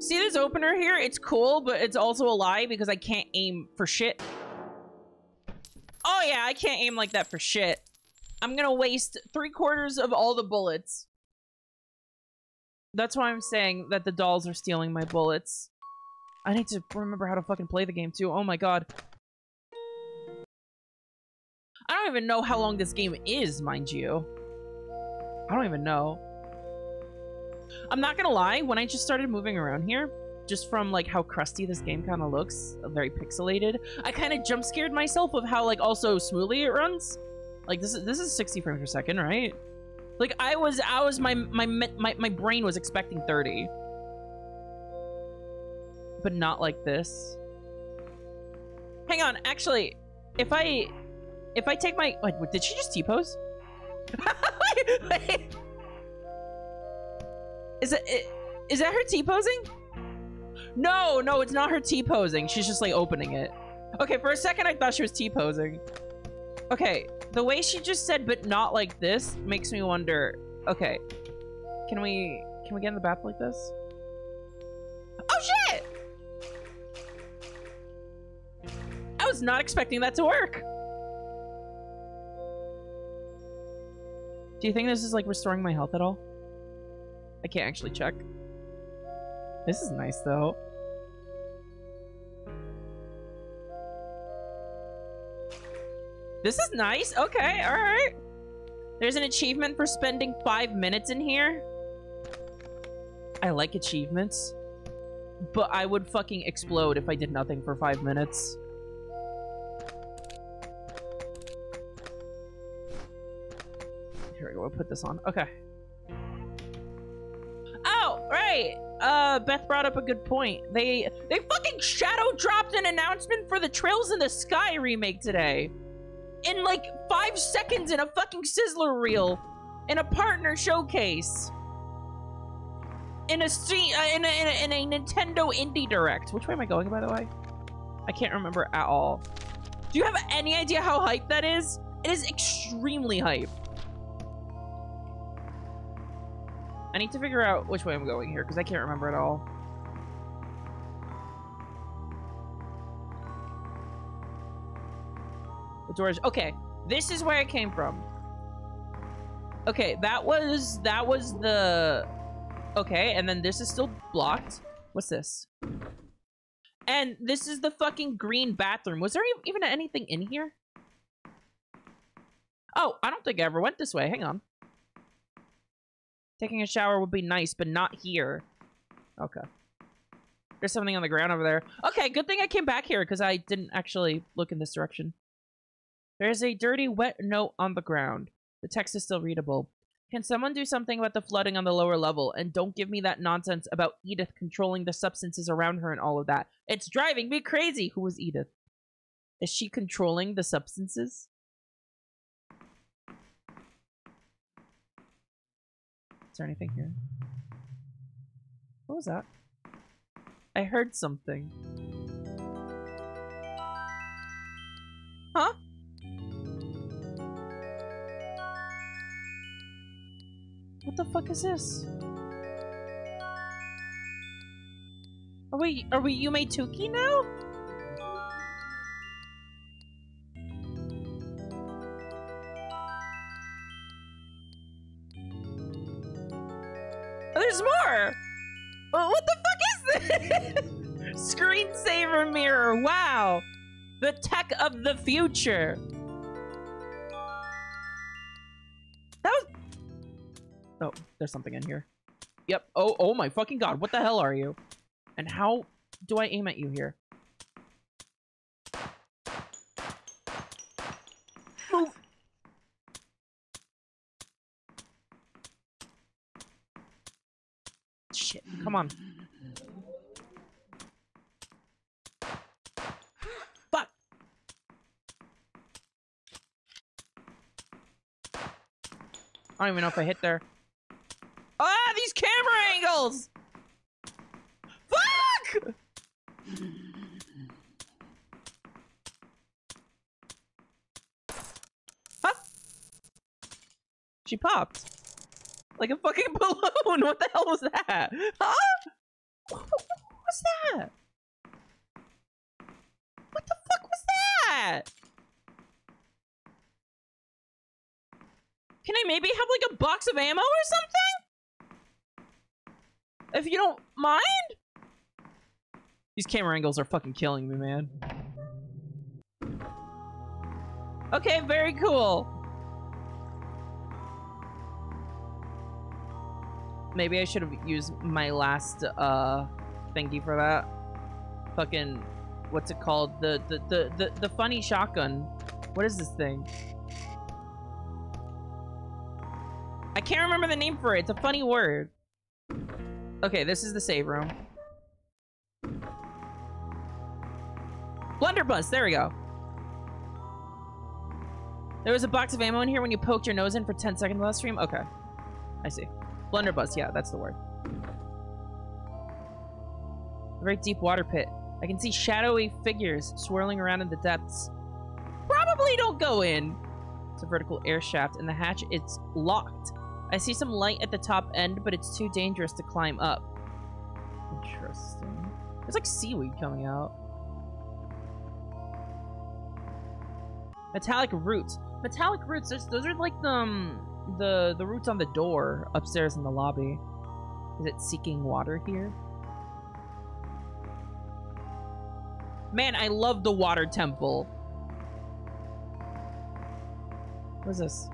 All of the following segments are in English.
See this opener here? It's cool, but it's also a lie because I can't aim for shit. Oh yeah, I can't aim like that for shit. I'm gonna waste three quarters of all the bullets. That's why I'm saying that the dolls are stealing my bullets. I need to remember how to fucking play the game too. Oh my god. I don't even know how long this game is, mind you. I don't even know. I'm not gonna lie, when I just started moving around here, just from like how crusty this game kind of looks, very pixelated, I kind of jump scared myself of how like also smoothly it runs. Like this is this is 60 frames per second, right? Like I was I was my my my my brain was expecting 30. But not like this. Hang on, actually, if I if I take my wait, did she just T-pose? wait, wait. Is it is that her T-posing? No, no, it's not her T-posing. She's just like opening it. Okay, for a second I thought she was T-posing. Okay, the way she just said but not like this makes me wonder. Okay. Can we can we get in the bath like this? Oh shit! I was not expecting that to work. Do you think this is like restoring my health at all? I can't actually check. This is nice though. This is nice. Okay, alright. There's an achievement for spending five minutes in here. I like achievements. But I would fucking explode if I did nothing for five minutes. Here we go, we'll put this on. Okay. Right. Uh, Beth brought up a good point. They they fucking shadow dropped an announcement for the Trails in the Sky remake today. In like five seconds in a fucking sizzler reel. In a partner showcase. In a, uh, in, a, in, a, in a Nintendo Indie Direct. Which way am I going, by the way? I can't remember at all. Do you have any idea how hype that is? It is extremely hype. I need to figure out which way I'm going here, because I can't remember at all. The doors. Okay, this is where I came from. Okay, that was that was the. Okay, and then this is still blocked. What's this? And this is the fucking green bathroom. Was there even anything in here? Oh, I don't think I ever went this way. Hang on. Taking a shower would be nice, but not here. Okay. There's something on the ground over there. Okay, good thing I came back here because I didn't actually look in this direction. There's a dirty, wet note on the ground. The text is still readable. Can someone do something about the flooding on the lower level? And don't give me that nonsense about Edith controlling the substances around her and all of that. It's driving me crazy. Who was Edith? Is she controlling the substances? Is there anything here? What was that? I heard something. Huh? What the fuck is this? Are we are we Yume Nikki now? Future! That was... Oh, there's something in here. Yep. Oh, oh my fucking god, what the hell are you? And how do I aim at you here? Move! Shit, come on. I don't even know if I hit there. Ah, these camera angles! Fuck! Huh? She popped. Like a fucking balloon! What the hell was that? Huh? What was that? What the fuck was that? Maybe have like a box of ammo or something? If you don't mind? These camera angles are fucking killing me, man. Okay, very cool. Maybe I should have used my last uh thingy for that. Fucking what's it called? The the the the, the funny shotgun. What is this thing? I can't remember the name for it. It's a funny word. Okay, this is the save room. Blunderbuss, there we go. There was a box of ammo in here when you poked your nose in for 10 seconds last stream? Okay. I see. Blunderbuss, yeah, that's the word. A very deep water pit. I can see shadowy figures swirling around in the depths. Probably don't go in. It's a vertical air shaft, and the hatch it's locked. I see some light at the top end, but it's too dangerous to climb up. Interesting. There's like seaweed coming out. Metallic roots. Metallic roots, those, those are like the, um, the, the roots on the door upstairs in the lobby. Is it seeking water here? Man, I love the water temple. What is this?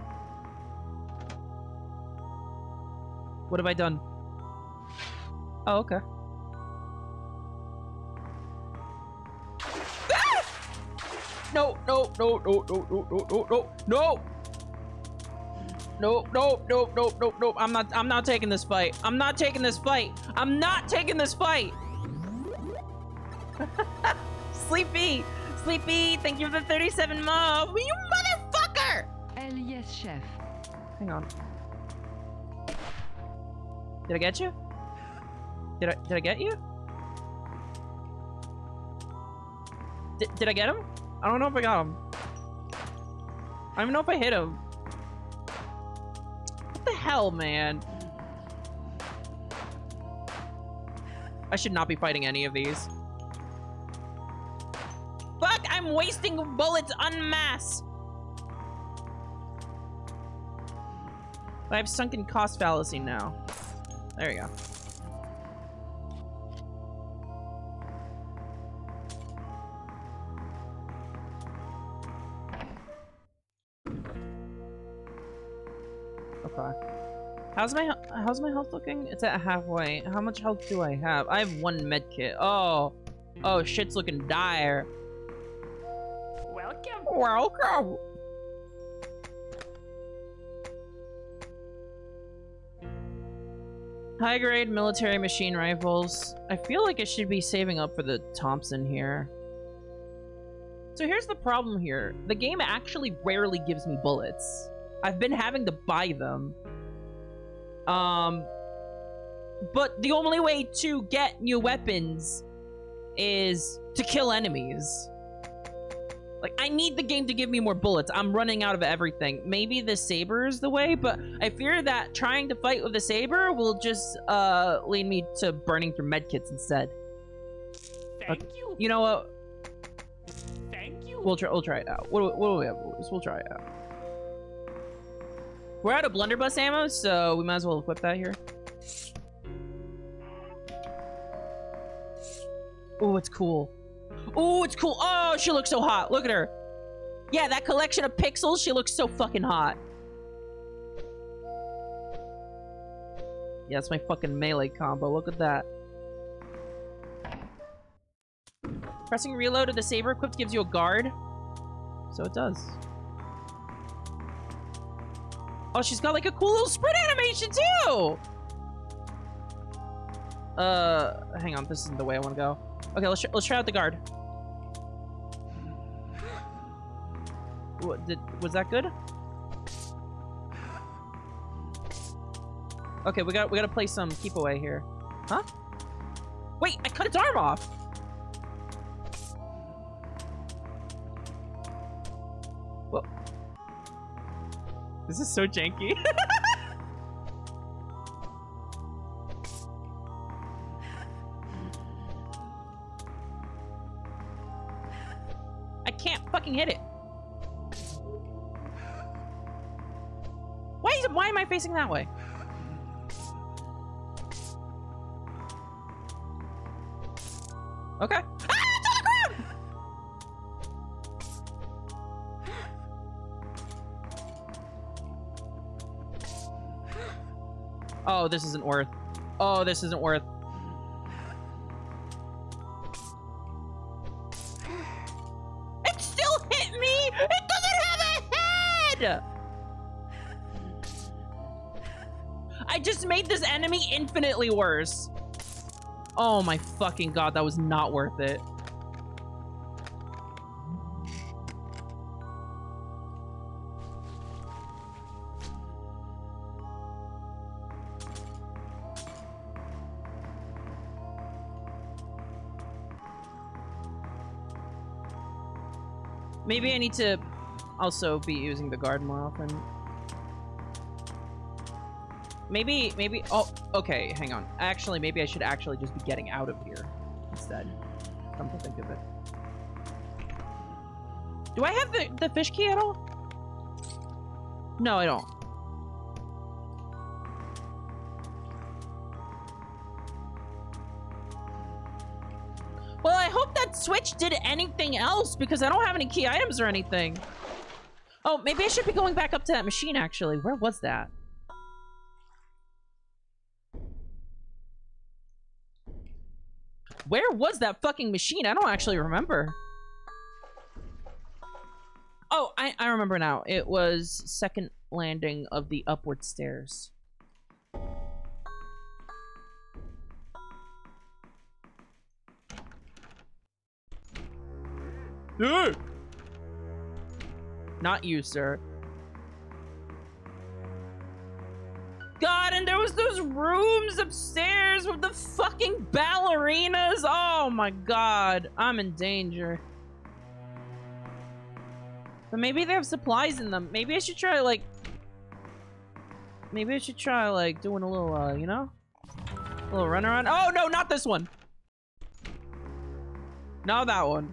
What have I done? Oh, okay. No, no, no, no, no, no, no, no, no, no! No, no, no, no, no, I'm not, I'm not taking this fight. I'm not taking this fight. I'm not taking this fight! Sleepy! Sleepy, thank you for the 37 mob! You motherfucker! El yes, chef. Hang on. Did I get you? Did I did I get you? Did, did I get him? I don't know if I got him. I don't know if I hit him. What the hell, man? I should not be fighting any of these. Fuck, I'm wasting bullets en masse. I have sunken cost fallacy now. There we go. Okay. How's my how's my health looking? It's at halfway. How much health do I have? I have one med kit. Oh, oh, shit's looking dire. Welcome. Welcome. High grade military machine rifles. I feel like I should be saving up for the Thompson here. So here's the problem here. The game actually rarely gives me bullets. I've been having to buy them. Um, but the only way to get new weapons is to kill enemies. Like, I need the game to give me more bullets. I'm running out of everything. Maybe the saber is the way, but I fear that trying to fight with the saber will just uh, lead me to burning through medkits instead. Thank you. You know what? Thank you. We'll try. We'll try it out. What, what do we have? We'll try it out. We're out of blunderbuss ammo, so we might as well equip that here. Oh, it's cool. Oh, it's cool. Oh, she looks so hot. Look at her. Yeah, that collection of pixels, she looks so fucking hot. Yeah, that's my fucking melee combo. Look at that. Pressing reload of the saber equipped gives you a guard. So it does. Oh, she's got like a cool little sprint animation too! Uh, hang on. This isn't the way I want to go. Okay, let's, let's try out the guard. What, did, was that good? Okay, we got we gotta play some keep away here. Huh? Wait, I cut its arm off! Whoa. This is so janky. I facing that way? Okay. Ah! Oh, this isn't worth. Oh, this isn't worth. Infinitely worse. Oh my fucking god, that was not worth it. Maybe I need to also be using the guard more often. Maybe, maybe, oh, okay, hang on. Actually, maybe I should actually just be getting out of here instead. Come to think of it. Do I have the, the fish key at all? No, I don't. Well, I hope that switch did anything else because I don't have any key items or anything. Oh, maybe I should be going back up to that machine, actually. Where was that? Where was that fucking machine? I don't actually remember. Oh, I, I remember now. It was second landing of the upward stairs. Not you, sir. God, and there was those rooms upstairs with the fucking ballerinas. Oh my god, I'm in danger. But maybe they have supplies in them. Maybe I should try, like... Maybe I should try, like, doing a little, uh, you know? A little run around. Oh, no, not this one! Not that one.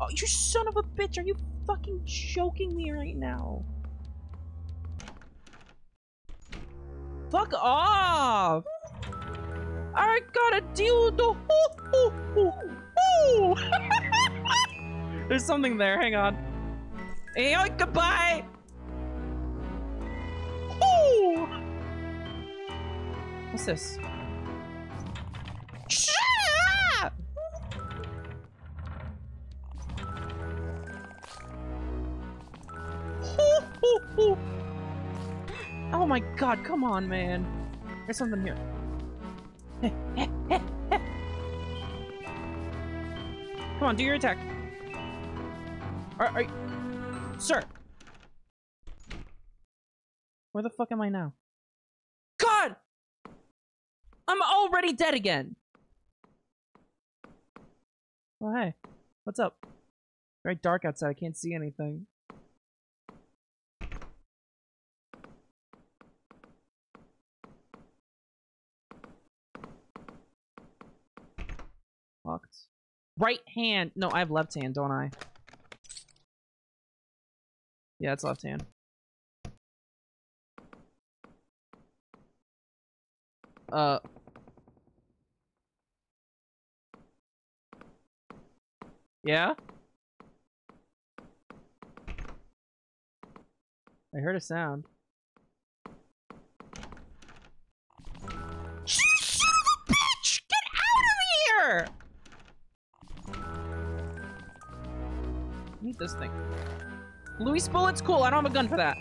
Oh, you son of a bitch! Are you fucking joking me right now? Fuck off! I gotta deal with the There's something there. Hang on. Hey, oh, goodbye. What's this? Oh my god, come on, man. There's something here. come on, do your attack. Are Sir! Where the fuck am I now? God! I'm already dead again! Oh, hey. What's up? Very dark outside. I can't see anything. Locked. Right hand. No, I have left hand, don't I? Yeah, it's left hand. Uh. Yeah? I heard a sound. You son of a bitch! Get out of here! Need this thing. Louis bullet's cool. I don't have a gun for that.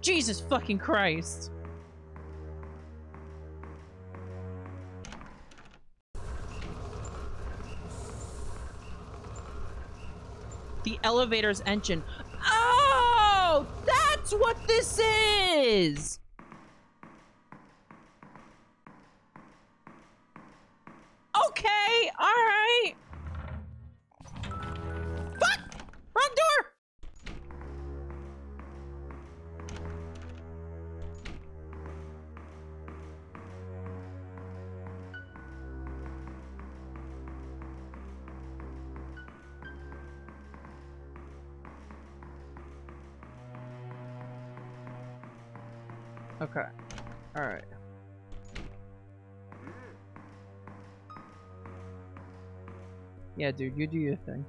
Jesus fucking Christ. The elevator's engine. Oh! That's what this is! Yeah, dude, you do your thing.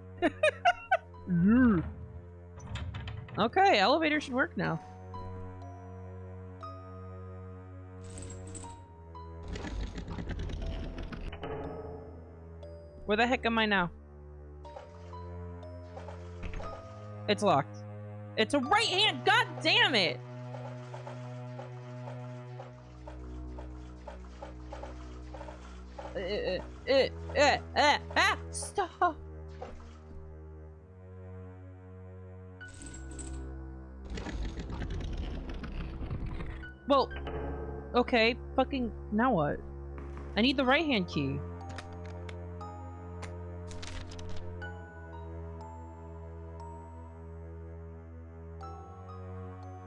okay, elevator should work now. Where the heck am I now? It's locked. It's a right hand. God damn it. Uh, uh, uh, okay, fucking, now what? I need the right hand key.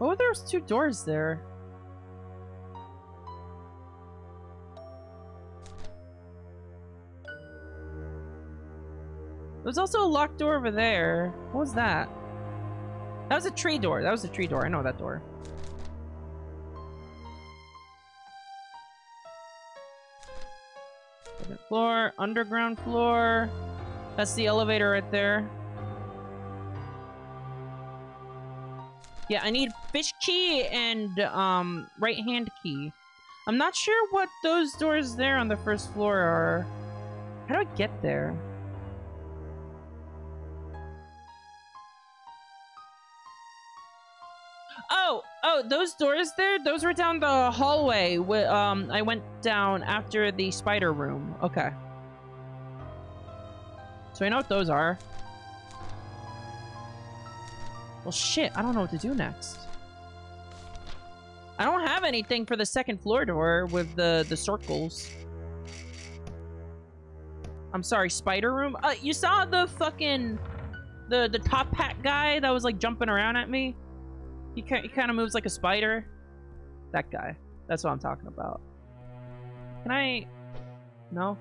Oh, there's two doors there. There's also a locked door over there. What was that? That was a tree door. That was a tree door. I know that door. Floor, underground floor. That's the elevator right there. Yeah, I need fish key and um right hand key. I'm not sure what those doors there on the first floor are. How do I get there? Oh, those doors there, those were down the hallway. Um, I went down after the spider room. Okay. So I know what those are. Well, shit, I don't know what to do next. I don't have anything for the second floor door with the, the circles. I'm sorry, spider room? Uh, you saw the fucking... The, the top hat guy that was, like, jumping around at me? He, kind he kind of moves like a spider. That guy. That's what I'm talking about. Can I... No?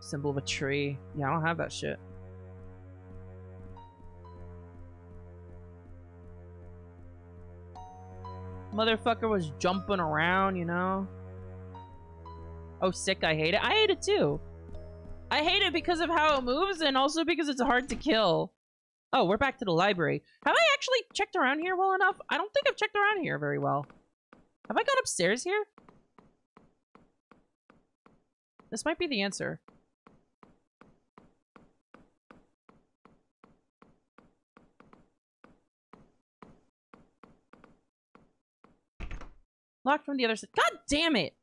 Symbol of a tree. Yeah, I don't have that shit. Motherfucker was jumping around, you know? Oh, sick, I hate it. I hate it too. I hate it because of how it moves and also because it's hard to kill. Oh, we're back to the library. Have I actually checked around here well enough? I don't think I've checked around here very well. Have I gone upstairs here? This might be the answer. Locked from the other side. God damn it!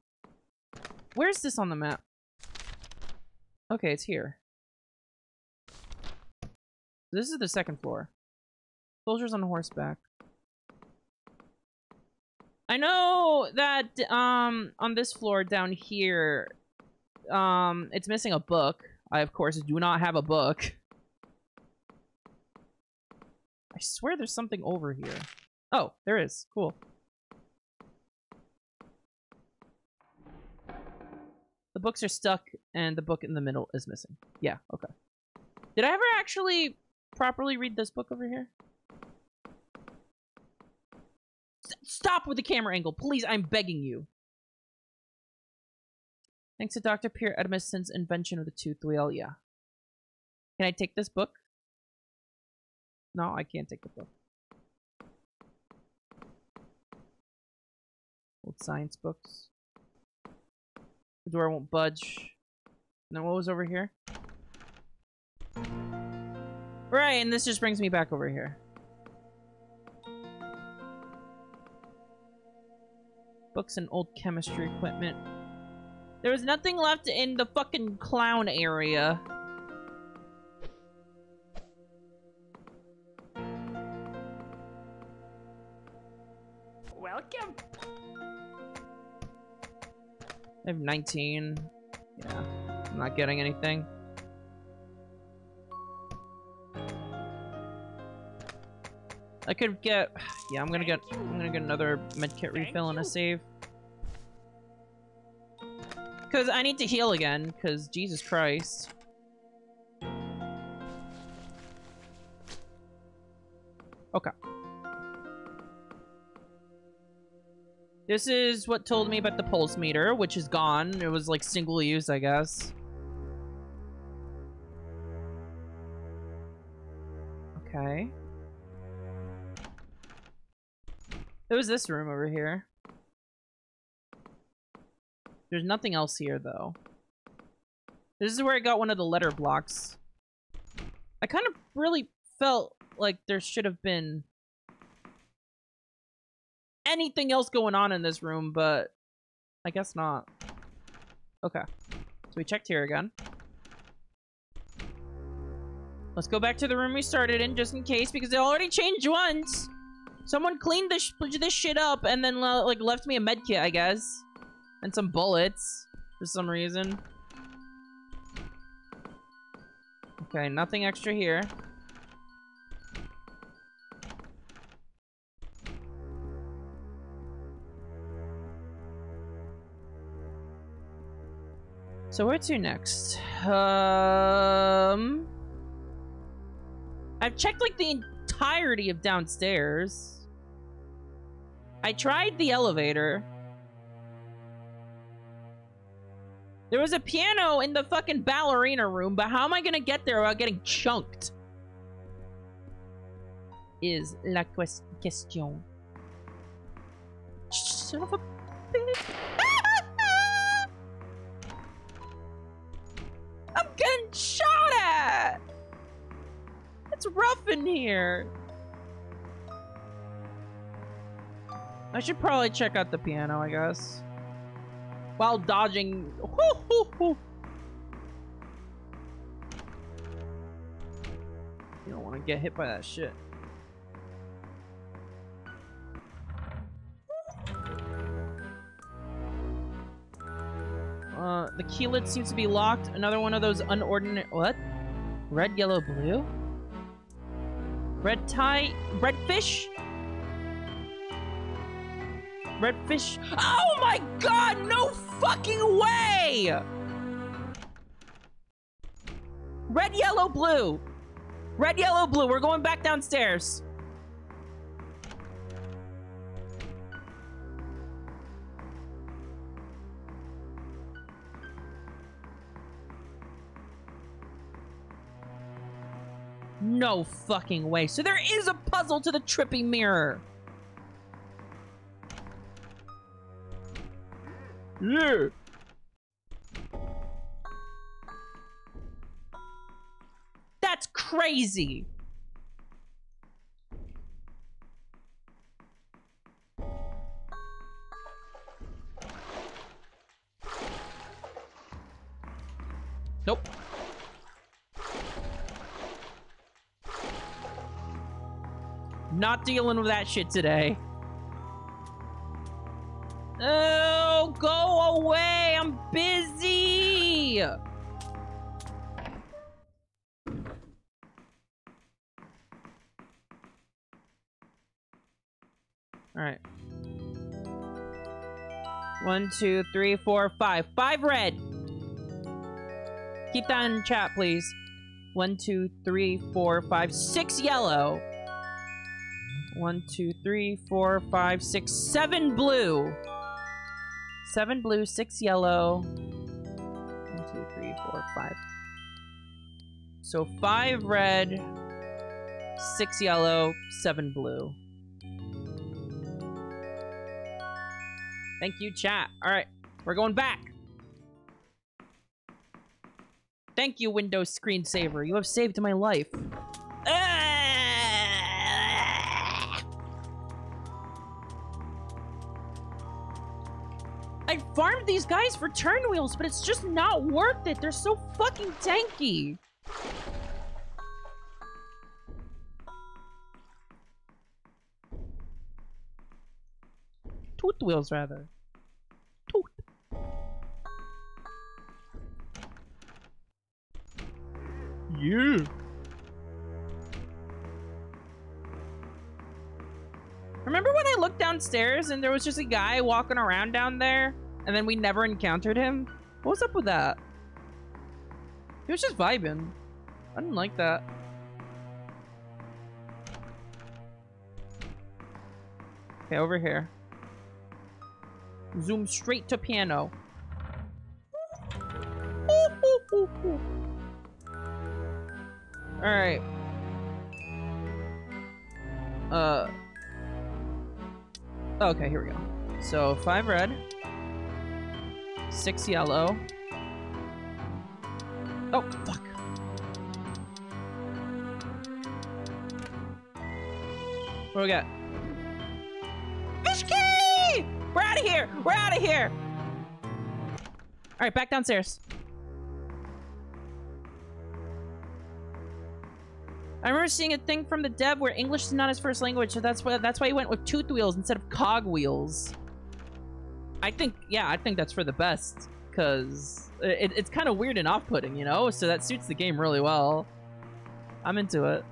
Where's this on the map? Okay, it's here. This is the second floor. Soldiers on horseback. I know that um on this floor down here um it's missing a book. I of course do not have a book. I swear there's something over here. Oh, there is. Cool. The books are stuck, and the book in the middle is missing. Yeah, okay. Did I ever actually properly read this book over here? S stop with the camera angle, please, I'm begging you. Thanks to Dr. Pierre Edmiston's invention of the tooth wheel, yeah. Can I take this book? No, I can't take the book. Old science books. The door won't budge. Now what was over here? Right, and this just brings me back over here. Books and old chemistry equipment. There was nothing left in the fucking clown area. Welcome. I have 19. Yeah, I'm not getting anything. I could get, yeah, I'm gonna get, I'm gonna get another medkit refill and a save. Cause I need to heal again, cause Jesus Christ. Okay. This is what told me about the pulse meter, which is gone. It was like single use, I guess. Okay. It was this room over here. There's nothing else here, though. This is where I got one of the letter blocks. I kind of really felt like there should have been anything else going on in this room, but I guess not. Okay. So we checked here again. Let's go back to the room we started in just in case because they already changed once. Someone cleaned this, this shit up and then uh, like left me a med kit, I guess. And some bullets for some reason. Okay, nothing extra here. So where to next? Um... I've checked like the entirety of downstairs. I tried the elevator. There was a piano in the fucking ballerina room, but how am I gonna get there without getting chunked? Is la question. Son of a bitch. Shot at! It's rough in here. I should probably check out the piano, I guess. While dodging... You don't want to get hit by that shit. Uh, the keylet seems to be locked. Another one of those unordinate- what? Red, yellow, blue? Red tie- red fish? Red fish- Oh my god, no fucking way! Red, yellow, blue. Red, yellow, blue. We're going back downstairs. No fucking way. So there is a puzzle to the trippy mirror. Yeah. That's crazy. Not dealing with that shit today. Oh, go away! I'm busy! Alright. One, two, three, four, five. Five red! Keep that in chat, please. One, two, three, four, five, six yellow. One, two, three, four, five, six, seven blue. Seven blue, six yellow. One, two, three, four, five. So five red, six yellow, seven blue. Thank you, chat. All right, we're going back. Thank you, Windows screensaver. You have saved my life. Ah! Farmed these guys for turn wheels, but it's just not worth it. They're so fucking tanky. Tooth wheels, rather. Tooth. Yeah. Remember when I looked downstairs and there was just a guy walking around down there and then we never encountered him? What was up with that? He was just vibing. I didn't like that. Okay, over here. Zoom straight to piano. Alright. Uh. Okay, here we go. So, five red. Six yellow. Oh, fuck. What do we got? Fish key! We're out of here! We're out of here! Alright, back downstairs. I remember seeing a thing from the dev where English is not his first language, so that's why that's why he went with tooth wheels instead of cog wheels. I think, yeah, I think that's for the best, because it, it's kind of weird and off-putting, you know? So that suits the game really well. I'm into it.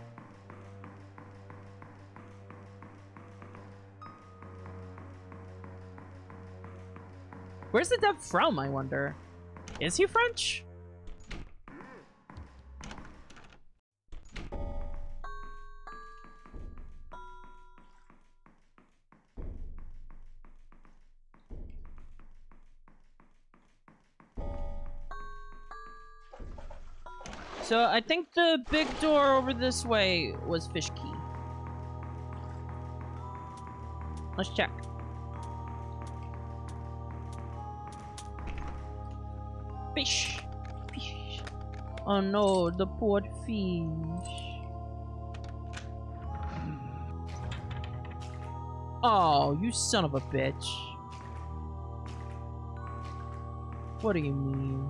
Where's the dev from, I wonder? Is he French? So I think the big door over this way was fish key. Let's check. Fish. Fish. Oh no, the poor fish. Oh, you son of a bitch. What do you mean?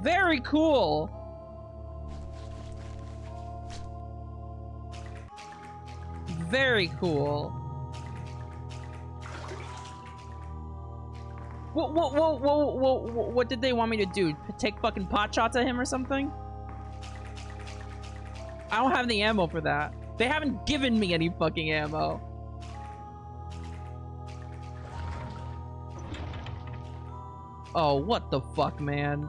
Very cool. Very cool. What, what, what, what, what, what did they want me to do? Take fucking pot shots at him or something? I don't have the ammo for that. They haven't given me any fucking ammo. Oh, what the fuck, man?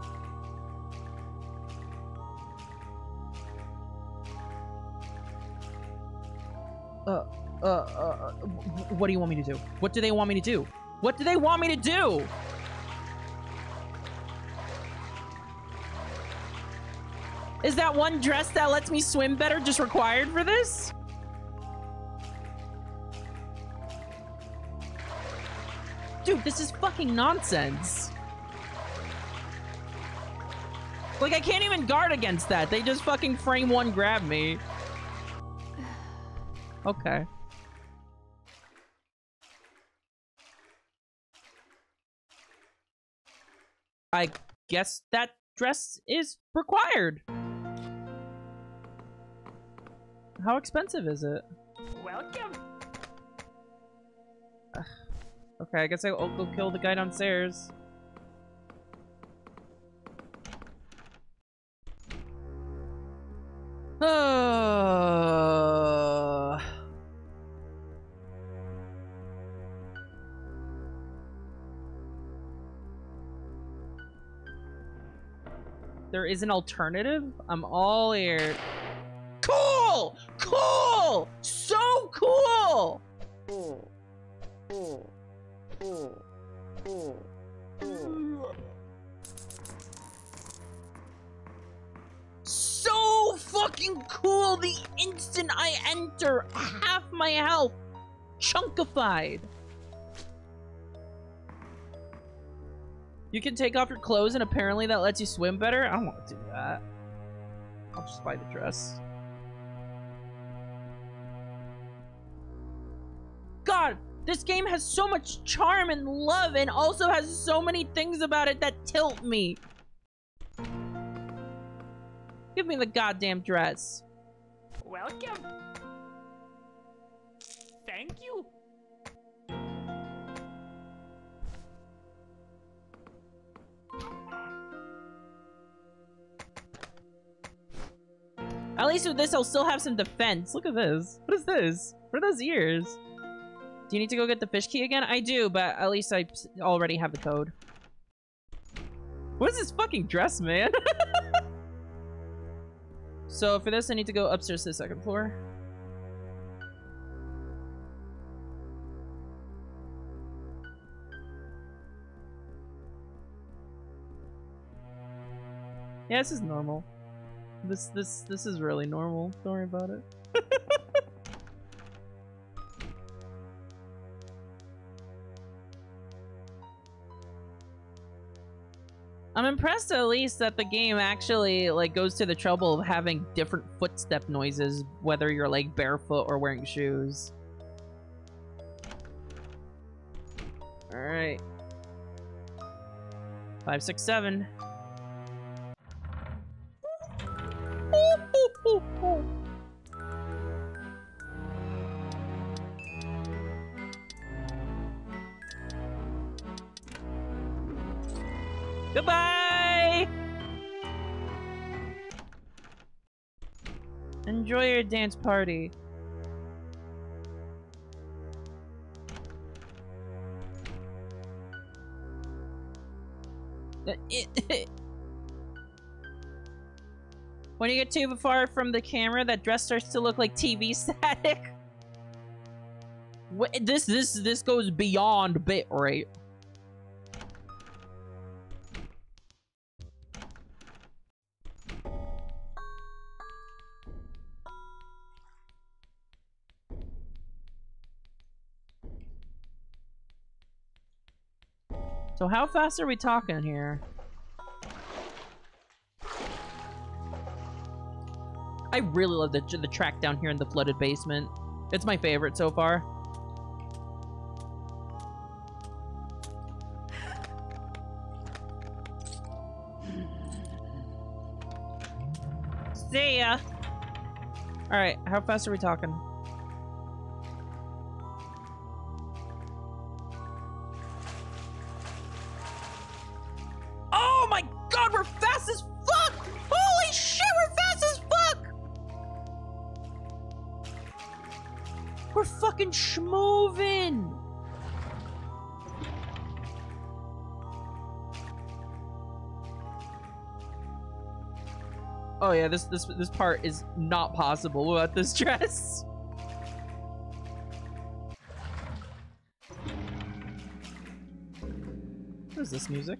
Uh, uh, what do you want me to do? What do they want me to do? What do they want me to do? Is that one dress that lets me swim better just required for this? Dude, this is fucking nonsense. Like, I can't even guard against that. They just fucking frame one grab me. Okay. I guess that dress is required. How expensive is it? Welcome. Okay, I guess I'll go kill the guy downstairs. Uh... There is an alternative? I'm all ear. Cool! Cool! So cool! So fucking cool the instant I enter. Half my health. Chunkified. You can take off your clothes and apparently that lets you swim better? I don't want to do that. I'll just buy the dress. God, this game has so much charm and love and also has so many things about it that tilt me. Give me the goddamn dress. Welcome. Thank you. Least with this, I'll still have some defense. Look at this. What is this? What are those ears? Do you need to go get the fish key again? I do, but at least I already have the code. What is this fucking dress, man? so for this, I need to go upstairs to the second floor. Yeah, this is normal. This this this is really normal. Don't worry about it. I'm impressed at least that the game actually like goes to the trouble of having different footstep noises whether you're like barefoot or wearing shoes. Alright. Five, six, seven. Party. when you get too far from the camera, that dress starts to look like TV static. This this this goes beyond bit how fast are we talking here? I really love the, the track down here in the flooded basement. It's my favorite so far. See ya! Alright, how fast are we talking? Yeah, this this this part is not possible without this dress. What is this music?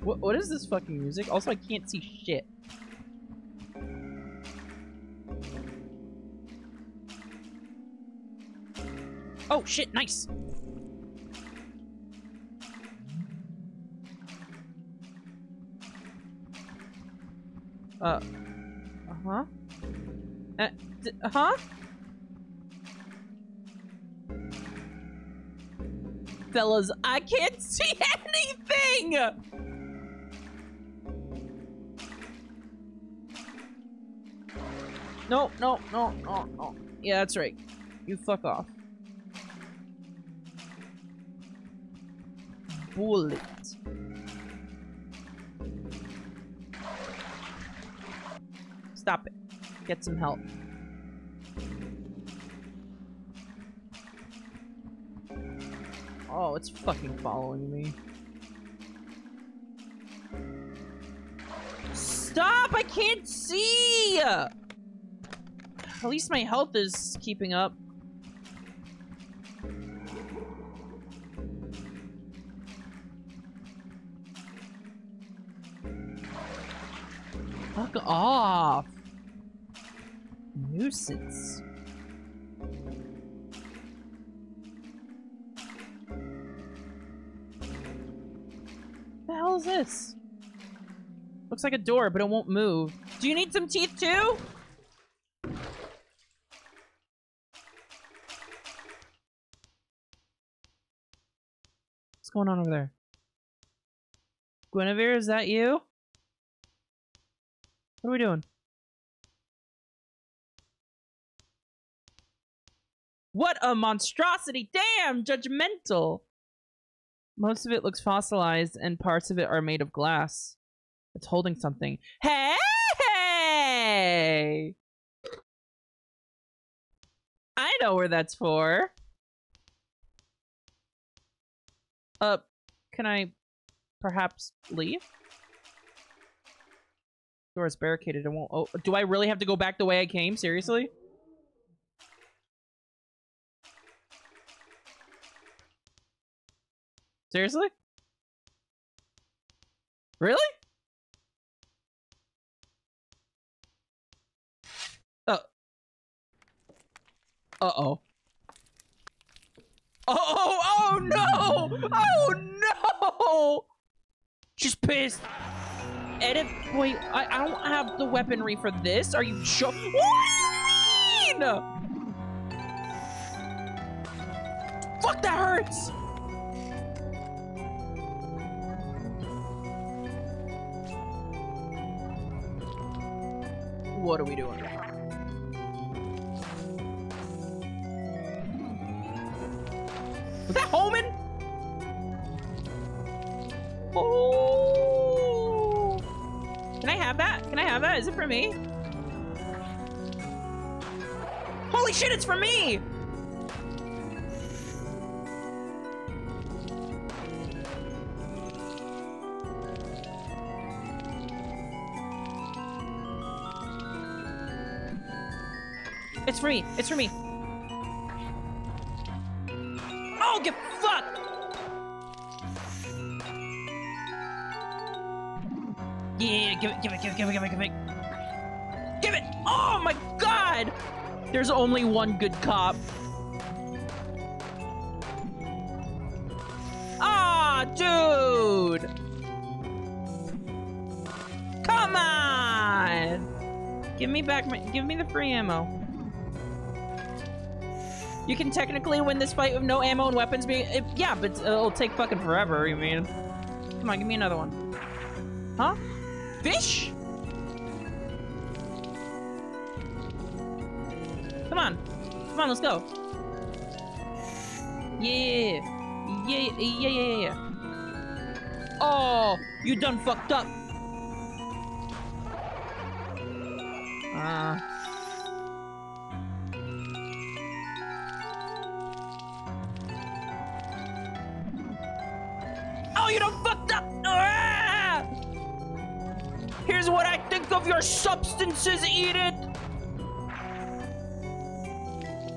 What what is this fucking music? Also, I can't see shit. Oh, shit, nice. Uh, uh-huh. Uh, huh? Fellas, I can't see anything! No, no, no, no, no. Yeah, that's right. You fuck off. bullet. Get some help. Oh, it's fucking following me. Stop! I can't see! At least my health is keeping up. Like a door, but it won't move. Do you need some teeth too? What's going on over there? Guinevere, is that you? What are we doing? What a monstrosity! Damn, judgmental. Most of it looks fossilized, and parts of it are made of glass. It's holding something. Hey! I know where that's for. Uh, can I perhaps leave? Door is barricaded. It won't. Oh, do I really have to go back the way I came? Seriously? Seriously? Really? Uh-oh. Oh, oh, oh no! Oh no! She's pissed. Edit. Wait, I, I don't have the weaponry for this. Are you sure? What do you mean? Fuck, that hurts. What are we doing? Was that Holman? Oh! Can I have that? Can I have that? Is it for me? Holy shit, it's for me! It's for me. It's for me. Give it, give it, give it, give it! Oh my god! There's only one good cop. Ah, dude! Come on! Give me back my, give me the free ammo. You can technically win this fight with no ammo and weapons being- it, yeah, but it'll take fucking forever, you mean. Come on, give me another one. Huh? Fish? Come on. Come on, let's go. Yeah. Yeah, yeah, yeah, yeah. Oh, you done fucked up. Ah. Oh, you done fucked up! Ah! Here's what I think of your substances, it!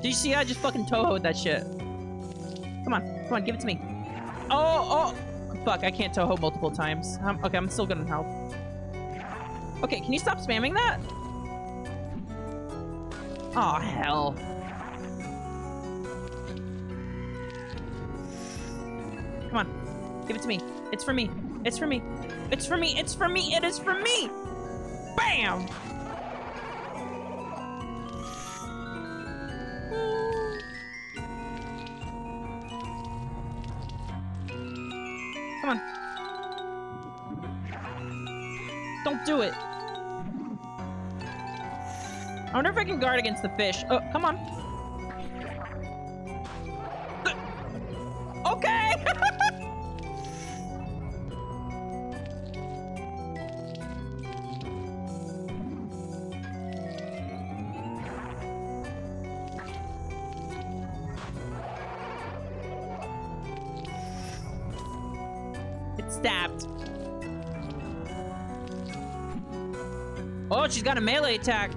Did you see I just fucking Toho'd that shit? Come on, come on, give it to me. Oh, oh! Fuck, I can't Toho multiple times. Okay, I'm still good on health. Okay, can you stop spamming that? Oh, hell. Come on, give it to me. It's for me. It's for me. It's for me. It's for me. It is for me. Bam! Guard against the fish. Oh, come on. Uh, okay! It's stabbed. Oh, she's got a melee attack.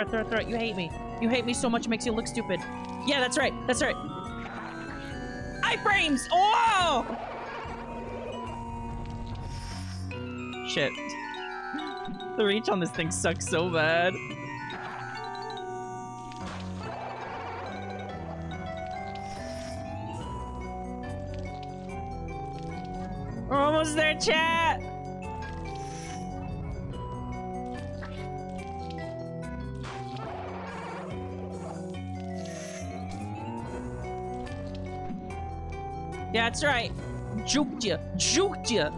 Throw throw throw. You hate me. You hate me so much it makes you look stupid. Yeah, that's right. That's right. Iframes! Oh! Shit. The reach on this thing sucks so bad. We're almost there, chat! That's right. Juked ya. Juked ya.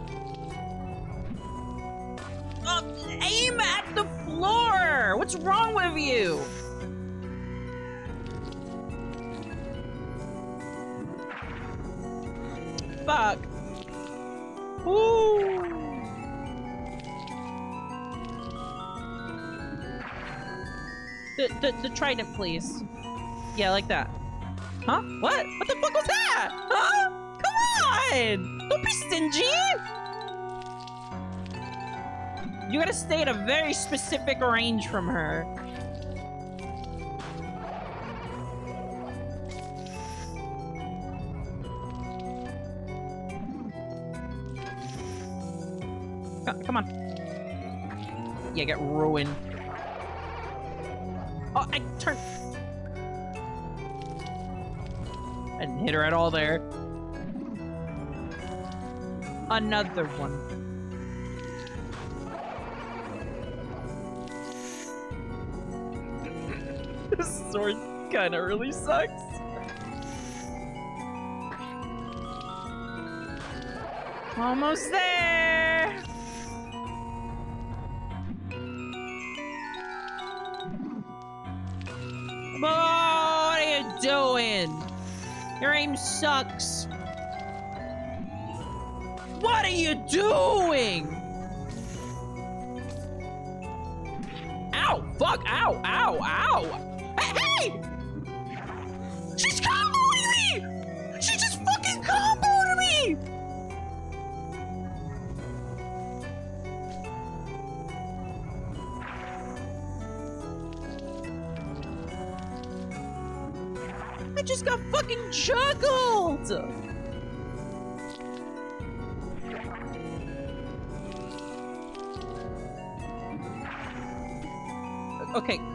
Uh, aim at the floor! What's wrong with you? Fuck. Ooh. The, the, the trident, please. Yeah, like that. Huh? What? What the fuck was that? On! Don't be stingy! You gotta stay at a very specific range from her. Co- Come on. Yeah, get ruined. Oh, I turned. I didn't hit her at all there. Another one. this sword kind of really sucks. Almost there. What are you doing? Your aim sucks. Doing? Ow! Fuck! Ow! Ow! Ow!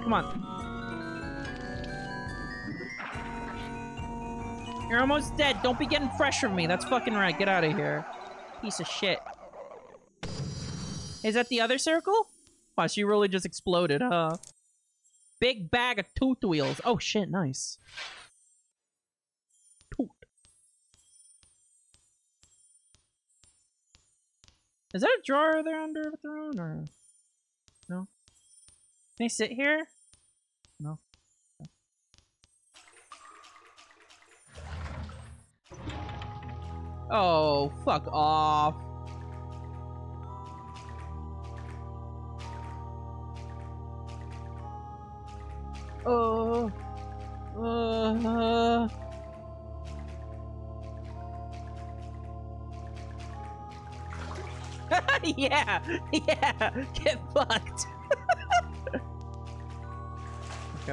Come on. You're almost dead. Don't be getting fresh from me. That's fucking right. Get out of here. Piece of shit. Is that the other circle? Wow, she really just exploded, huh? Big bag of tooth wheels. Oh shit, nice. Toot. Is that a drawer there under the throne, or no? Can I sit here? No. Oh, fuck off. Oh. Uh. yeah, yeah, get fucked.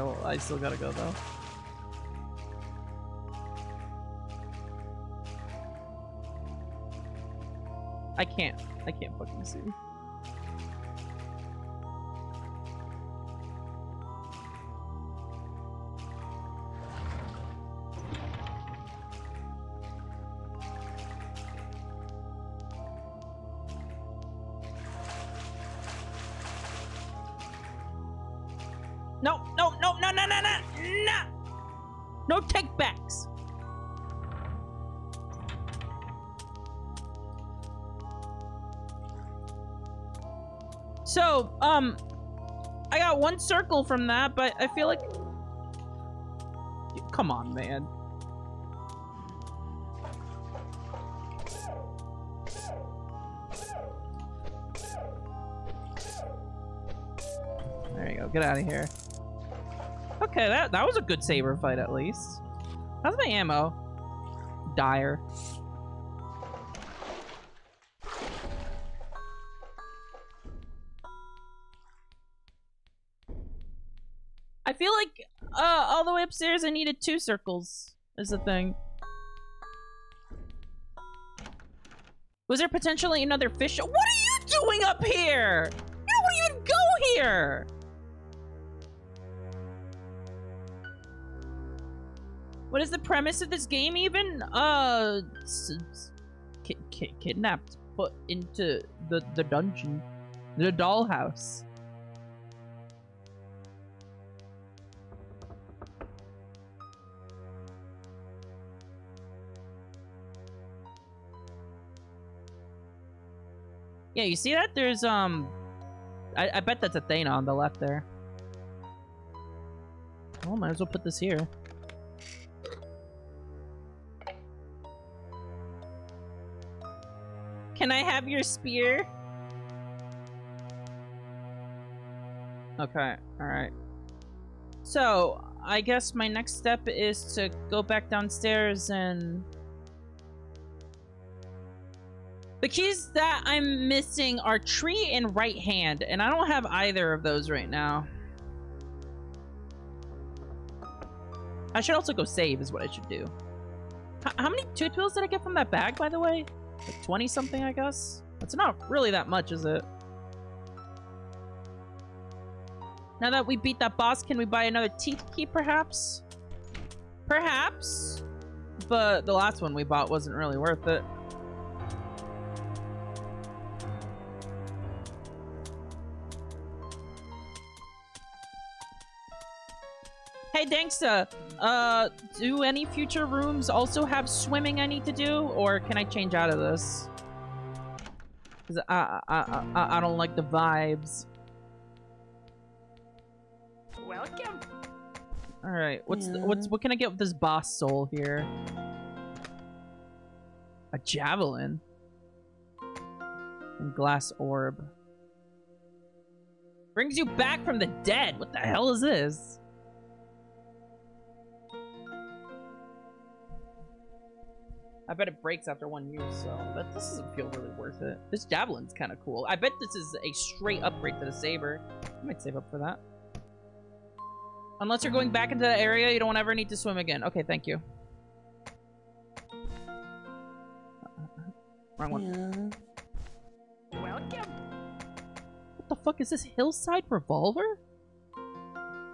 Well, I still gotta go though. I can't. I can't fucking see. Circle from that, but I feel like... Come on, man. There you go. Get out of here. Okay, that, that was a good saber fight, at least. How's my ammo? Dire. Upstairs I needed two circles is the thing. Was there potentially another fish? What are you doing up here? You don't even go here! What is the premise of this game even? Uh, ki ki kidnapped, put into the, the dungeon, the dollhouse. Yeah, you see that? There's, um... I, I bet that's Athena on the left there. Well, might as well put this here. Can I have your spear? Okay, alright. So, I guess my next step is to go back downstairs and... The keys that I'm missing are tree and right hand, and I don't have either of those right now. I should also go save is what I should do. H how many tooth pills did I get from that bag, by the way? Like 20 something, I guess? That's not really that much, is it? Now that we beat that boss, can we buy another teeth key, perhaps? Perhaps. But the last one we bought wasn't really worth it. Hey, Danksta, uh, do any future rooms also have swimming I need to do, or can I change out of this? Because I, I, I, I don't like the vibes. Welcome. All right, what's the, what's what can I get with this boss soul here? A javelin and glass orb brings you back from the dead. What the hell is this? I bet it breaks after one use, so that this doesn't feel really worth it. This javelin's kind of cool. I bet this is a straight upgrade to the saber. I might save up for that. Unless you're going back into that area, you don't ever need to swim again. Okay, thank you. Wrong one. Yeah. Welcome. What the fuck is this? Hillside revolver?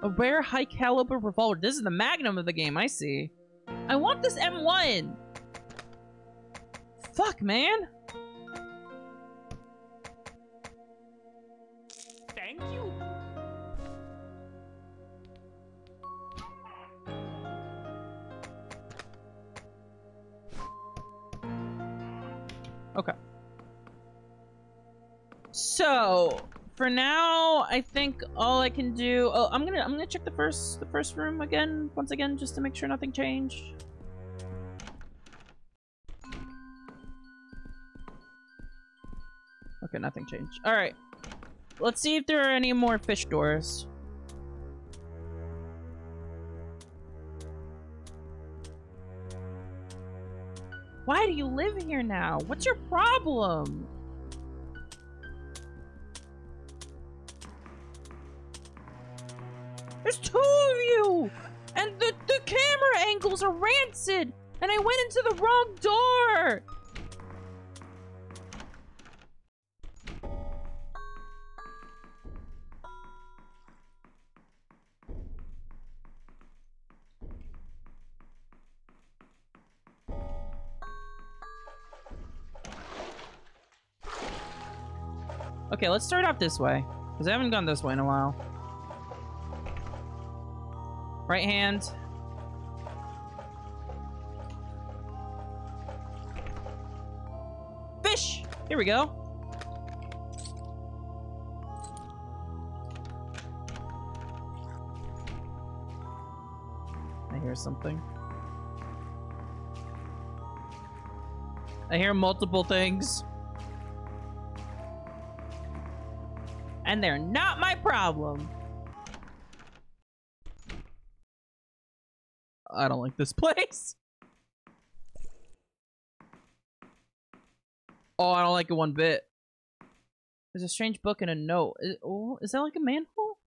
A rare high caliber revolver. This is the magnum of the game, I see. I want this M1! Fuck, man! Thank you. Okay. So, for now, I think all I can do. Oh, I'm gonna I'm gonna check the first the first room again once again just to make sure nothing changed. Okay, nothing changed. All right, let's see if there are any more fish doors. Why do you live here now? What's your problem? There's two of you! And the, the camera angles are rancid! And I went into the wrong door! Okay, let's start off this way. Because I haven't gone this way in a while. Right hand. Fish! Here we go. I hear something. I hear multiple things. And they're not my problem. I don't like this place. Oh, I don't like it one bit. There's a strange book and a note. Is, oh, is that like a manhole?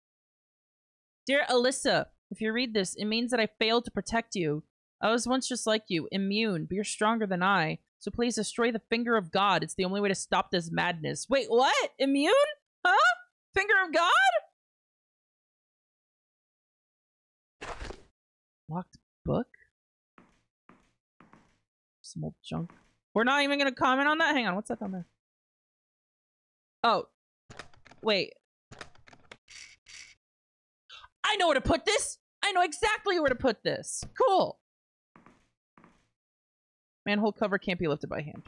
Dear Alisa, if you read this, it means that I failed to protect you. I was once just like you, immune, but you're stronger than I. So please destroy the finger of God. It's the only way to stop this madness. Wait, what? Immune? Finger of God? Locked book? Some old junk. We're not even gonna comment on that? Hang on, what's that down there? Oh. Wait. I know where to put this! I know exactly where to put this! Cool! Manhole cover can't be lifted by hand.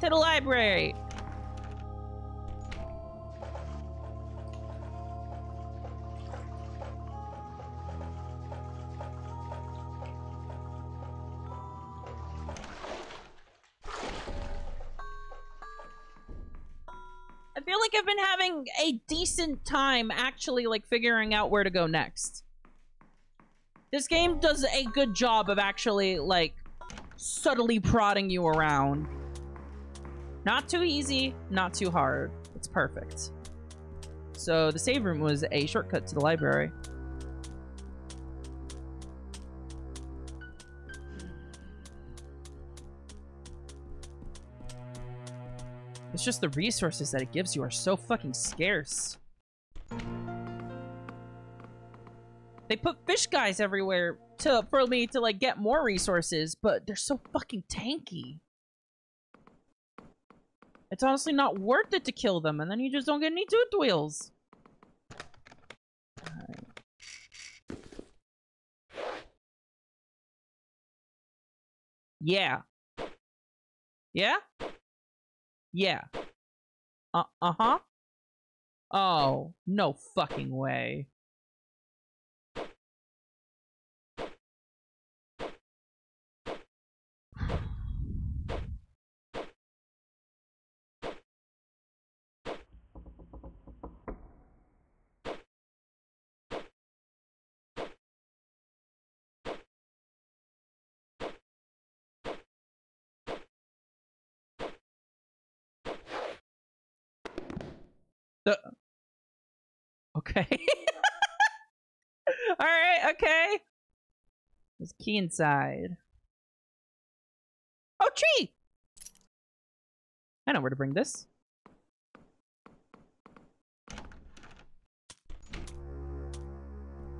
To the library. I feel like I've been having a decent time actually like figuring out where to go next. This game does a good job of actually like subtly prodding you around. Not too easy, not too hard. It's perfect. So the save room was a shortcut to the library. It's just the resources that it gives you are so fucking scarce. They put fish guys everywhere to for me to like get more resources, but they're so fucking tanky. It's honestly not worth it to kill them, and then you just don't get any tooth wheels. Alright. Yeah. Yeah? Yeah. Uh, uh-huh. Oh, no fucking way. The Okay. Alright, okay. There's key inside. Oh, tree! I know where to bring this.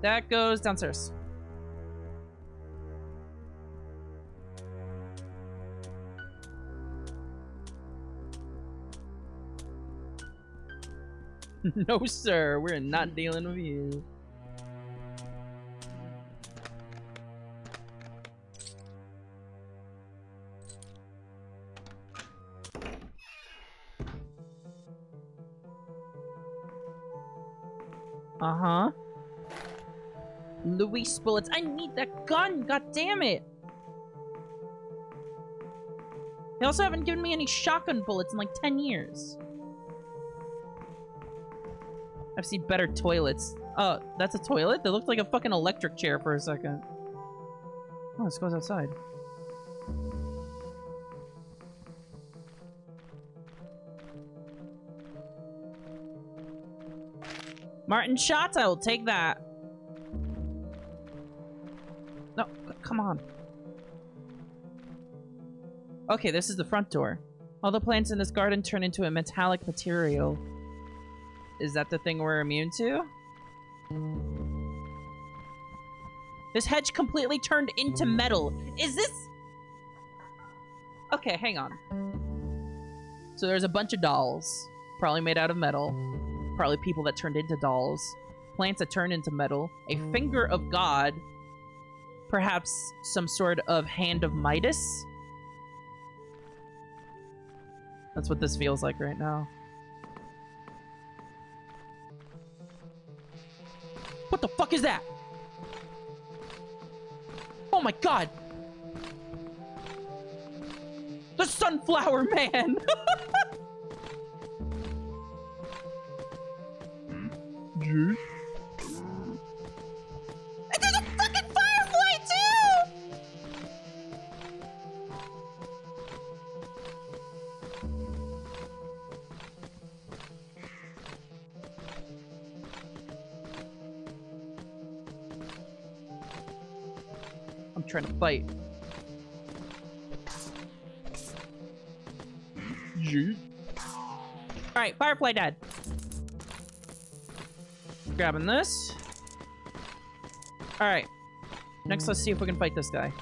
That goes downstairs. no, sir. We're not dealing with you. Uh-huh. Luis bullets. I need that gun. God damn it. They also haven't given me any shotgun bullets in like 10 years. I've seen better toilets. Oh, that's a toilet? That looked like a fucking electric chair for a second. Oh, this goes outside. Martin shots, I will take that. No, come on. Okay, this is the front door. All the plants in this garden turn into a metallic material. Is that the thing we're immune to? This hedge completely turned into metal. Is this... Okay, hang on. So there's a bunch of dolls, probably made out of metal. Probably people that turned into dolls. Plants that turned into metal. A finger of God. Perhaps some sort of hand of Midas. That's what this feels like right now. What the fuck is that? Oh my god! The Sunflower Man! Hmm? And trying to fight. Alright, Firefly dead. Grabbing this. Alright. Next, let's see if we can fight this guy.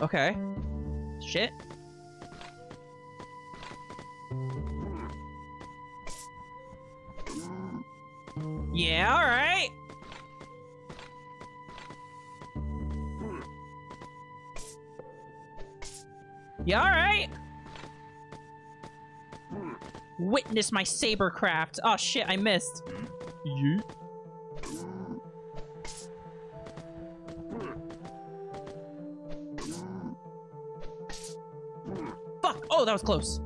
Okay. Shit. Yeah, alright. Witness my sabercraft. Oh shit, I missed. Yeet. Fuck! Oh, that was close.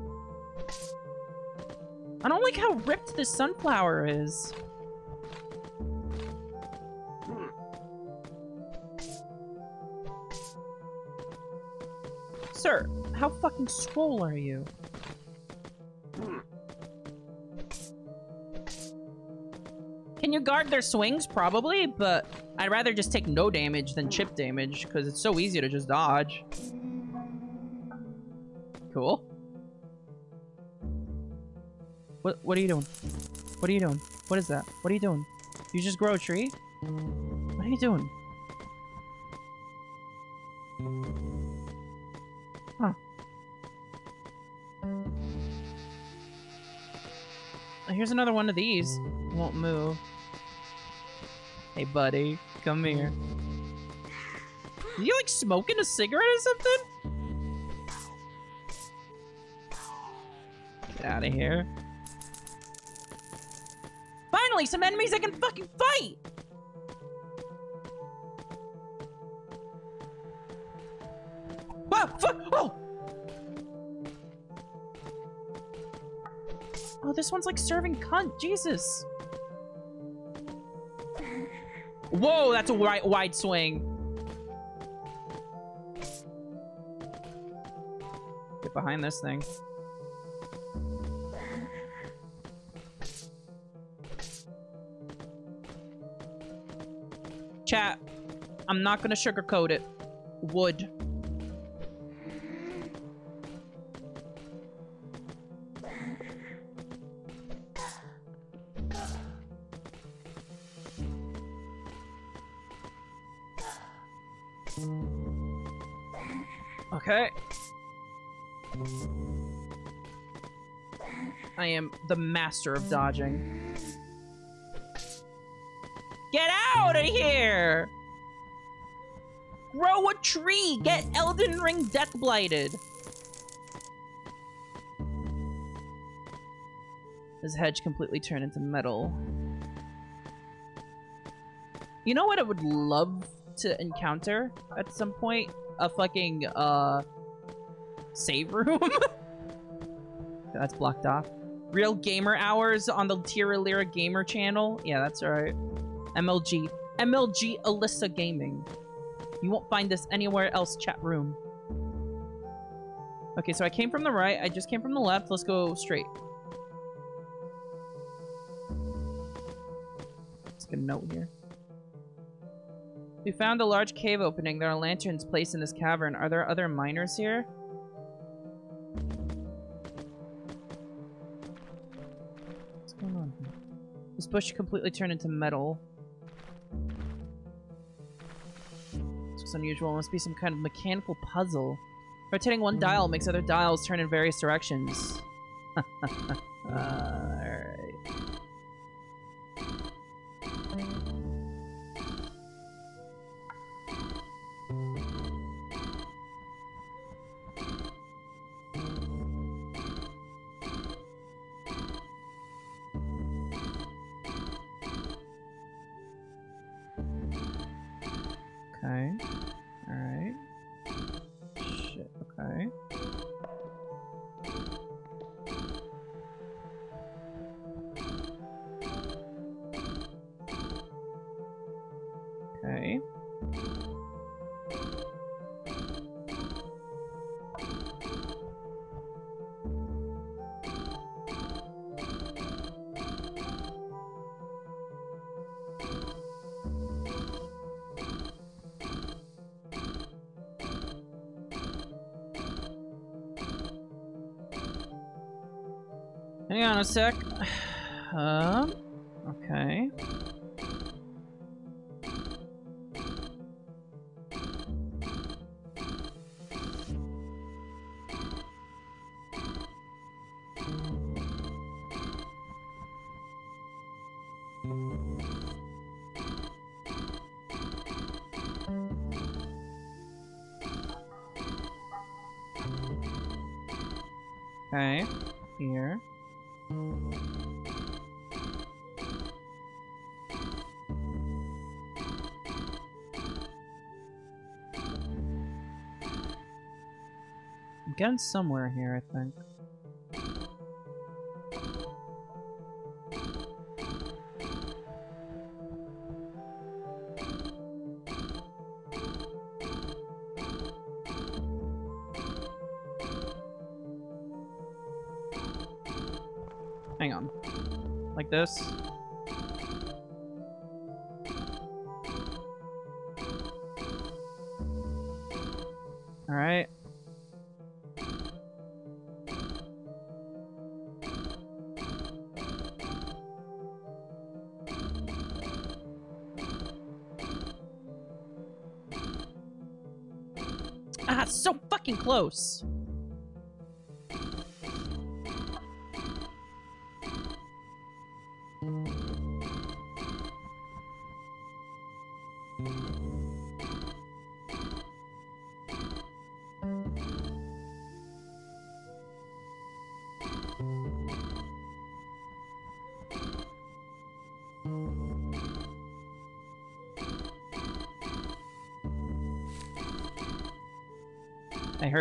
I don't like how ripped this sunflower is. Sir, how fucking swole are you? Can you guard their swings? Probably, but I'd rather just take no damage than chip damage, because it's so easy to just dodge. Cool. What, what are you doing? What are you doing? What is that? What are you doing? You just grow a tree? What are you doing? Here's another one of these. Won't move. Hey, buddy. Come here. Are you, like, smoking a cigarette or something? Get out of here. Finally, some enemies I can fucking fight! This one's like serving cunt. Jesus. Whoa, that's a wide, wide swing. Get behind this thing. Chat, I'm not gonna sugarcoat it. Wood. Master of dodging. Get out of here! Grow a tree! Get Elden Ring Death Blighted! This hedge completely turned into metal. You know what I would love to encounter at some point? A fucking, uh, save room? that's blocked off. Real gamer hours on the TiraLyra Gamer channel? Yeah, that's alright. MLG. MLG Alisa Gaming. You won't find this anywhere else chat room. Okay, so I came from the right. I just came from the left. Let's go straight. Let's get a note here. We found a large cave opening. There are lanterns placed in this cavern. Are there other miners here? This bush completely turned into metal. This unusual. It must be some kind of mechanical puzzle. Rotating one hmm. dial makes other dials turn in various directions. Alright. Uh, Hang on Somewhere here, I think. Hang on. Like this. Close.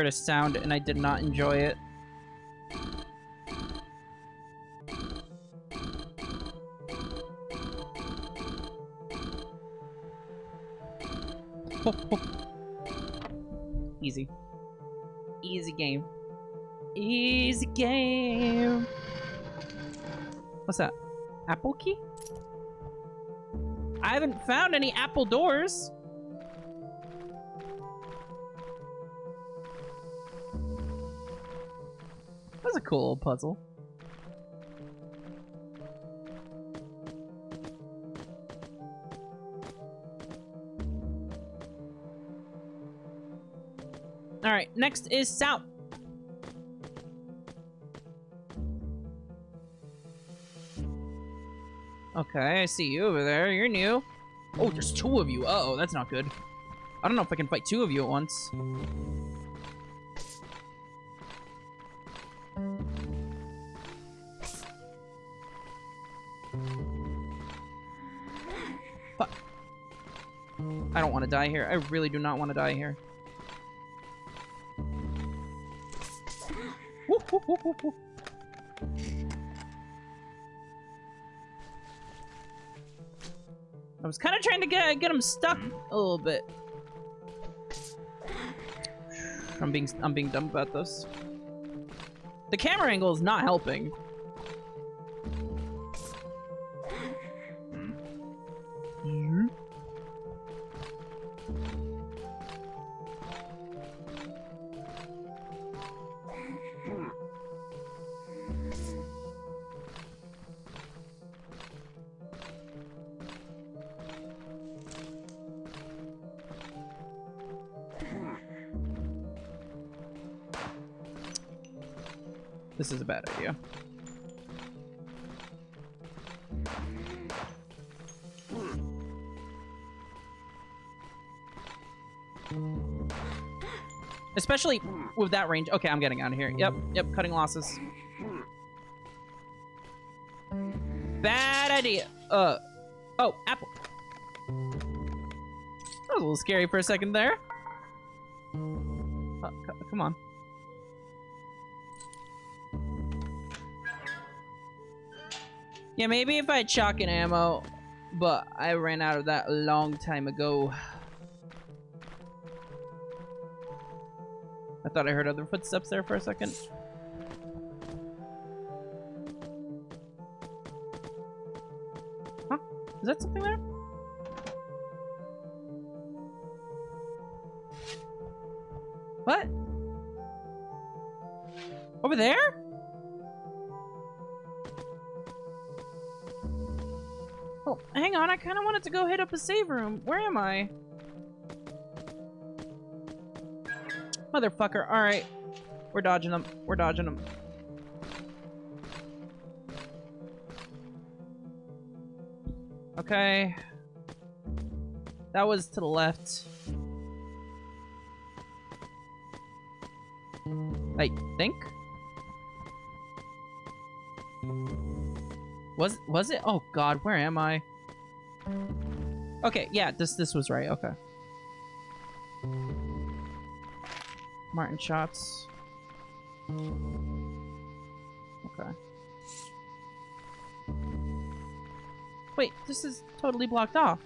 Heard a sound and I did not enjoy it. Easy. Easy game. Easy game. What's that? Apple key? I haven't found any apple doors. That's a cool old puzzle. Alright, next is south. Okay, I see you over there. You're new. Oh, there's two of you. Uh oh that's not good. I don't know if I can fight two of you at once. Want to die here. I really do not want to die here. I was kind of trying to get get him stuck a little bit. I'm being I'm being dumb about this. The camera angle is not helping. Especially with that range. Okay, I'm getting out of here. Yep, yep, cutting losses. Bad idea. Uh, oh, apple. That was a little scary for a second there. Oh, come on. Yeah, maybe if I had chalk and ammo, but I ran out of that a long time ago. Thought I heard other footsteps there for a second. Huh? Is that something there? What? Over there? Oh, hang on. I kind of wanted to go hit up a save room. Where am I? Motherfucker. All right. We're dodging them. We're dodging them. Okay. That was to the left. I think. Was was it? Oh god, where am I? Okay, yeah, this this was right. Okay. Martin shots. Okay. Wait, this is totally blocked off.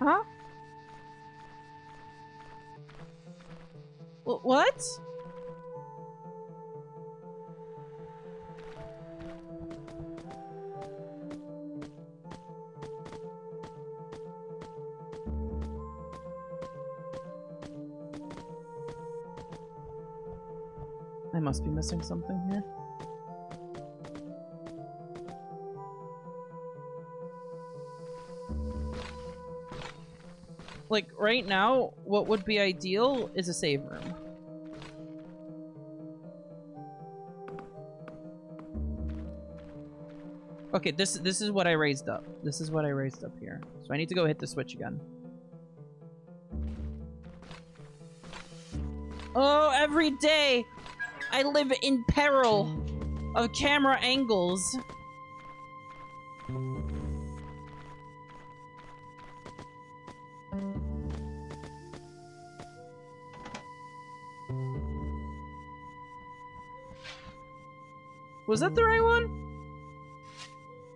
Huh? Wh- What? Must be missing something here. Like, right now, what would be ideal is a save room. Okay, this this is what I raised up. This is what I raised up here. So I need to go hit the switch again. Oh, every day I live in peril of camera angles. Was that the right one?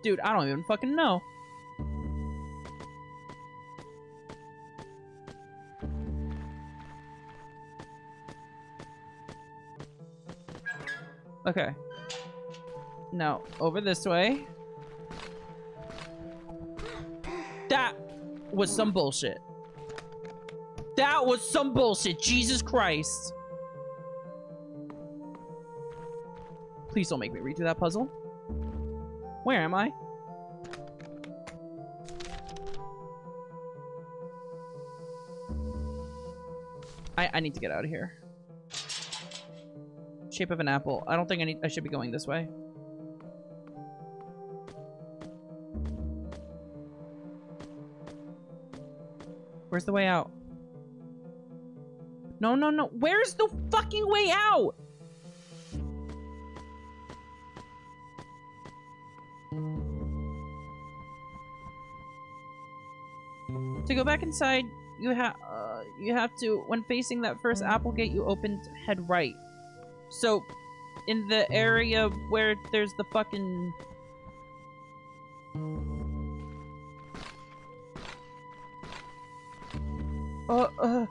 Dude, I don't even fucking know. Okay. No, over this way. That was some bullshit. That was some bullshit. Jesus Christ. Please don't make me redo that puzzle. Where am I? I, I need to get out of here. Shape of an apple. I don't think I need I should be going this way. Where's the way out? No, no, no. Where's the fucking way out? To go back inside, you have uh, you have to when facing that first apple gate, you open head right. So, in the area where there's the fucking uh uh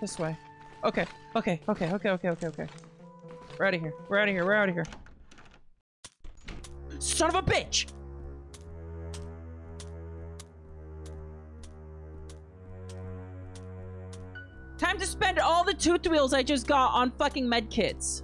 this way. Okay, okay, okay, okay, okay, okay, okay. We're out of here. We're out of here. We're out of here. Son of a bitch! Tooth wheels I just got on fucking med kits.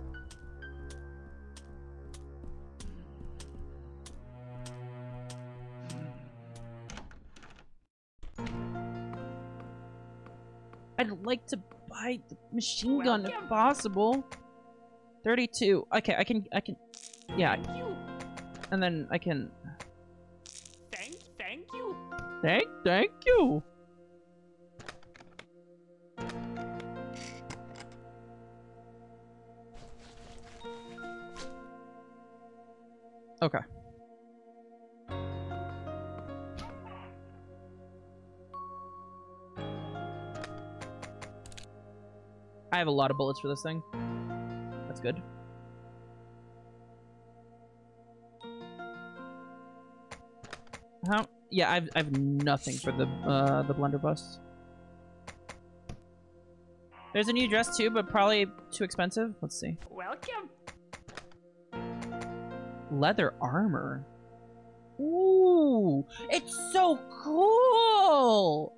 I'd like to buy the machine gun if possible. 32. Okay, I can, I can, yeah, Thank you. and then I can, Thank, thank you. thank, thank you. I have a lot of bullets for this thing. That's good. How? Yeah, I've I've nothing for the uh the blunderbuss. There's a new dress too, but probably too expensive. Let's see. Welcome. Leather armor. Ooh, it's so cool.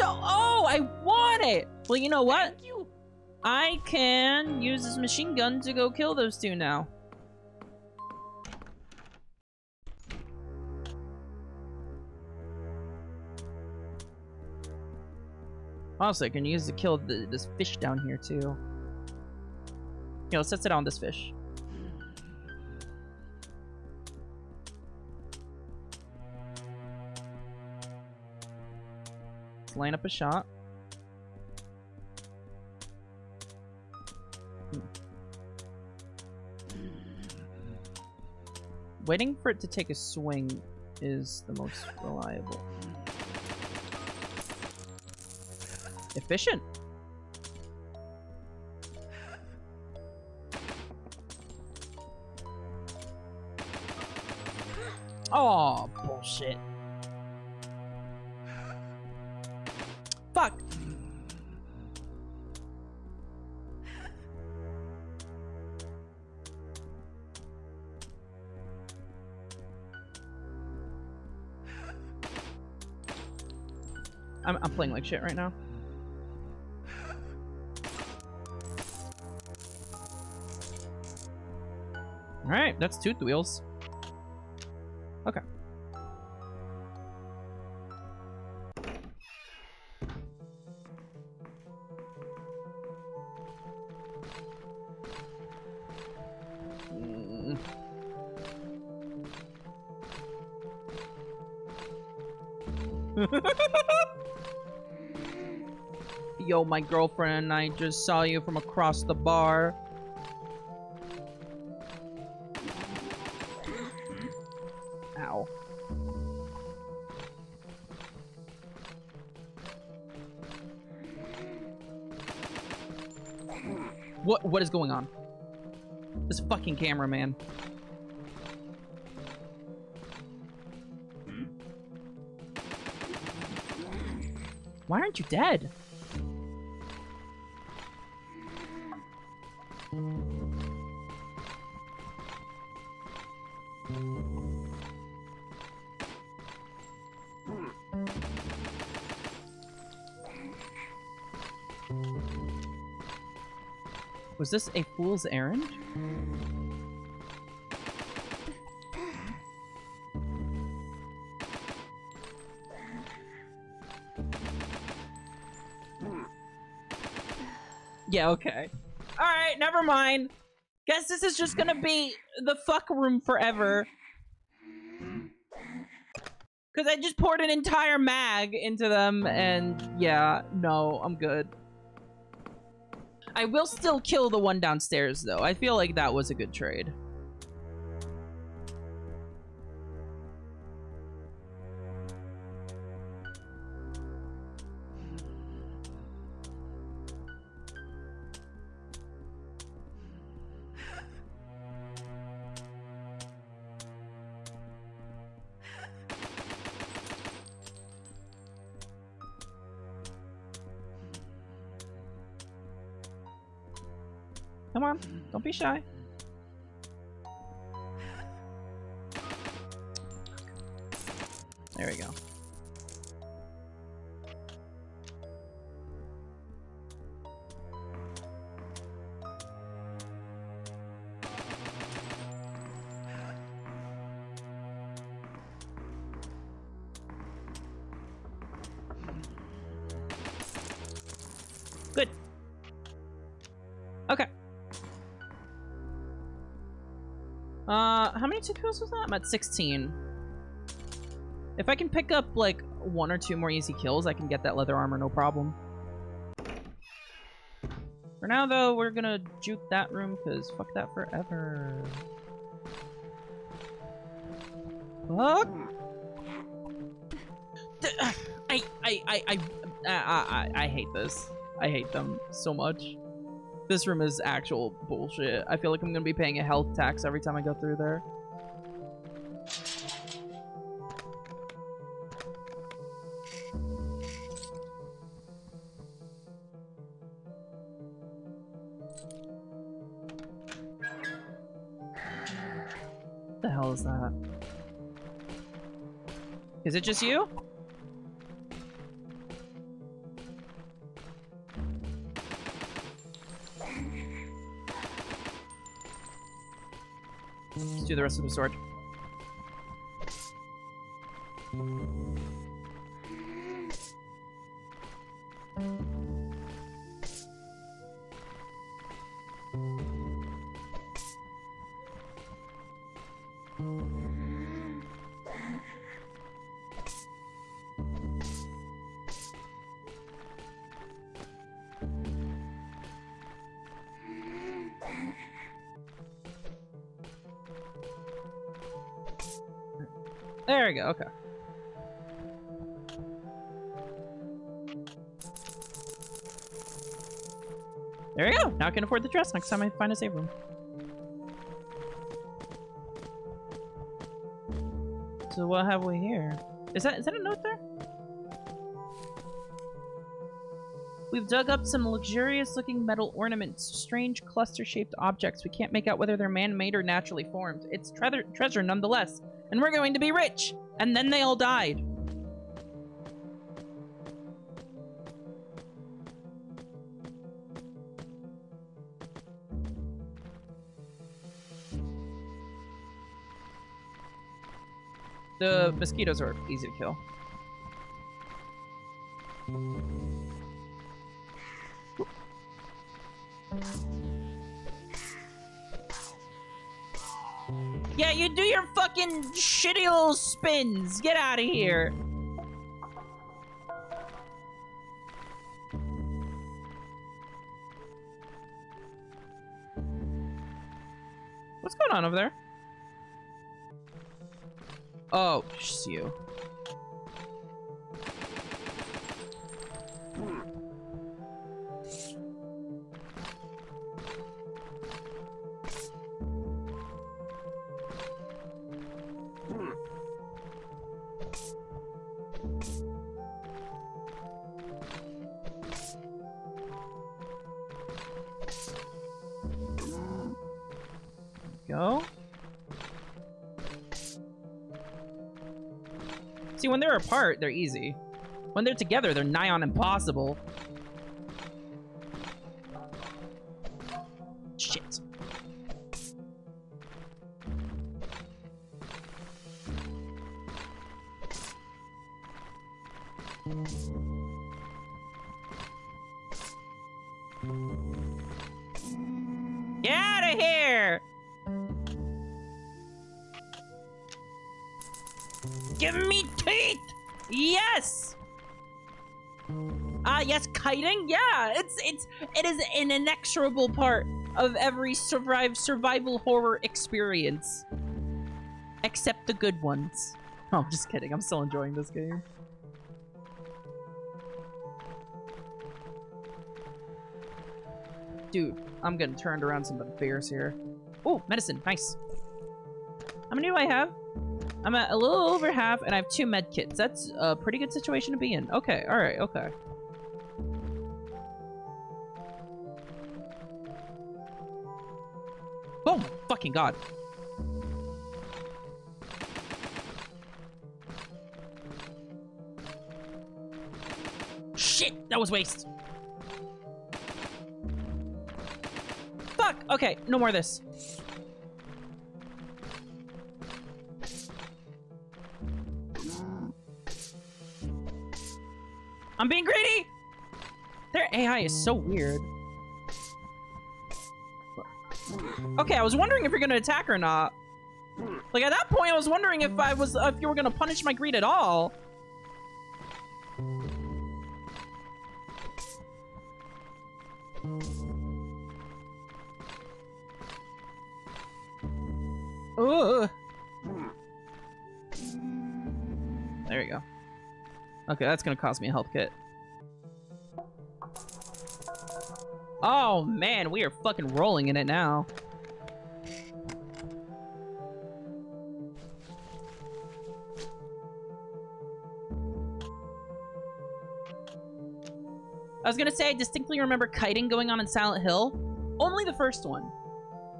So, oh, I want it. Well, you know what? Thank you. I can use this machine gun to go kill those two now. Also, I can use to kill the, this fish down here too. Yo, let's set it on this fish. line up a shot. Waiting for it to take a swing is the most reliable. Efficient. Oh, bullshit. Playing like shit right now. Alright, that's tooth wheels. Yo, my girlfriend and I just saw you from across the bar. Ow. What what is going on? This fucking cameraman. Why aren't you dead? Was this a fool's errand? Yeah, okay. Alright, never mind. Guess this is just gonna be the fuck room forever. Because I just poured an entire mag into them, and yeah, no, I'm good. I will still kill the one downstairs, though. I feel like that was a good trade. Don't be shy. That? I'm at 16. If I can pick up, like, one or two more easy kills, I can get that leather armor, no problem. For now, though, we're gonna juke that room, because fuck that forever. Fuck! I I I I I I hate this. I hate them so much. This room is actual bullshit. I feel like I'm gonna be paying a health tax every time I go through there. Hell is that? Is it just you? Let's do the rest of the sword. I can afford the dress next time I find a save room. So what have we here? Is that is that a note there? We've dug up some luxurious looking metal ornaments, strange cluster shaped objects. We can't make out whether they're man made or naturally formed. It's treasure, treasure nonetheless, and we're going to be rich! And then they all died. The mosquitoes are easy to kill. Yeah, you do your fucking shitty little spins. Get out of here. What's going on over there? Oh, it's you. Apart, they're easy. When they're together, they're nigh on impossible. Inexorable part of every survive survival horror experience. Except the good ones. Oh, I'm just kidding. I'm still enjoying this game. Dude, I'm getting turned around some of the bears here. Oh, medicine. Nice. How many do I have? I'm at a little over half, and I have two med kits. That's a pretty good situation to be in. Okay, alright, okay. Fucking god. Shit! That was waste. Fuck! Okay, no more of this. I'm being greedy! Their AI is so weird. Okay, I was wondering if you're gonna attack or not. Like, at that point, I was wondering if I was- if you were gonna punish my greed at all. Ugh. There you go. Okay, that's gonna cost me a health kit. Oh man, we are fucking rolling in it now. I was gonna say, I distinctly remember kiting going on in Silent Hill. Only the first one.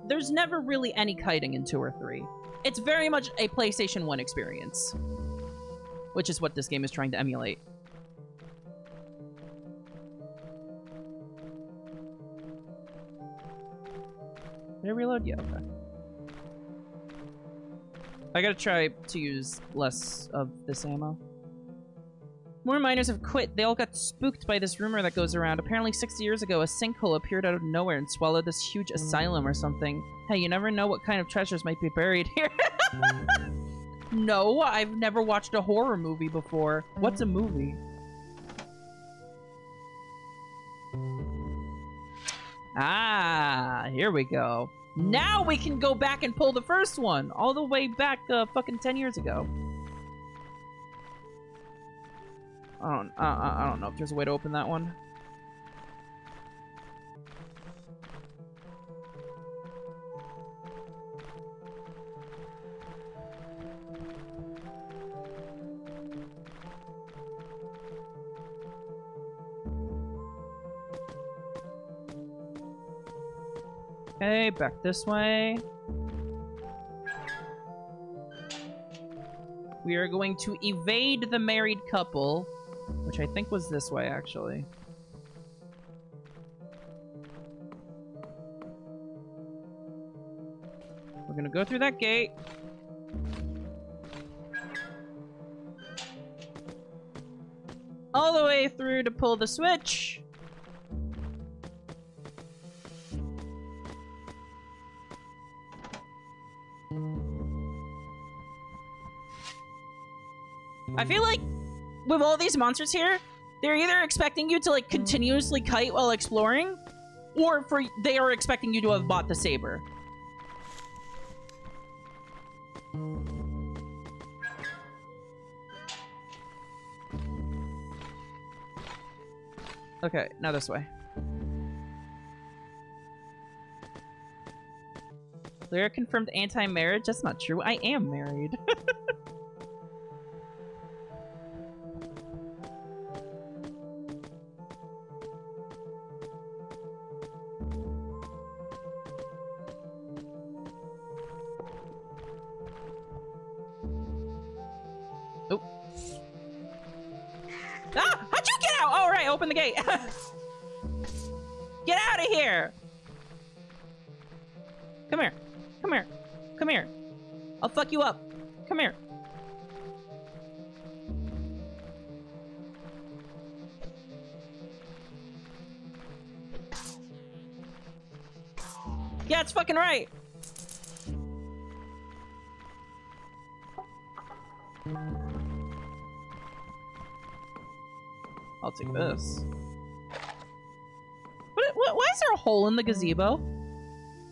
There's never really any kiting in 2 or 3. It's very much a PlayStation 1 experience. Which is what this game is trying to emulate. Did I reload? Yeah, okay. I gotta try to use less of this ammo. More miners have quit. They all got spooked by this rumor that goes around. Apparently 60 years ago, a sinkhole appeared out of nowhere and swallowed this huge asylum or something. Hey, you never know what kind of treasures might be buried here. no, I've never watched a horror movie before. What's a movie? Ah, here we go. Now we can go back and pull the first one, all the way back uh, fucking 10 years ago. I don't. Uh, I don't know if there's a way to open that one. Okay, back this way. We are going to evade the married couple, which I think was this way, actually. We're gonna go through that gate. All the way through to pull the switch. I feel like with all these monsters here, they're either expecting you to like continuously kite while exploring, or for they are expecting you to have bought the saber. Okay, now this way. Lyra confirmed anti-marriage? That's not true. I am married. gazebo?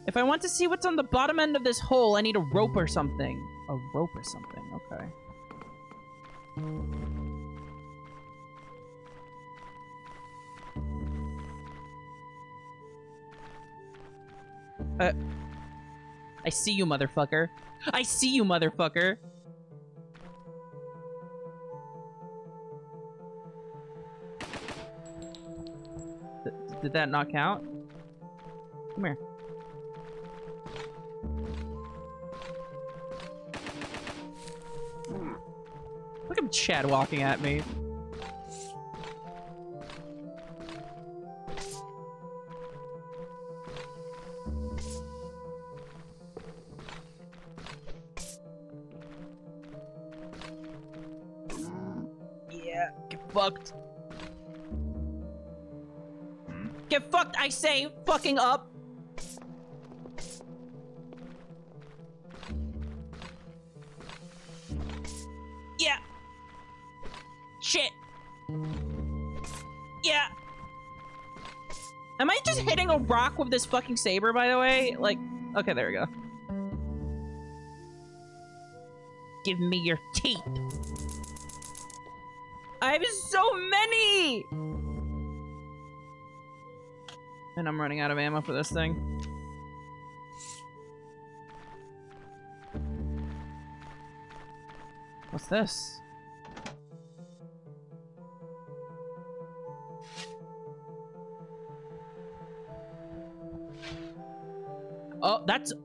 If I want to see what's on the bottom end of this hole, I need a rope or something. A rope or something, okay. Uh, I see you, motherfucker. I see you, motherfucker. Th- did that not count? Come here. Look at Chad walking at me. Yeah, get fucked. Hmm? Get fucked, I say, fucking up. This fucking saber, by the way? Like, okay, there we go. Give me your teeth. I have so many! And I'm running out of ammo for this thing. What's this?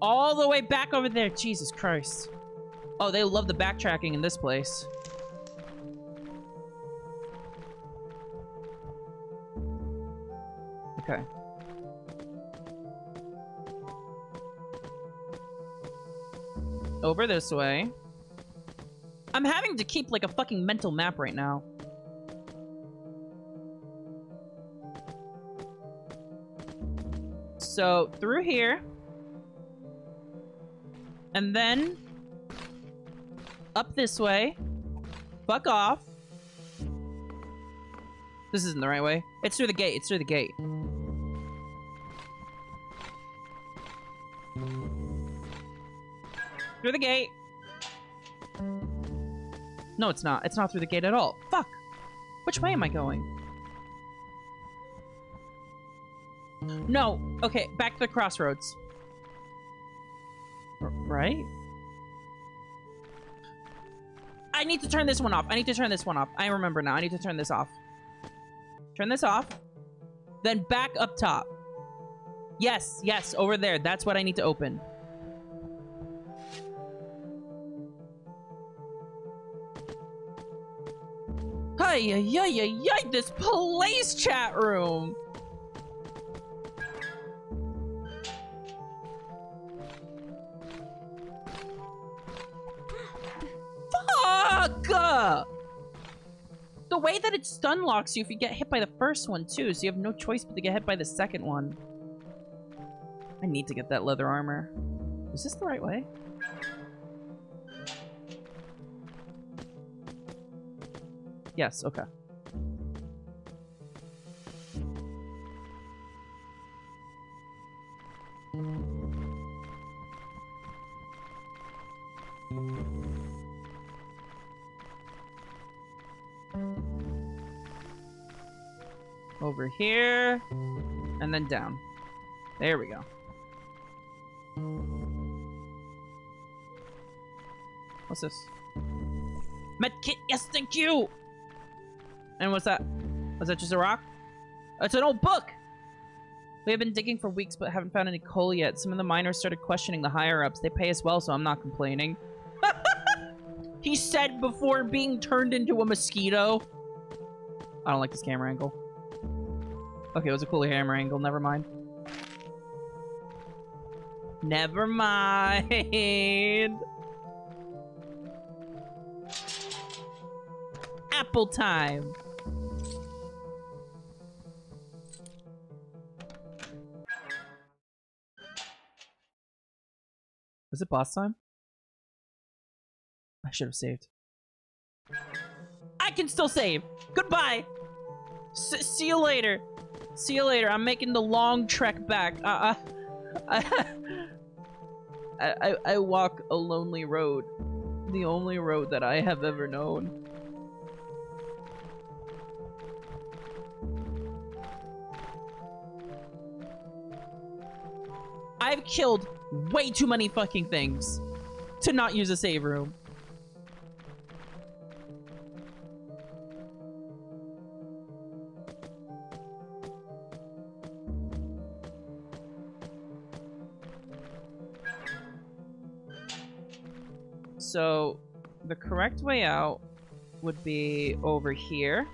All the way back over there. Jesus Christ. Oh, they love the backtracking in this place. Okay. Over this way. I'm having to keep like a fucking mental map right now. So, through here. And then up this way. Fuck off. This isn't the right way. It's through the gate. It's through the gate. Through the gate. No, it's not. It's not through the gate at all. Fuck. Which way am I going? No. Okay, back to the crossroads. Right? I need to turn this one off. I need to turn this one off. I remember now. I need to turn this off. Turn this off. Then back up top. Yes, yes, over there. That's what I need to open. Hi, yeah, yeah, yeah, this police chat room. Fuck! Uh. The way that it stun locks you if you get hit by the first one too, so you have no choice but to get hit by the second one. I need to get that leather armor. Is this the right way? Yes, okay. Over here, and then down. There we go. What's this? Medkit, yes, thank you! And what's that? Was that just a rock? It's an old book! We have been digging for weeks but haven't found any coal yet. Some of the miners started questioning the higher-ups. They pay us well, so I'm not complaining. He said before being turned into a mosquito. I don't like this camera angle. Okay, it was a cool camera angle. Never mind. Never mind. Apple time. Is it boss time? I should have saved. I can still save. Goodbye. S see you later. See you later. I'm making the long trek back. Uh, uh, I, I, I walk a lonely road. The only road that I have ever known. I've killed way too many fucking things to not use a save room. So, the correct way out would be over here.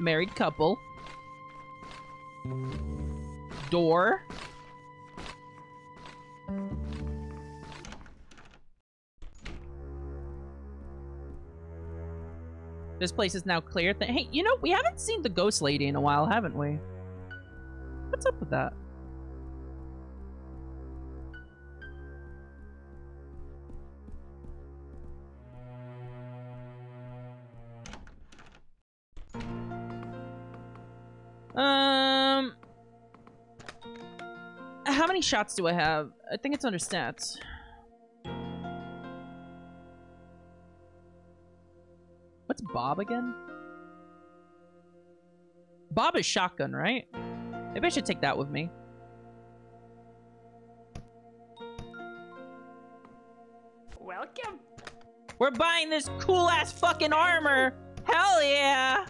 Married couple. Door. This place is now clear. Hey, you know, we haven't seen the ghost lady in a while, haven't we? What's up with that? Um, how many shots do I have? I think it's under stats. What's Bob again? Bob is shotgun, right? Maybe I should take that with me. Welcome. We're buying this cool ass fucking armor. Hell yeah.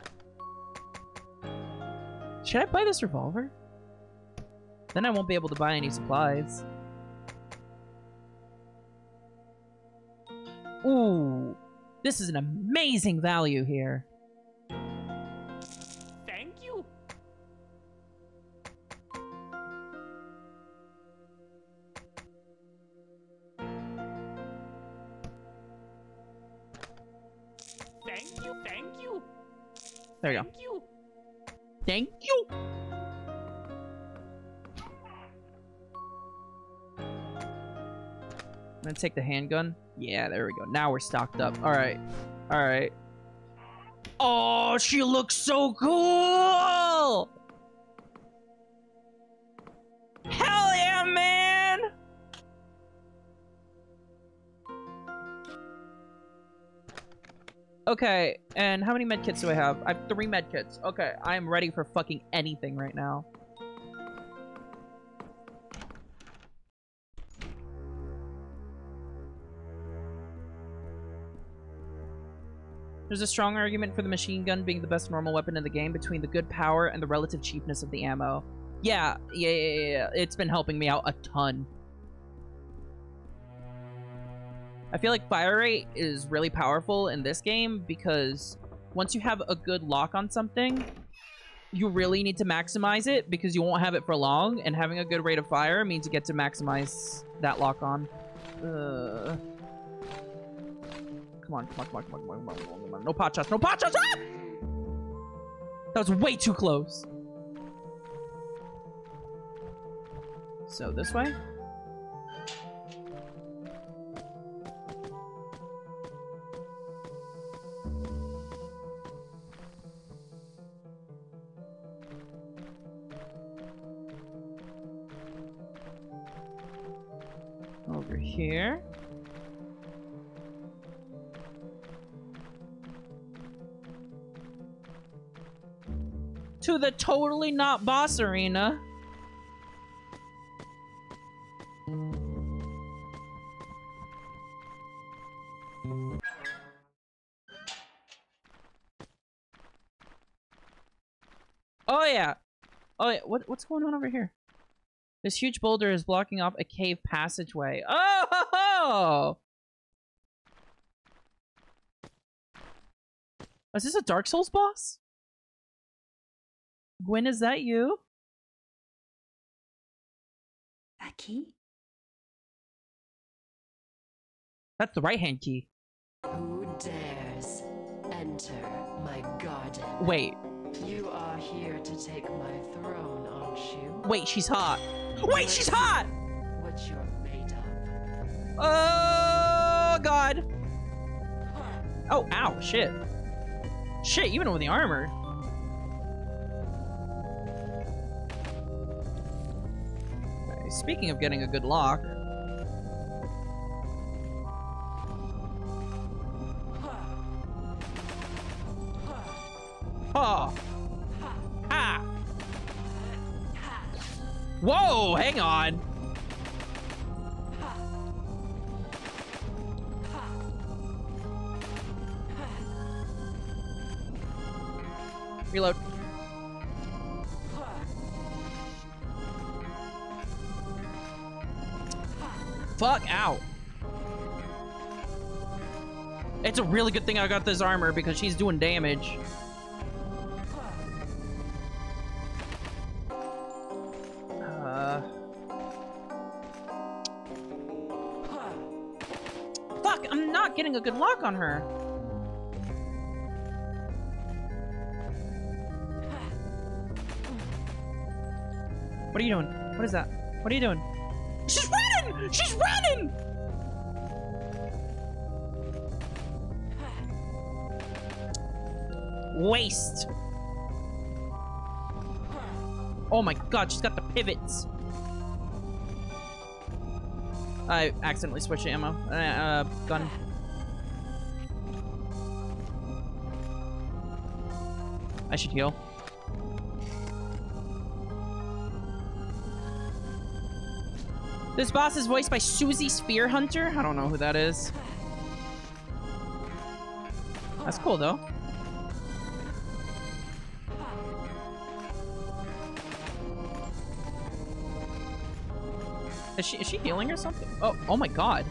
Should I buy this revolver? Then I won't be able to buy any supplies. Ooh, this is an amazing value here. Thank you. Thank you. Thank you. There you go. Thank you. Thank you. I'm gonna take the handgun. Yeah, there we go. Now we're stocked up. All right. All right. Oh, she looks so cool! Okay, and how many medkits do I have? I have three medkits. Okay, I am ready for fucking anything right now. There's a strong argument for the machine gun being the best normal weapon in the game between the good power and the relative cheapness of the ammo. Yeah, yeah, yeah, yeah. It's been helping me out a ton. I feel like fire rate is really powerful in this game because once you have a good lock on something, you really need to maximize it because you won't have it for long, and having a good rate of fire means you get to maximize that lock on. Uh... Come on, come on, come on, come on, come on, come on, come on, come on. No pot shots, no pot shots! Ah! That was way too close. So this way? The totally not boss arena. Oh yeah. Oh yeah. What what's going on over here? This huge boulder is blocking off a cave passageway. Oh! Ho, ho! Is this a Dark Souls boss? Gwen, is that you? That key? That's the right hand key. Who dares enter my garden? Wait, You are here to take my throne, aren't you? wait, she's hot. Wait, she's hot! What you're made of. Oh god. Oh, ow, shit. Shit, even with the armor. Speaking of getting a good lock, oh, ha, whoa, hang on. Reload. Fuck out. It's a really good thing I got this armor because she's doing damage. Uh, fuck, I'm not getting a good lock on her. What are you doing? What is that? What are you doing? She's running! Waste. Oh my god, she's got the pivots. I accidentally switched ammo. Uh, uh, gun. I should heal. This boss is voiced by Susie Spearhunter. I don't know who that is. That's cool though. Is she is she healing or something? Oh oh my god.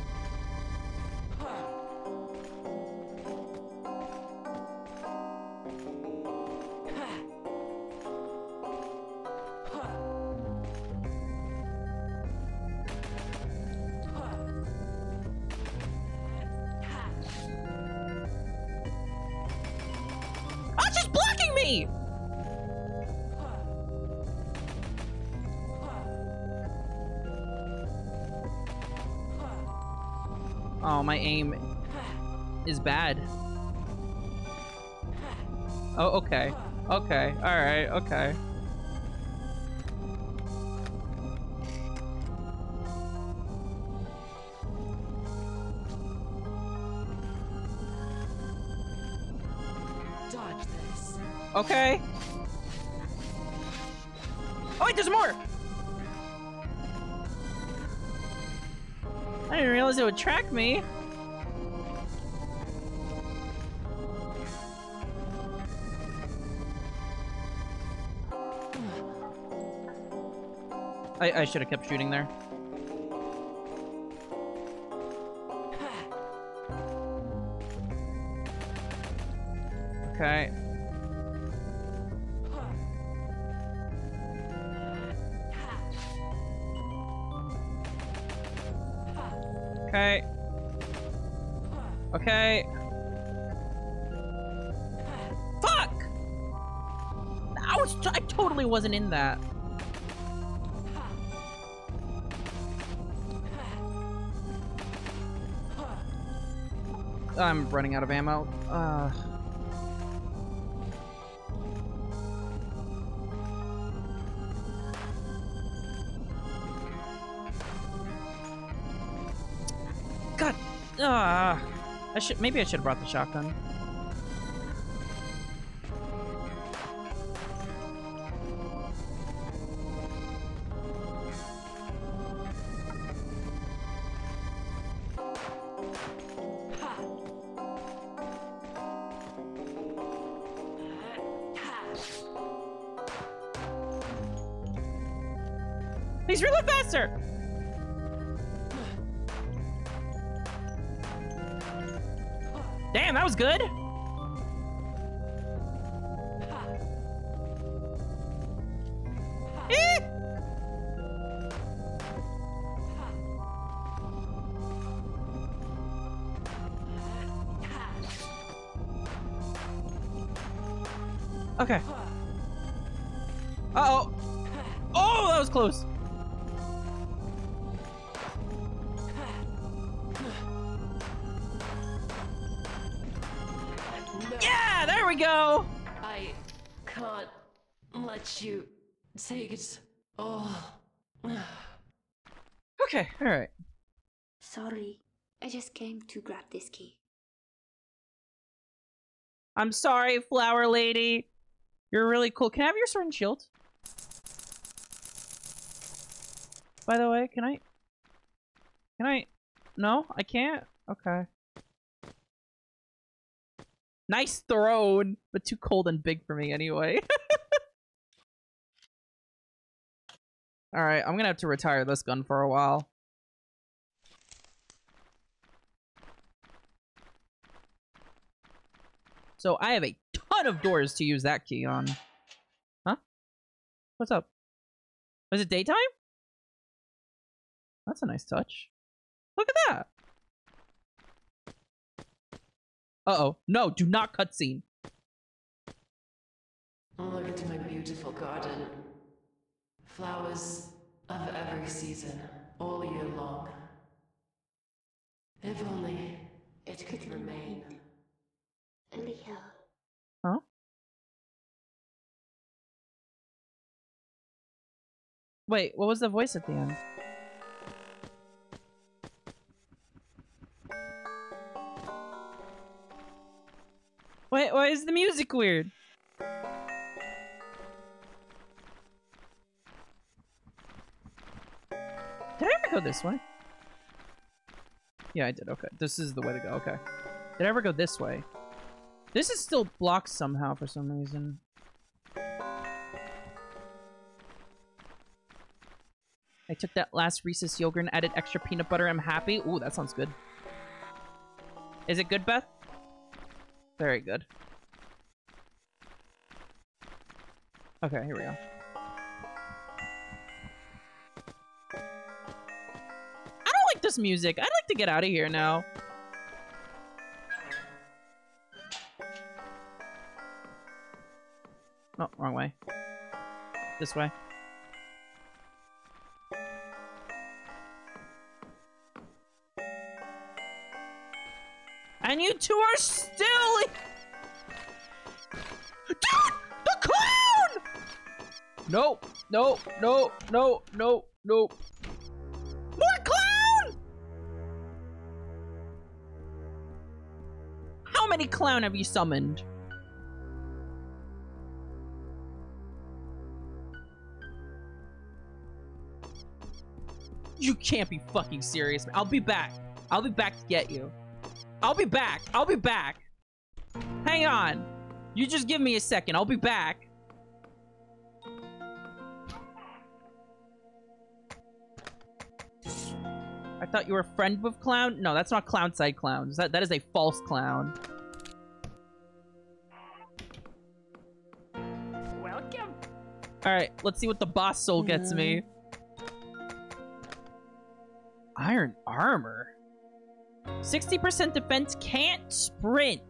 I, should have kept shooting there. Okay. Okay. Okay. Fuck! I was I totally wasn't in that. Running out of ammo. Uh God. Ah. I should maybe I should have brought the shotgun. I'm sorry, flower lady. You're really cool. Can I have your sword and shield? By the way, can I? Can I? No, I can't. Okay. Nice throne, but too cold and big for me anyway. Alright, I'm gonna have to retire this gun for a while. So I have a ton of doors to use that key on. Huh? What's up? Was it daytime? That's a nice touch. Look at that. Uh-oh. No, do not cutscene. Look into my beautiful garden. Flowers of every season, all year long. If only it could remain. Huh? Wait, what was the voice at the end? Wait, why is the music weird? Did I ever go this way? Yeah, I did. Okay. This is the way to go. Okay. Did I ever go this way? This is still blocked somehow for some reason. I took that last Reese's yogurt and added extra peanut butter. I'm happy. Ooh, that sounds good. Is it good, Beth? Very good. Okay, here we go. I don't like this music. I'd like to get out of here now. Oh, wrong way. This way. And you two are still... Dude! The clown! No, no, no, no, no, no. More clown! How many clown have you summoned? You can't be fucking serious. I'll be back. I'll be back to get you. I'll be back. I'll be back. Hang on. You just give me a second. I'll be back. I thought you were a friend with Clown? No, that's not Clown Side Clowns. That, that is a false clown. Welcome. Alright, let's see what the boss soul gets me. Mm-hmm. Iron armor? 60% defense can't sprint.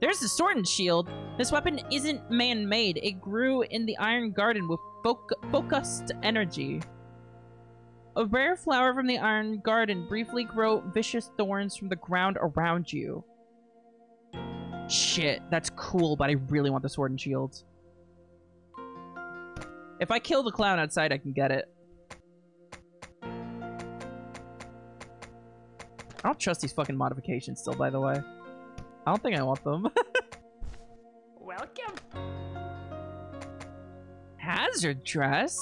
There's the sword and shield. This weapon isn't man-made. It grew in the Iron Garden with foc focused energy. A rare flower from the Iron Garden briefly grow vicious thorns from the ground around you. Shit, that's cool, but I really want the sword and shield. If I kill the clown outside, I can get it. I don't trust these fucking modifications still, by the way. I don't think I want them. Welcome. hazard dress?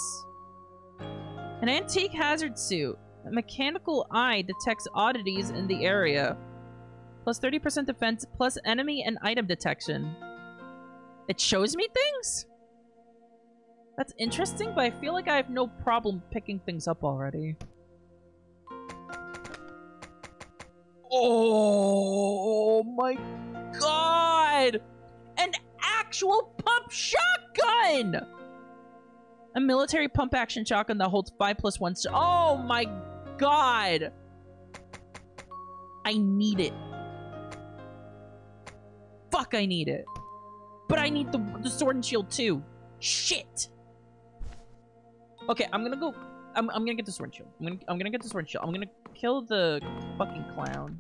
An antique hazard suit. A mechanical eye detects oddities in the area. Plus 30% defense, plus enemy and item detection. It shows me things? That's interesting, but I feel like I have no problem picking things up already. Oh my god! An actual pump shotgun! A military pump action shotgun that holds 5 plus 1 st- Oh my god! I need it. Fuck, I need it. But I need the, the sword and shield too. Shit! Okay, I'm gonna go... I'm, I'm gonna get the sword shield. I'm gonna, I'm gonna get the sword shield. I'm gonna kill the fucking clown.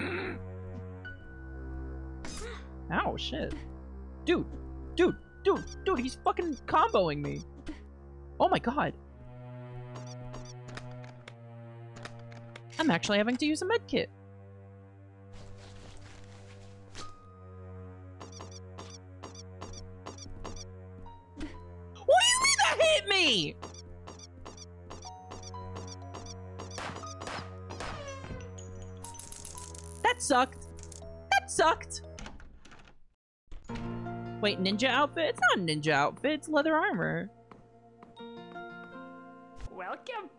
Ow, shit. Dude, dude, dude, dude, he's fucking comboing me. Oh my god. I'm actually having to use a med hit? That sucked. That sucked. Wait, ninja outfit? It's not a ninja outfit, it's leather armor. Welcome.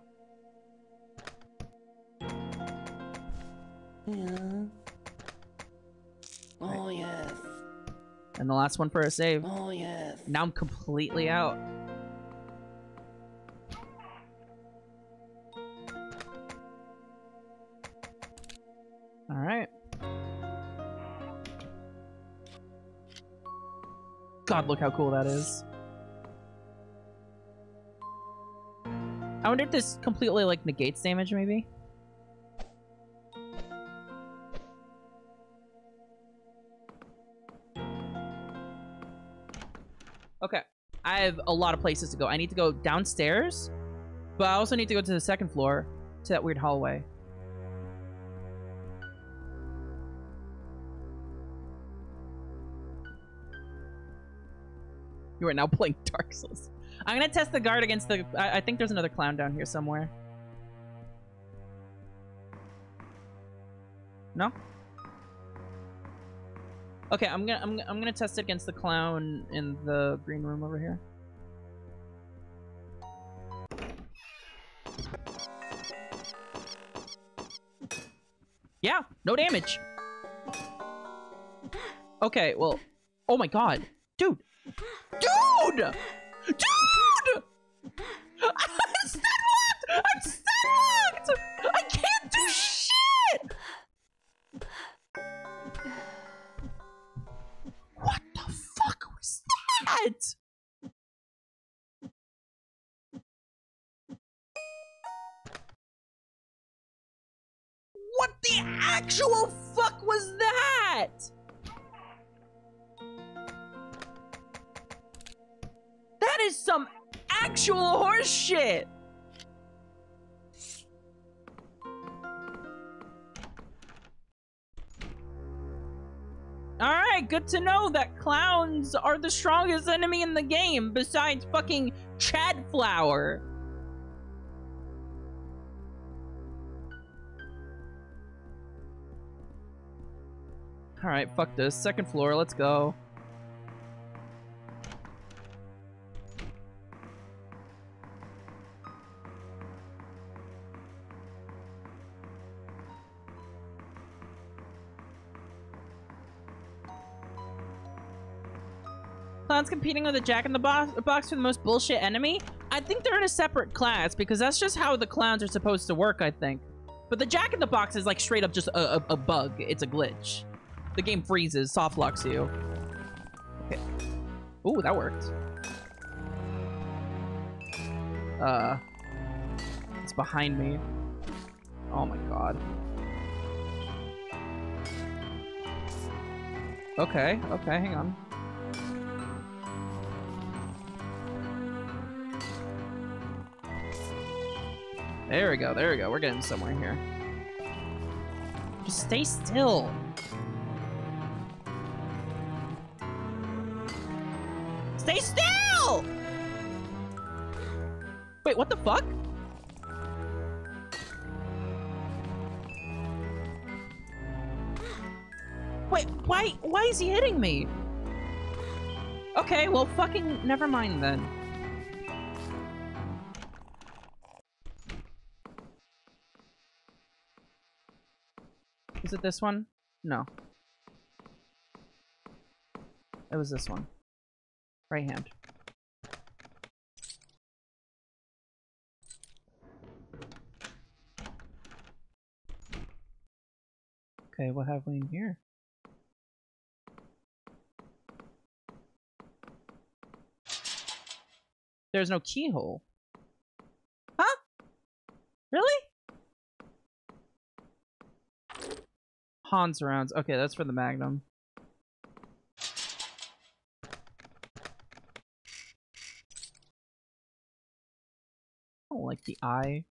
Yeah. Oh yes. And the last one for a save. Oh yes. Now I'm completely out. God, look how cool that is. I wonder if this completely, like, negates damage, maybe? Okay. I have a lot of places to go. I need to go downstairs, but I also need to go to the second floor, to that weird hallway. You are now playing Dark Souls. I'm gonna test the guard against the. I, I think there's another clown down here somewhere. No. Okay, I'm gonna I'm, I'm gonna test it against the clown in the green room over here. Yeah, no damage. Okay, well, oh my god, dude, dude, actual horse shit. All right, Alright, good to know that clowns are the strongest enemy in the game besides fucking Chad Flower. Alright, fuck this. Second floor, let's go. Competing with the Jack in the Box, box for the most bullshit enemy? I think they're in a separate class because that's just how the clowns are supposed to work, I think. But the Jack in the Box is like straight up just a, a, a bug. It's a glitch. The game freezes, soft locks you. Okay. Ooh, that worked. Uh, it's behind me. Oh my god. Okay, okay, hang on. There we go, there we go. We're getting somewhere here. Just stay still. Stay still! Wait, what the fuck? Wait, why why is he hitting me? Okay, well fucking never mind then. Is it this one? No. It was this one. Right hand. Okay, what have we in here? There's no keyhole. Huh? Really? Hans rounds. Okay, that's for the Magnum. I don't like the eye.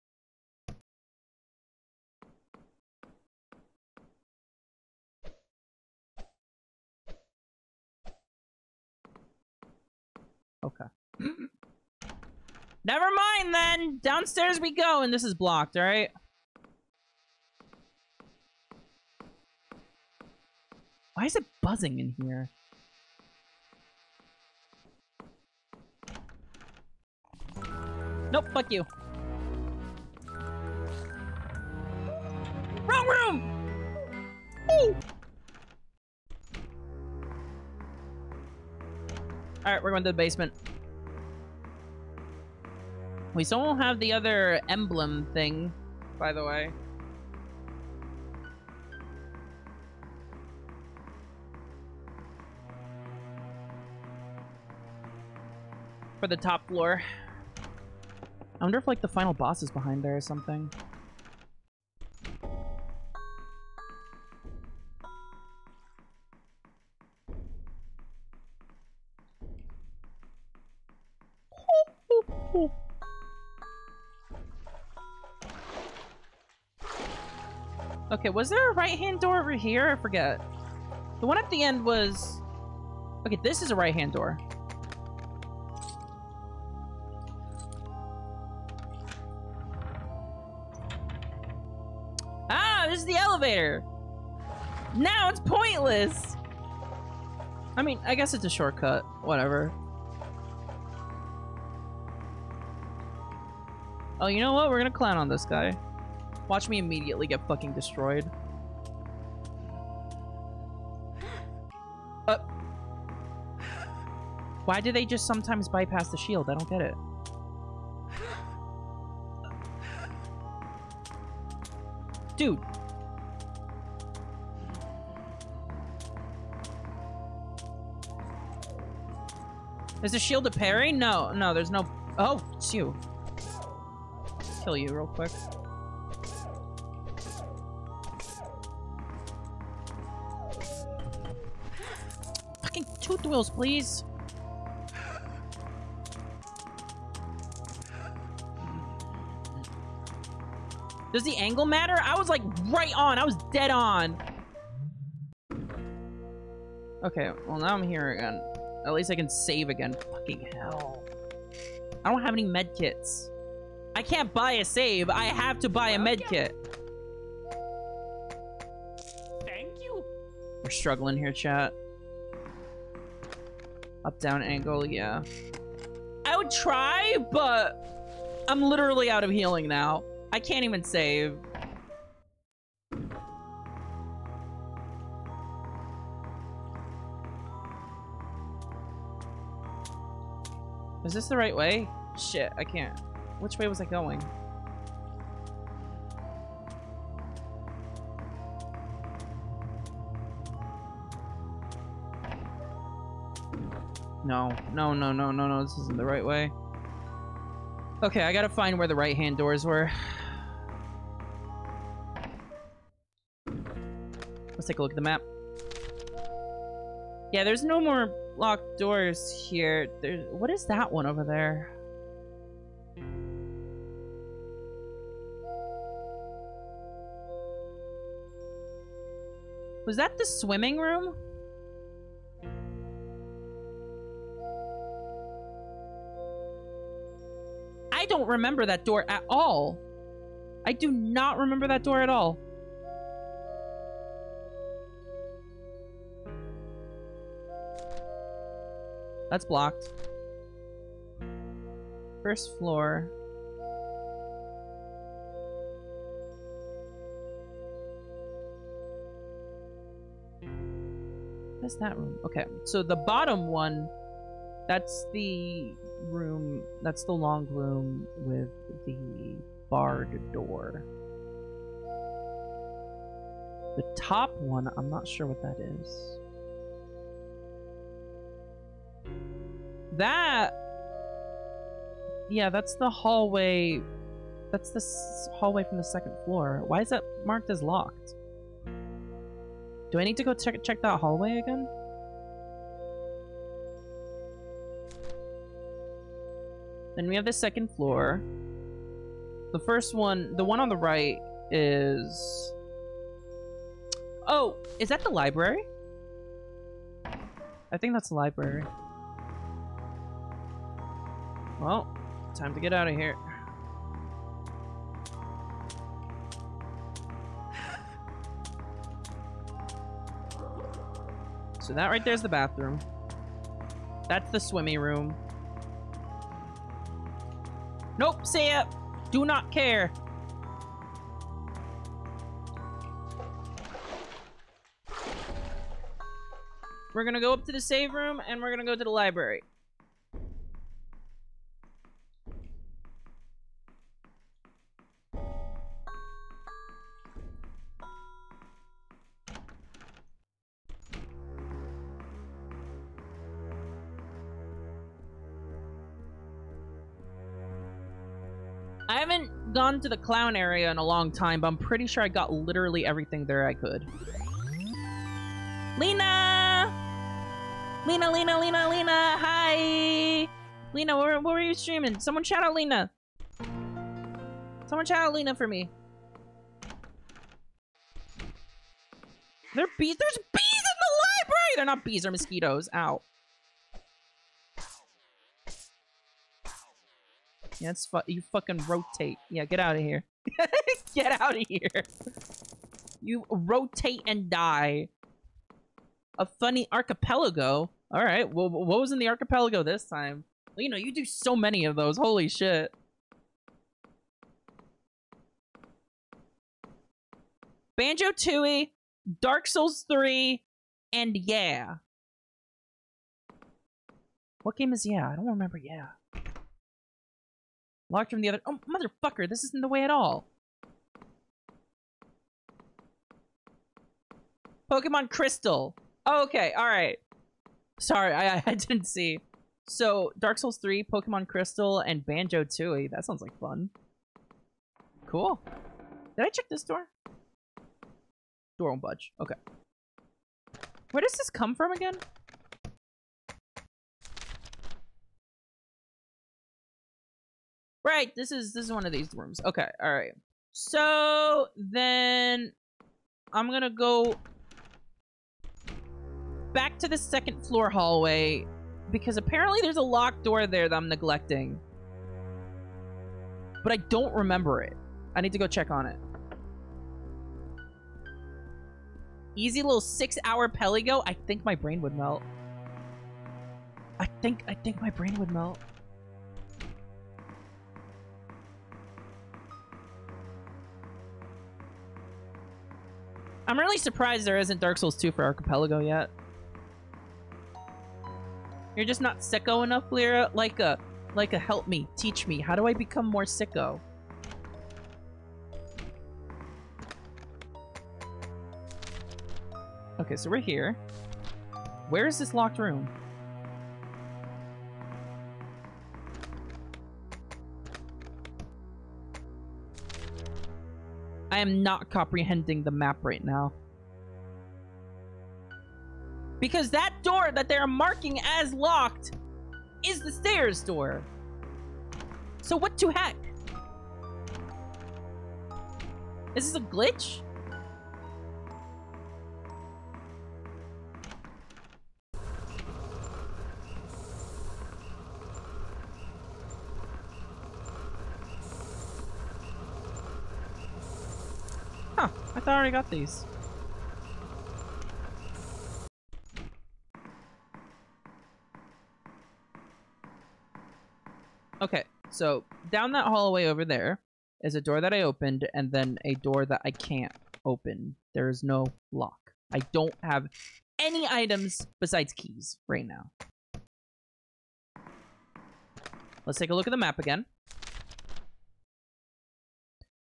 Okay. Never mind then! Downstairs we go, and this is blocked, alright? Why is it buzzing in here? Nope, fuck you. Wrong room! Alright, we're going to the basement. We still have the other emblem thing, by the way. For the top floor. I wonder if, like, the final boss is behind there or something. Okay, was there a right-hand door over here? I forget. The one at the end was... Okay, this is a right-hand door. Elevator. Now it's pointless. I mean, I guess it's a shortcut. Whatever. Oh, you know what? We're gonna clown on this guy. Watch me immediately get fucking destroyed. Uh, why do they just sometimes bypass the shield? I don't get it. Dude. Is the shield a parry? No, no, there's no... Oh, it's you. Kill you real quick. Fucking tooth wheels, please. Does the angle matter? I was like right on. I was dead on. Okay, well now I'm here again. At least I can save again. Fucking hell. I don't have any med kits. I can't buy a save. I have to buy a med kit. Thank you. We're struggling here, chat. Up, down, angle, yeah. I would try, but I'm literally out of healing now. I can't even save. Is this the right way? Shit, I can't. Which way was I going? No, no, no, no, no, no, this isn't the right way. Okay, I gotta find where the right-hand doors were. Let's take a look at the map. Yeah, there's no more locked doors here. There, what is that one over there? Was that the swimming room? I don't remember that door at all. I do not remember that door at all. That's blocked. First floor. What's that room? Okay, so the bottom one, that's the room, that's the long room with the barred door. The top one, I'm not sure what that is. That... Yeah, that's the hallway... That's the hallway from the second floor. Why is that marked as locked? Do I need to go check check that hallway again? Then we have the second floor. The first one, the one on the right is... Oh, is that the library? I think that's the library. Well, time to get out of here. So that right there's the bathroom. That's the swimmy room. Nope, see ya. Do not care. We're gonna go up to the save room and we're gonna go to the library. To the clown area in a long time, but I'm pretty sure I got literally everything there I could. Lena! Lena, Lena, Lena, Lena, hi! Lena, what were you streaming? Someone shout out Lena. Someone shout out Lena for me. There bees. There's bees in the library. They're not bees. They're mosquitoes. Ow. Yeah, it's fu- you fucking rotate. Yeah, get out of here. get out of here. You rotate and die. A funny archipelago. All right. Well, what was in the archipelago this time? Well, you know, you do so many of those. Holy shit. Banjo Tooie, Dark Souls 3, and yeah. What game is yeah? I don't remember yeah. Locked from the other- Oh, motherfucker, this isn't the way at all. Pokemon Crystal. Oh, okay, alright. Sorry, I, I didn't see. So, Dark Souls 3, Pokemon Crystal, and Banjo Tooie. That sounds like fun. Cool. Did I check this door? Door won't budge. Okay. Where does this come from again? Right, this is this is one of these rooms. Okay, all right. So then I'm gonna go. back to the second floor hallway because apparently there's a locked door there that I'm neglecting. But I don't remember it. I need to go check on it. Easy little six hour Peligo. I think my brain would melt. I think I think my brain would melt. I'm really surprised there isn't Dark Souls 2 for Archipelago yet. You're just not sicko enough, Lyra. Like a, like a help me, teach me. How do I become more sicko? Okay, so we're here. Where is this locked room? I am not comprehending the map right now. Because that door that they're marking as locked is the stairs door. So what to heck? Is this a glitch? I already got these. Okay, so down that hallway over there is a door that I opened and then a door that I can't open. There is no lock. I don't have any items besides keys right now. Let's take a look at the map again.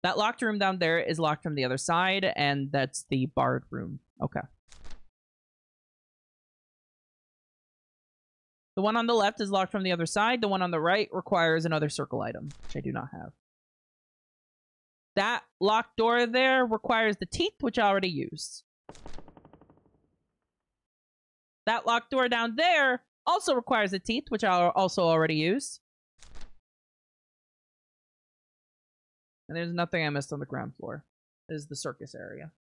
That locked room down there is locked from the other side, and that's the barred room. Okay. The one on the left is locked from the other side. The one on the right requires another circle item, which I do not have. That locked door there requires the teeth, which I already used. That locked door down there also requires the teeth, which I also already used. And there's nothing I missed on the ground floor. This is the circus area.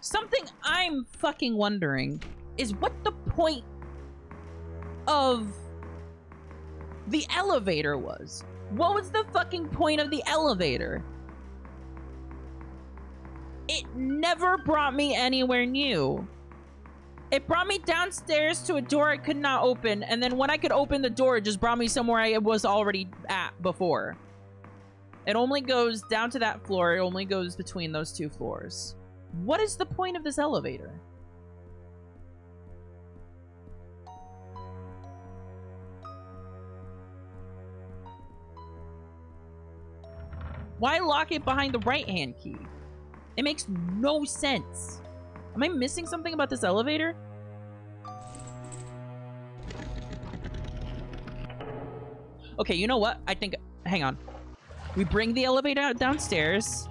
Something I'm fucking wondering is what the point of the elevator was. What was the fucking point of the elevator? It never brought me anywhere new. It brought me downstairs to a door I could not open, and then when I could open the door, it just brought me somewhere I was already at before. It only goes down to that floor, it only goes between those two floors. What is the point of this elevator? Why lock it behind the right-hand key? It makes no sense. Am I missing something about this elevator? Okay, you know what? I think... Hang on. We bring the elevator downstairs,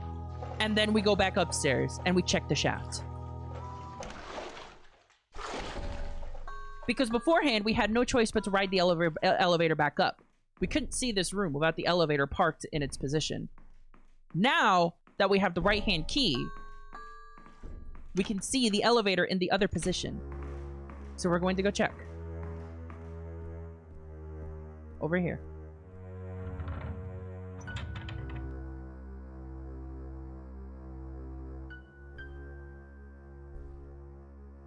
and then we go back upstairs, and we check the shaft. Because beforehand, we had no choice but to ride the elevator, elevator back up. We couldn't see this room without the elevator parked in its position. Now that we have the right-hand key, we can see the elevator in the other position. So we're going to go check. Over here.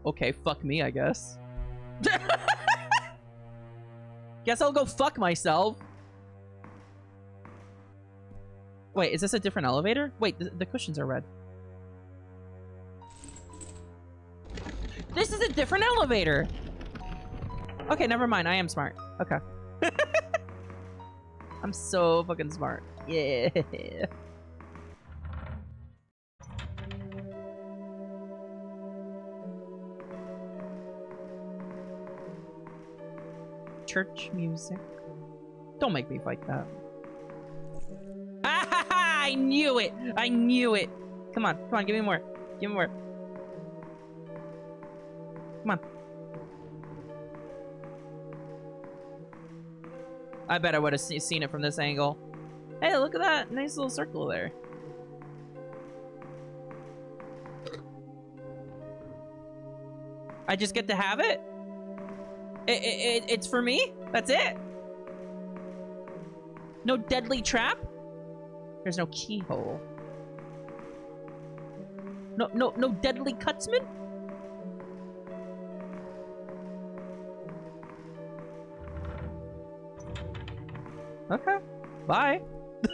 Okay, fuck me, I guess. guess I'll go fuck myself. Wait, is this a different elevator? Wait, the, the cushions are red. This is a different elevator! Okay, never mind. I am smart. Okay. I'm so fucking smart. Yeah. Church music. Don't make me fight that. I knew it. I knew it. Come on. Come on. Give me more. Give me more. Come on. I bet I would have seen it from this angle. Hey, look at that nice little circle there. I just get to have it? it, it, it it's for me? That's it? No deadly trap? There's no keyhole. No, no, no deadly cutsman? Okay. Bye.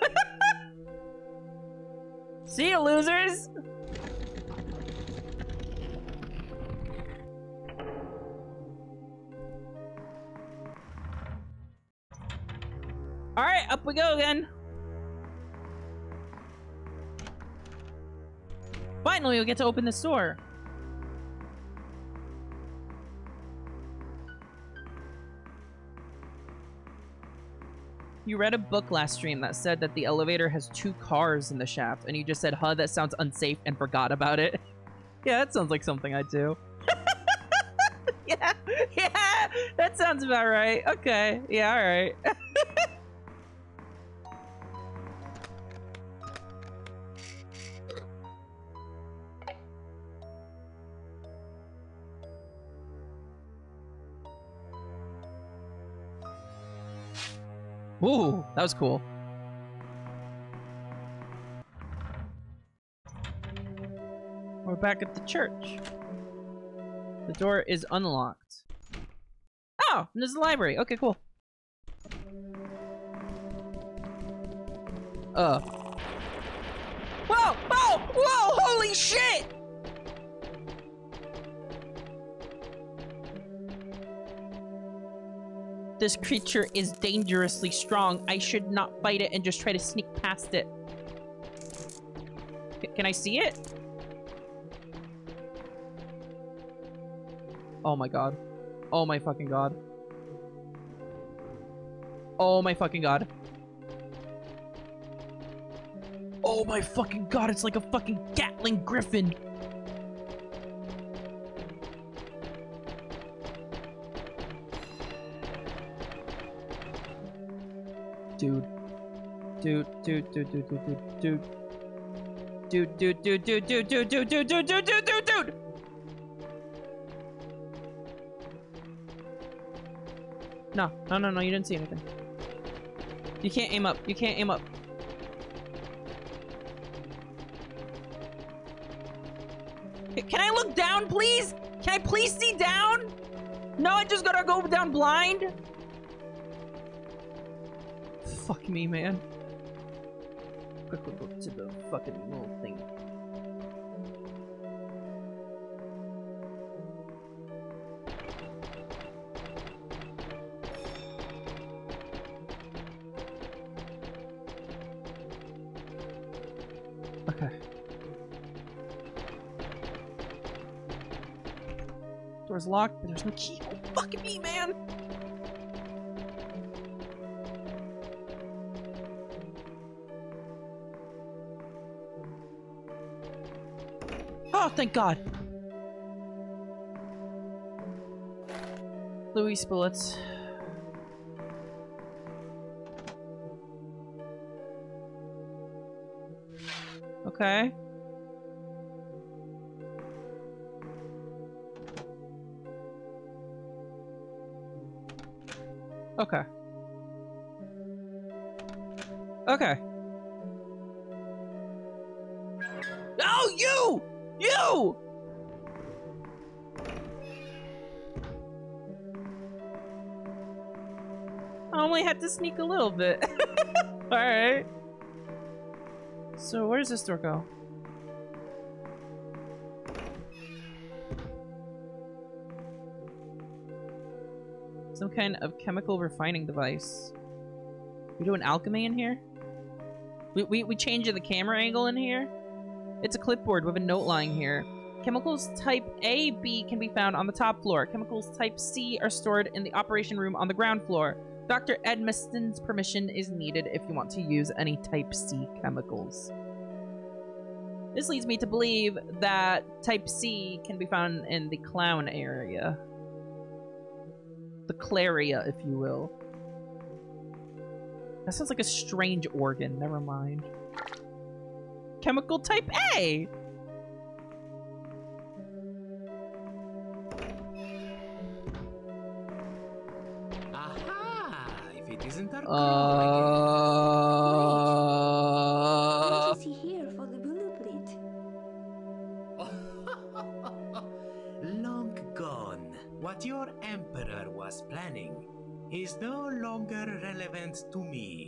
See you, losers! Alright, up we go again. Finally, we'll get to open the store. You read a book last stream that said that the elevator has two cars in the shaft, and you just said, huh, that sounds unsafe, and forgot about it. yeah, that sounds like something I'd do. yeah, yeah, that sounds about right. Okay, yeah, alright. Ooh, that was cool. We're back at the church. The door is unlocked. Oh, there's the library. Okay, cool. Uh. Whoa! Whoa! Whoa! Holy shit! This creature is dangerously strong. I should not fight it and just try to sneak past it. C can I see it? Oh my god. Oh my fucking god. Oh my fucking god. Oh my fucking god, it's like a fucking Gatling Griffin. No, no, no, no, you didn't see anything. You can't aim up. You can't aim up. Can I look down, please? Can I please see down? No, I just gotta go down blind? Fuck me, man. Quickly go to the fucking little thing. Okay. Door's locked, but there's no key. Oh, fuck me, man! Oh, thank God. Louis bullets. Okay. Okay. Okay. You! I only had to sneak a little bit. Alright. So where does this door go? Some kind of chemical refining device. We doing alchemy in here? We, we, we changing the camera angle in here? It's a clipboard with a note lying here. Chemicals type A, B can be found on the top floor. Chemicals type C are stored in the operation room on the ground floor. Dr. Edmiston's permission is needed if you want to use any type C chemicals. This leads me to believe that type C can be found in the clown area. The Claria, if you will. That sounds like a strange organ. Never mind. Chemical type A. Aha! If it isn't our Uh, What is he here for the blueprint? Long gone. What your emperor was planning is no longer relevant to me.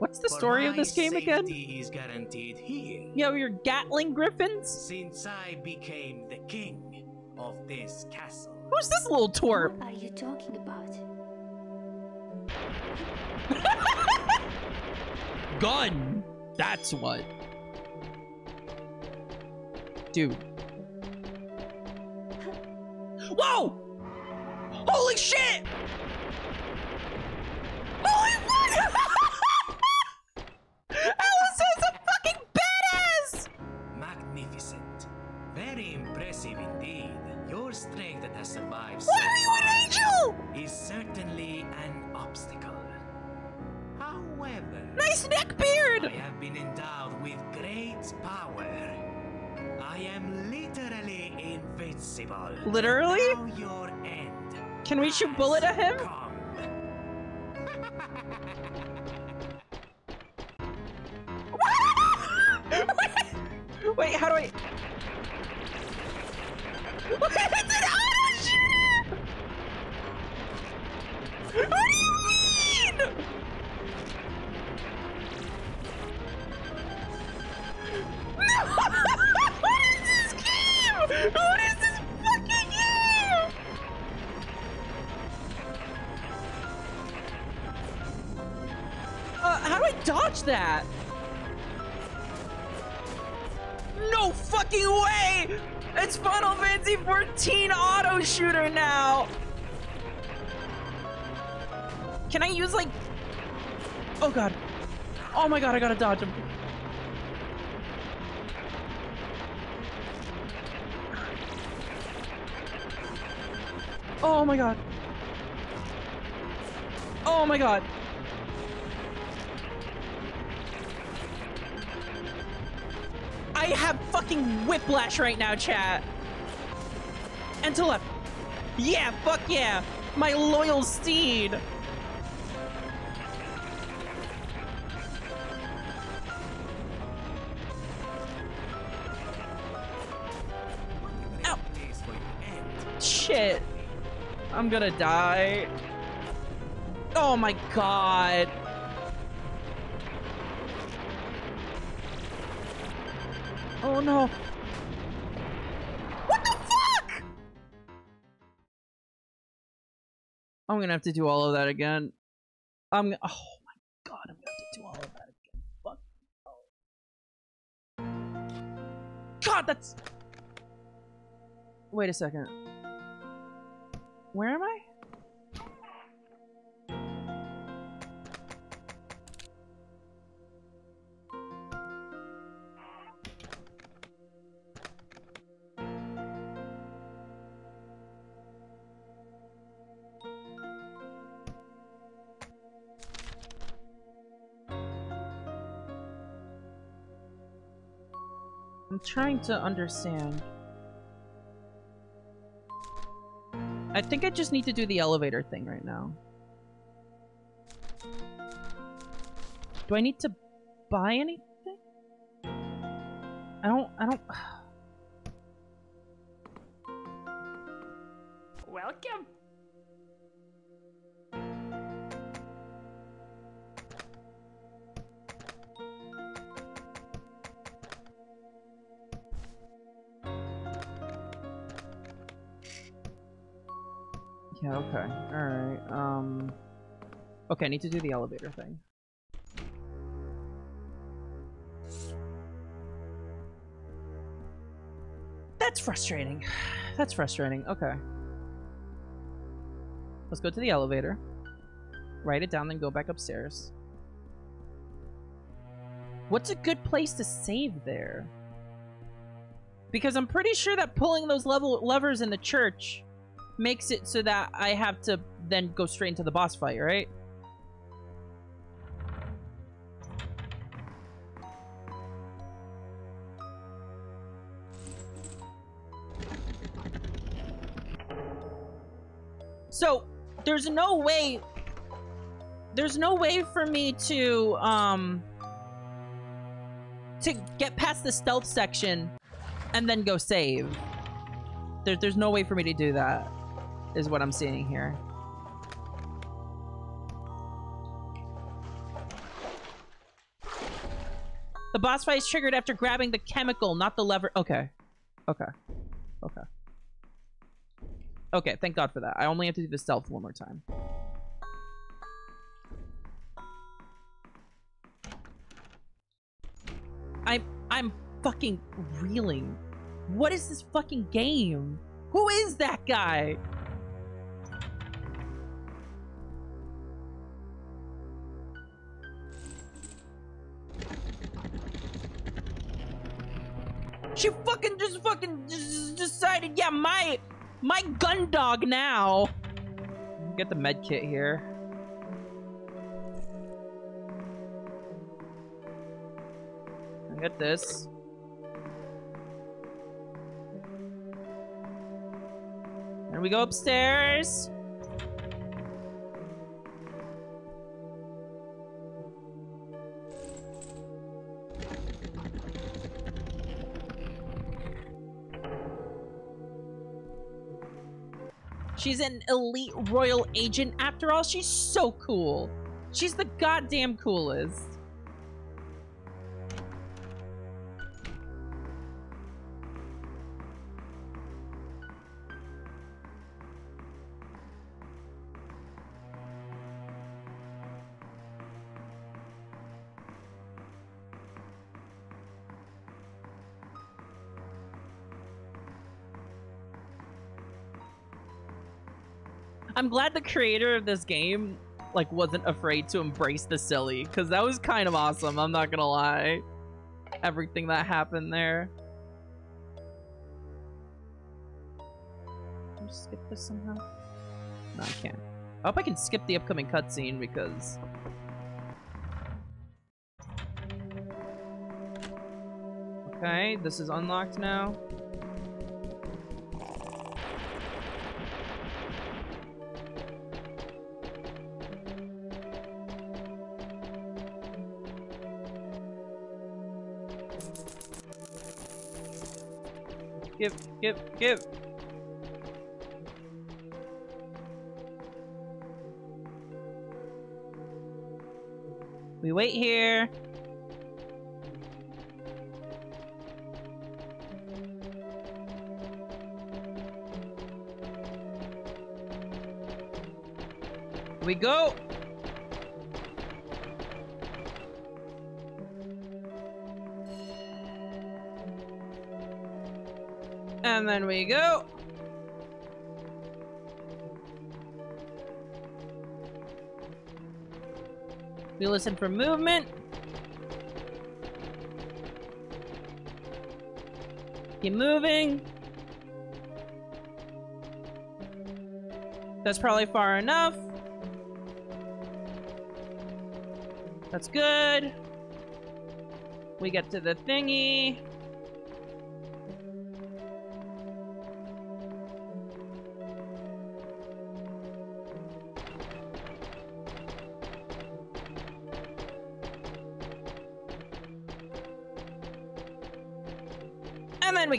What's the For story of this game again? safety is guaranteed here. Yo, your Gatling Griffins? Since I became the king of this castle. Who's this little twerp? What are you talking about? Gun! That's what. Dude. Whoa! Holy shit! Invincible. Literally? Can we shoot bullet at him? Wait, how do I? my god, I gotta dodge him. Oh my god. Oh my god. I have fucking whiplash right now, chat. And to left. Yeah, fuck yeah. My loyal steed. Shit. I'm gonna die. Oh my god. Oh no. What the fuck? I'm gonna have to do all of that again. I'm. gonna- Oh my god, I'm gonna have to do all of that again. Fuck. God, that's. Wait a second. Where am I? I'm trying to understand. I think I just need to do the elevator thing right now. Do I need to buy anything? I don't, I don't... Okay, I need to do the elevator thing. That's frustrating. That's frustrating. Okay. Let's go to the elevator. Write it down, then go back upstairs. What's a good place to save there? Because I'm pretty sure that pulling those level levers in the church makes it so that I have to then go straight into the boss fight, right? So there's no way there's no way for me to um to get past the stealth section and then go save. There, there's no way for me to do that, is what I'm seeing here. The boss fight is triggered after grabbing the chemical, not the lever. Okay. Okay. Okay. Okay, thank God for that. I only have to do the stealth one more time. I'm I'm fucking reeling. What is this fucking game? Who is that guy? She fucking just fucking just decided, yeah, my my gun dog now. Get the med kit here. Get this. And we go upstairs. She's an elite royal agent after all. She's so cool. She's the goddamn coolest. Glad the creator of this game like wasn't afraid to embrace the silly because that was kind of awesome. I'm not gonna lie. Everything that happened there. Can I skip this somehow? No, I can't. I hope I can skip the upcoming cutscene because. Okay, this is unlocked now. Give, give. We wait here. We go. And then we go. We listen for movement. Keep moving. That's probably far enough. That's good. We get to the thingy.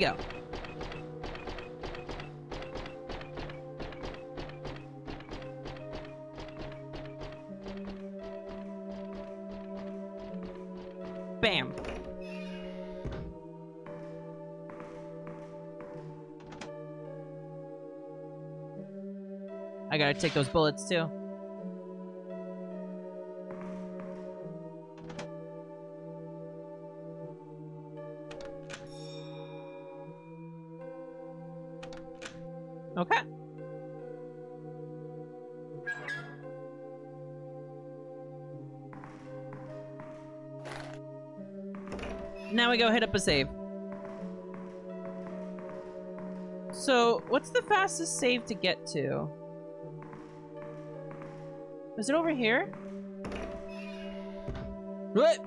Go. Bam. I gotta take those bullets too. Now we go hit up a save. So, what's the fastest save to get to? Is it over here? What?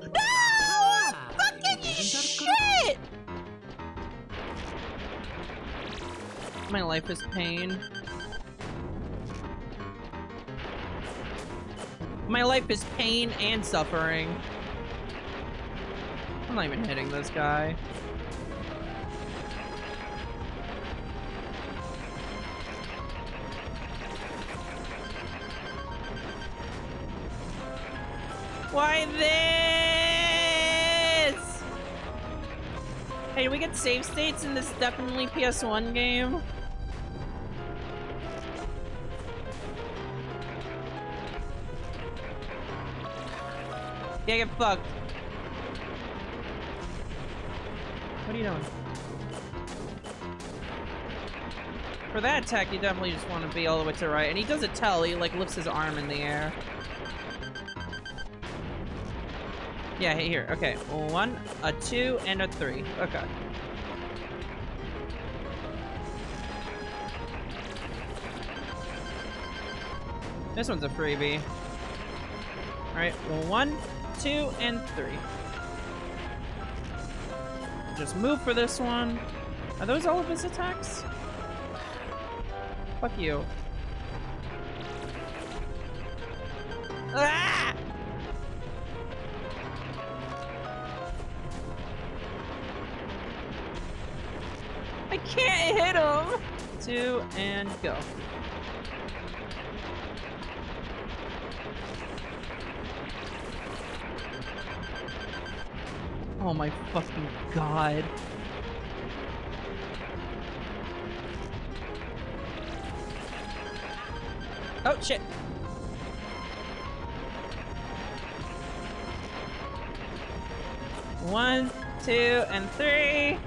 No! Fucking it isn't that shit! My life is pain. My life is pain and suffering. Not even hitting this guy. Why this? Hey, do we get save states in this definitely PS1 game? Yeah, get fucked. What are you doing? For that attack, you definitely just want to be all the way to the right. And he does a tell, he like lifts his arm in the air. Yeah, here. Okay, one, a two, and a three. Okay. This one's a freebie. Alright, one, two, and three. Just move for this one. Are those all of his attacks? Fuck you. Ah! I can't hit him! Two, and go. Fucking god. Oh shit. One, two, and three.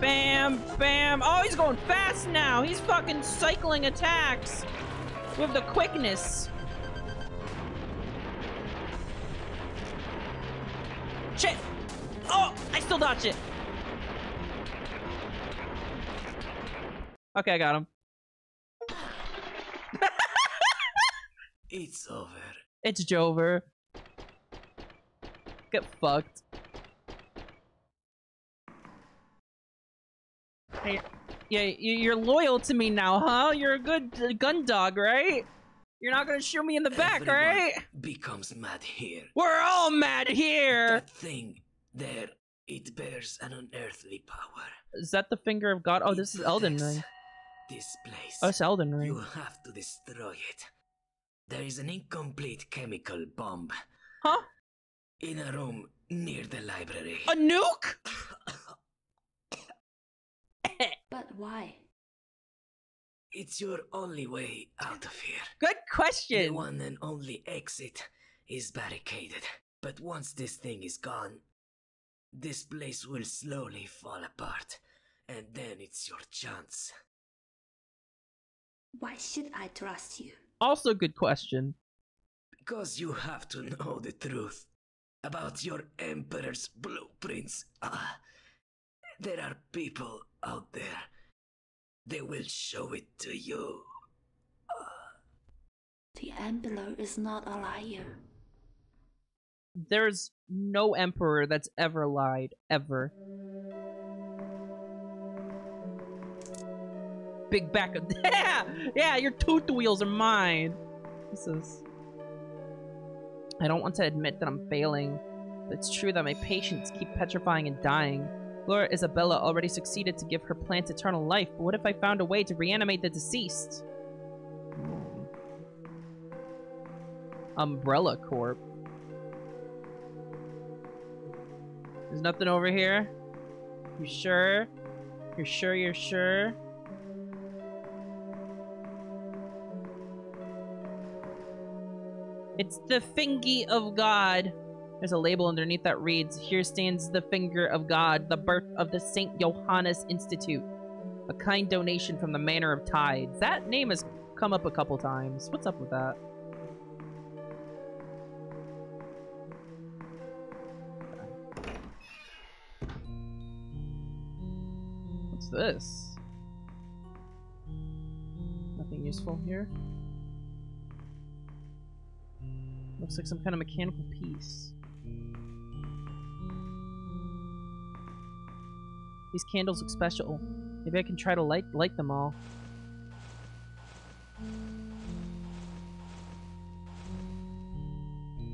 Bam, bam. Oh, he's going fast now. He's fucking cycling attacks with the quickness. Shit. Oh, I still dodged it. Okay, I got him. It's over. It's Jover. Get fucked. Hey, yeah, you- you're loyal to me now, huh? You're a good uh, gun dog, right? You're not gonna shoot me in the back, Everyone right? Becomes mad here. We're all mad here! That thing there, it bears an unearthly power. Is that the finger of God? Oh, It this is Elden Ring. This place. Oh, it's Elden You have to destroy it. There is an incomplete chemical bomb Huh? in a room near the library. A nuke? But why? It's your only way out of here. Good question. The one and only exit is barricaded. But once this thing is gone, this place will slowly fall apart. And then it's your chance. Why should I trust you? Also, good question. Because you have to know the truth about your Emperor's blueprints. Ah, there are people out there. They will show it to you. The Emperor is not a liar. There's no emperor that's ever lied, ever. Big back of yeah, yeah. Your tooth wheels are mine. This is. I don't want to admit that I'm failing. But it's true that my patients keep petrifying and dying. Laura Isabella already succeeded to give her plant eternal life, but what if I found a way to reanimate the deceased? Umbrella Corp. There's nothing over here? You sure? You're sure you're sure? It's the fingy of God. There's a label underneath that reads, Here stands the finger of God, the birth of the St. Johannes Institute. A kind donation from the Manor of Tides. That name has come up a couple times. What's up with that? What's this? Nothing useful here. Looks like some kind of mechanical piece. These candles look special. Maybe I can try to light light them all.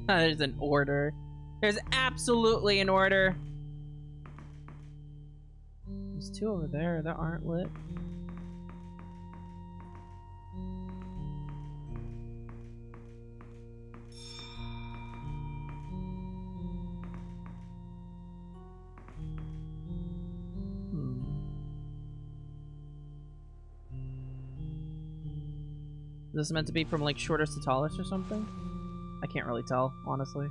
Ah, there's an order. There's absolutely an order. There's two over there that aren't lit. Is this meant to be from like shortest to tallest or something? I can't really tell, honestly.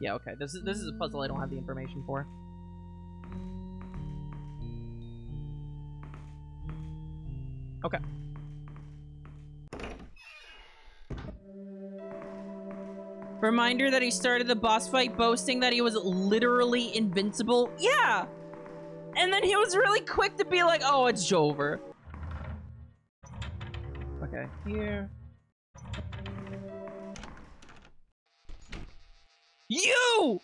Yeah, okay. This is this is a puzzle I don't have the information for. Okay. Reminder that he started the boss fight boasting that he was literally invincible. Yeah! And then he was really quick to be like, oh, it's over. Okay, here. You!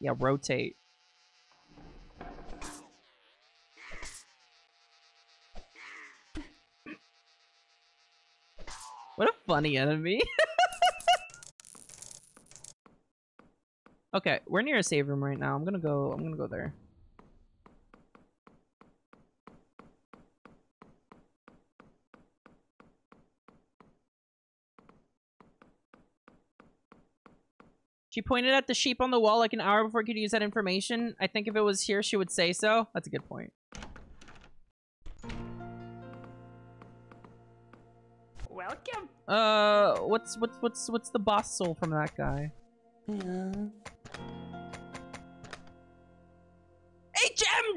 Yeah, rotate. What a funny enemy. okay, we're near a save room right now. I'm gonna go I'm gonna go there. She pointed at the sheep on the wall like an hour before we could use that information. I think if it was here, she would say so. That's a good point. Welcome. Uh, what's what's what's what's the boss soul from that guy?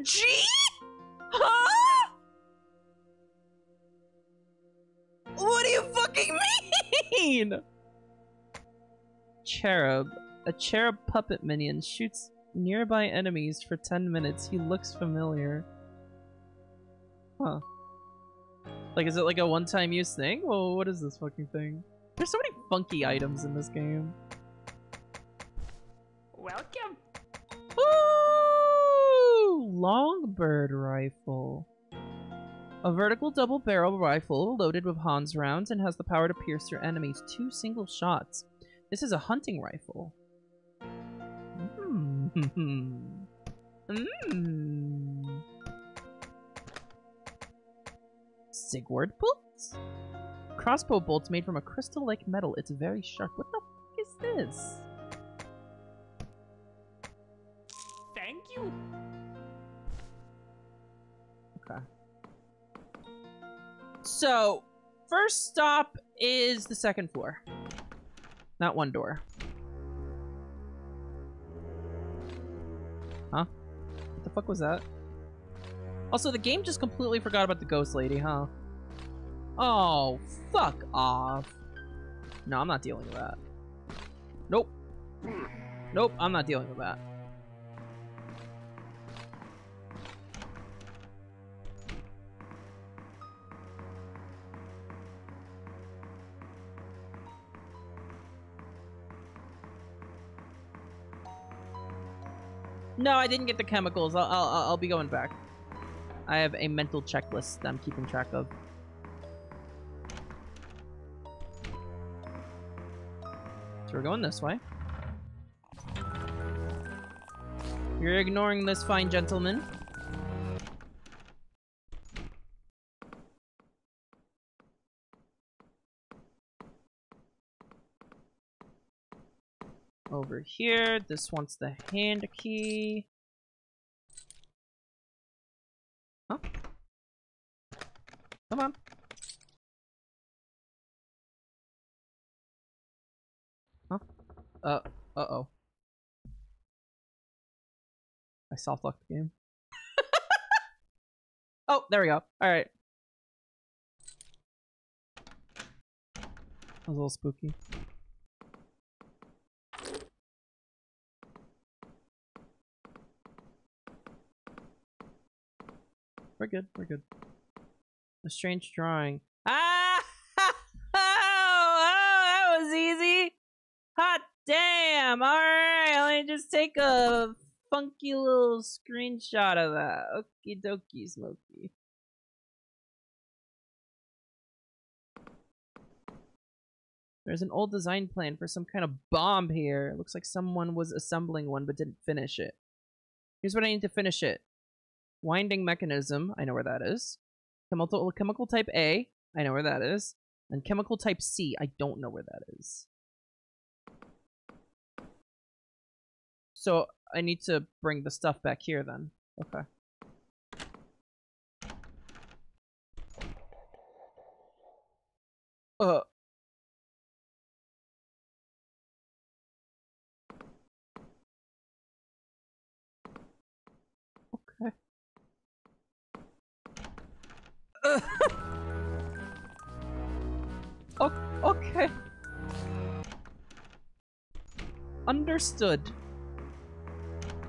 HMG? Huh? What do you fucking mean? Cherub. A cherub puppet minion shoots nearby enemies for 10 minutes. He looks familiar. Huh. Like, is it like a one-time use thing? Well, what is this fucking thing? There's so many funky items in this game. Longbird rifle. A vertical double barrel rifle loaded with Hans rounds and has the power to pierce your enemies two single shots. This is a hunting rifle. Mm. mm. Sigward bolts? Crossbow bolts made from a crystal-like metal. It's very sharp. What the fuck is this? Thank you. Okay. So, first stop is the second floor. Not one door. Huh? What the fuck was that? Also, the game just completely forgot about the ghost lady, huh? Oh, fuck off. No, I'm not dealing with that. Nope. Nope, I'm not dealing with that. No, I didn't get the chemicals. I'll, I'll, I'll be going back. I have a mental checklist that I'm keeping track of. So we're going this way. You're ignoring this fine gentleman. Here, this one's the hand key. Huh? Come on. Huh? Uh, uh-oh. I soft locked the game. oh, there we go. Alright. That was a little spooky. We're good. We're good. A strange drawing. Ah! oh, oh, that was easy. Hot damn. All right. Let me just take a funky little screenshot of that. Okie dokie, Smokey. There's an old design plan for some kind of bomb here. It looks like someone was assembling one but didn't finish it. Here's what I need to finish it. Winding mechanism, I know where that is. Chemical, chemical type A, I know where that is. And chemical type C, I don't know where that is. So I need to bring the stuff back here then. Okay. Uh. okay. Understood.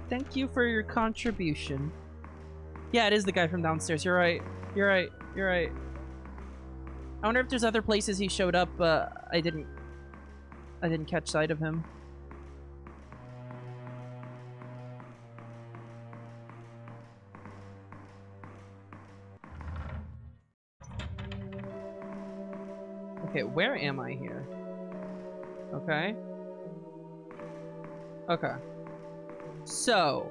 Thank you for your contribution. Yeah, it is the guy from downstairs. You're right. You're right. You're right. I wonder if there's other places he showed up, but I didn't. I didn't catch sight of him. Okay, where am I here? Okay. Okay. So.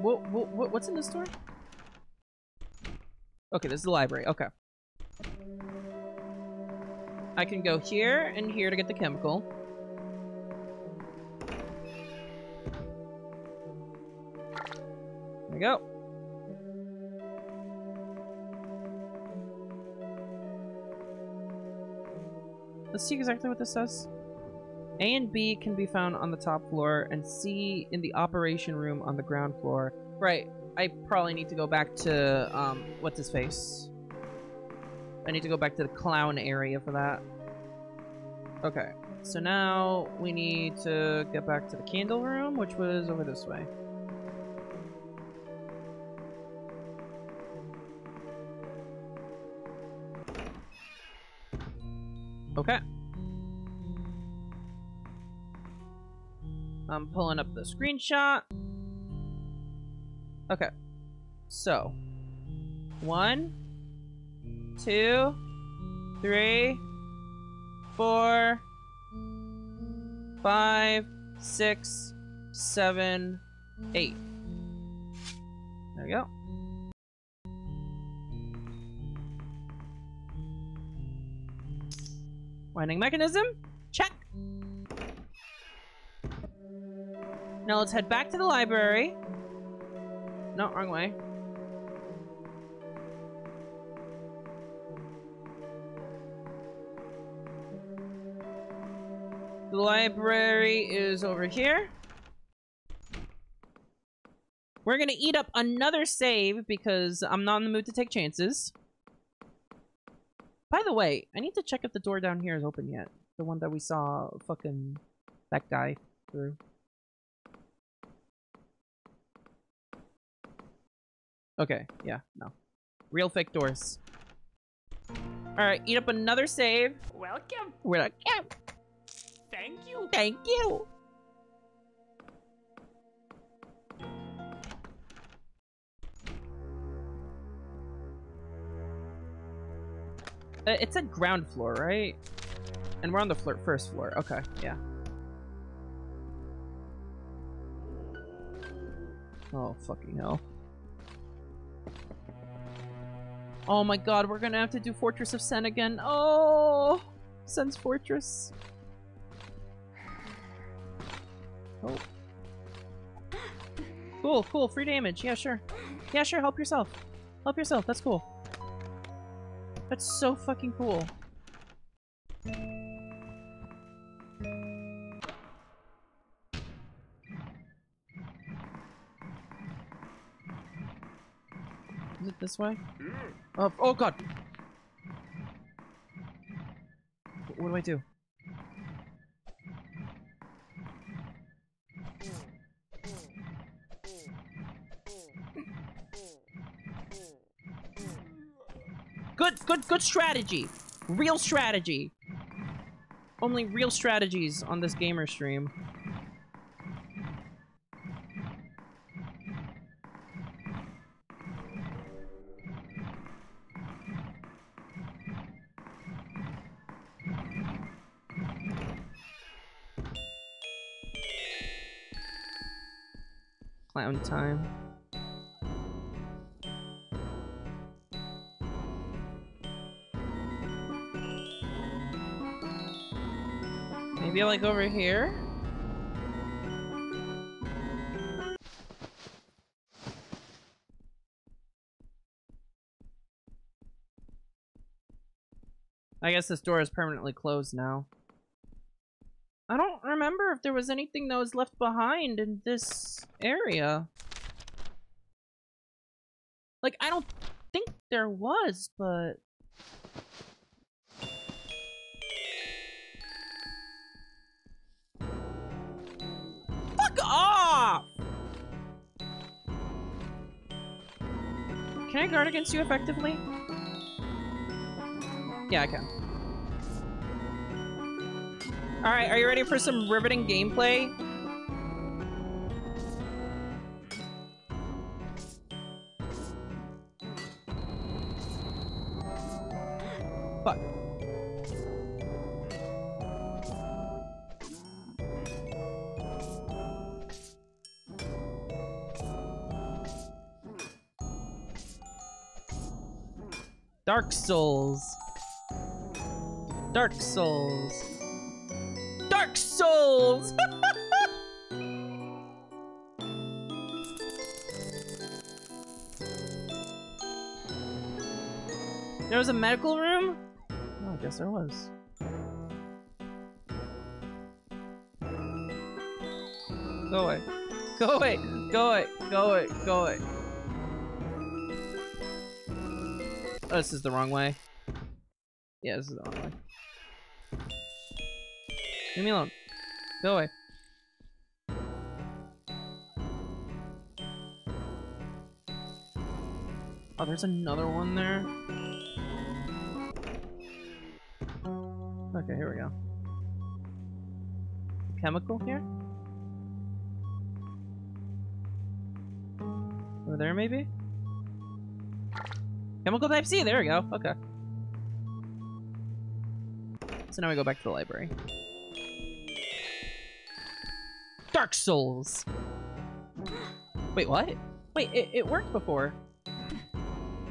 What, what, what's in this store? Okay, this is the library. Okay. I can go here and here to get the chemical. There we go. Let's see exactly what this says. A and B can be found on the top floor, and C in the operation room on the ground floor. Right, I probably need to go back to, um, what's his face? I need to go back to the clown area for that. Okay, so now we need to get back to the candle room, which was over this way. Okay. I'm pulling up the screenshot. Okay. So. One, two, three, four, five, six, seven, eight. There we go. Winding mechanism? Check. Now let's head back to the library. No, wrong way. The library is over here. We're gonna eat up another save because I'm not in the mood to take chances. By the way, I need to check if the door down here is open yet. The one that we saw fucking that guy through. Okay, yeah, no. Real fake doors. Alright, eat up another save. Welcome. We're like, yeah, Thank you. thank you. Uh, It's a ground floor, right? And we're on the first floor. Okay, yeah. Oh, fucking hell. Oh my god, we're gonna have to do Fortress of Sen again. Oh! Sen's Fortress. Oh. Cool, cool, free damage. Yeah, sure. Yeah, sure, help yourself. Help yourself, that's cool. That's so fucking cool. Is it this way? Hmm. Oh, oh god! What do I do? Good, good, good strategy. Real strategy. only real strategies on this gamer stream. Clown time. Like over here? I guess this door is permanently closed now. I don't remember if there was anything that was left behind in this area. Like, I don't think there was, but... Can I guard against you effectively? Yeah, I can. Alright, are you ready for some riveting gameplay? Dark Souls. Dark Souls. Dark Souls! there was a medical room? Oh, I guess there was. Go away. Go away. Go away. Go away. Go away. Oh, this is the wrong way. Yeah, this is the wrong way. Leave me alone. Go away. Oh, there's another one there. Okay, here we go. Chemical here? Over there, maybe? Chemical type C, there we go. Okay. So now we go back to the library. Dark Souls. Wait, what? Wait, it, it worked before.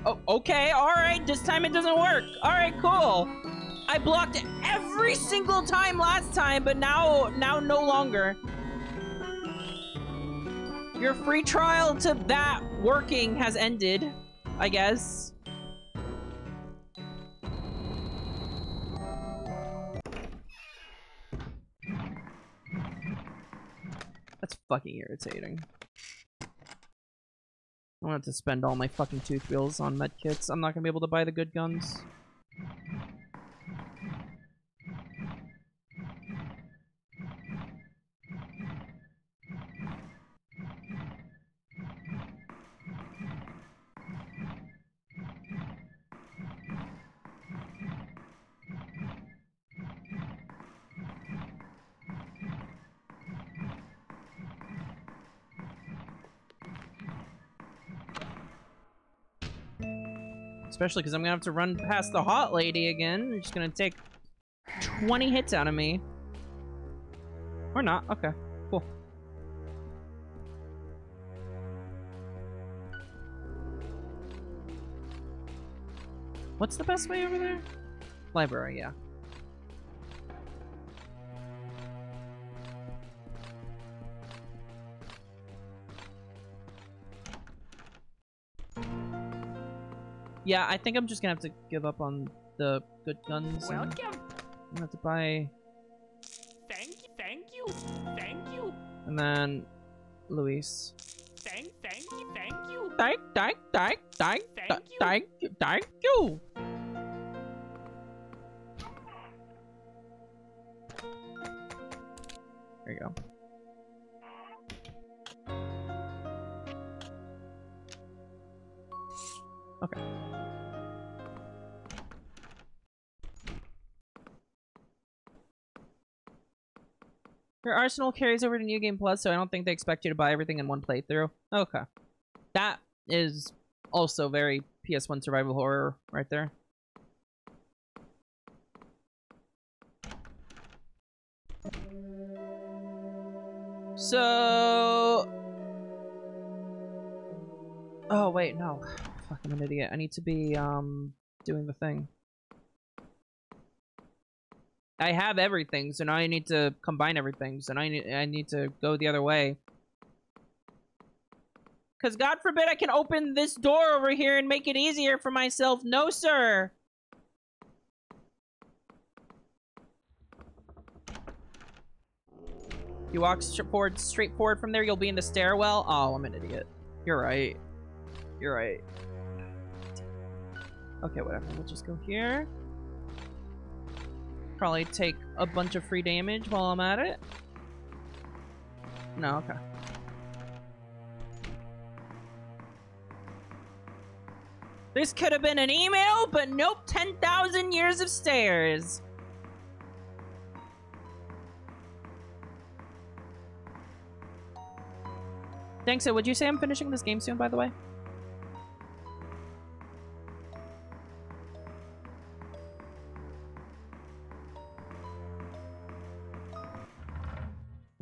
Oh, okay, alright, this time it doesn't work. Alright, cool. I blocked every single time last time, but now, now no longer. Your free trial to that working has ended, I guess. Fucking irritating. I want to spend all my fucking tooth wheels on medkits. I'm not gonna be able to buy the good guns. Especially because I'm gonna have to run past the hot lady again. She's gonna take 20 hits out of me. Or not. Okay, cool. What's the best way over there? Library, yeah. Yeah, I think I'm just gonna have to give up on the good guns. Welcome. I'm gonna have to buy, Thank you. Thank you. Thank you. and then Luis. Thank. Thank you. Thank you. Thank, thank, thank, thank, Thank you. thank you, thank you. There you go. Okay. Your arsenal carries over to New Game Plus, so I don't think they expect you to buy everything in one playthrough. Okay. That is also very PS1 survival horror right there. So... Oh, wait, no. Fuck, I'm an idiot. I need to be, um, doing the thing. I have everything, so now I need to combine everything. So now I need, I need to go the other way. Because God forbid I can open this door over here and make it easier for myself. No, sir. You walk forward, straight forward from there, you'll be in the stairwell. Oh, I'm an idiot. You're right. You're right. Okay, whatever. We'll just go here. Probably take a bunch of free damage while I'm at it. No, okay. This could have been an email, but nope, 10,000 years of stairs. Thanks, so would you say I'm finishing this game soon, by the way?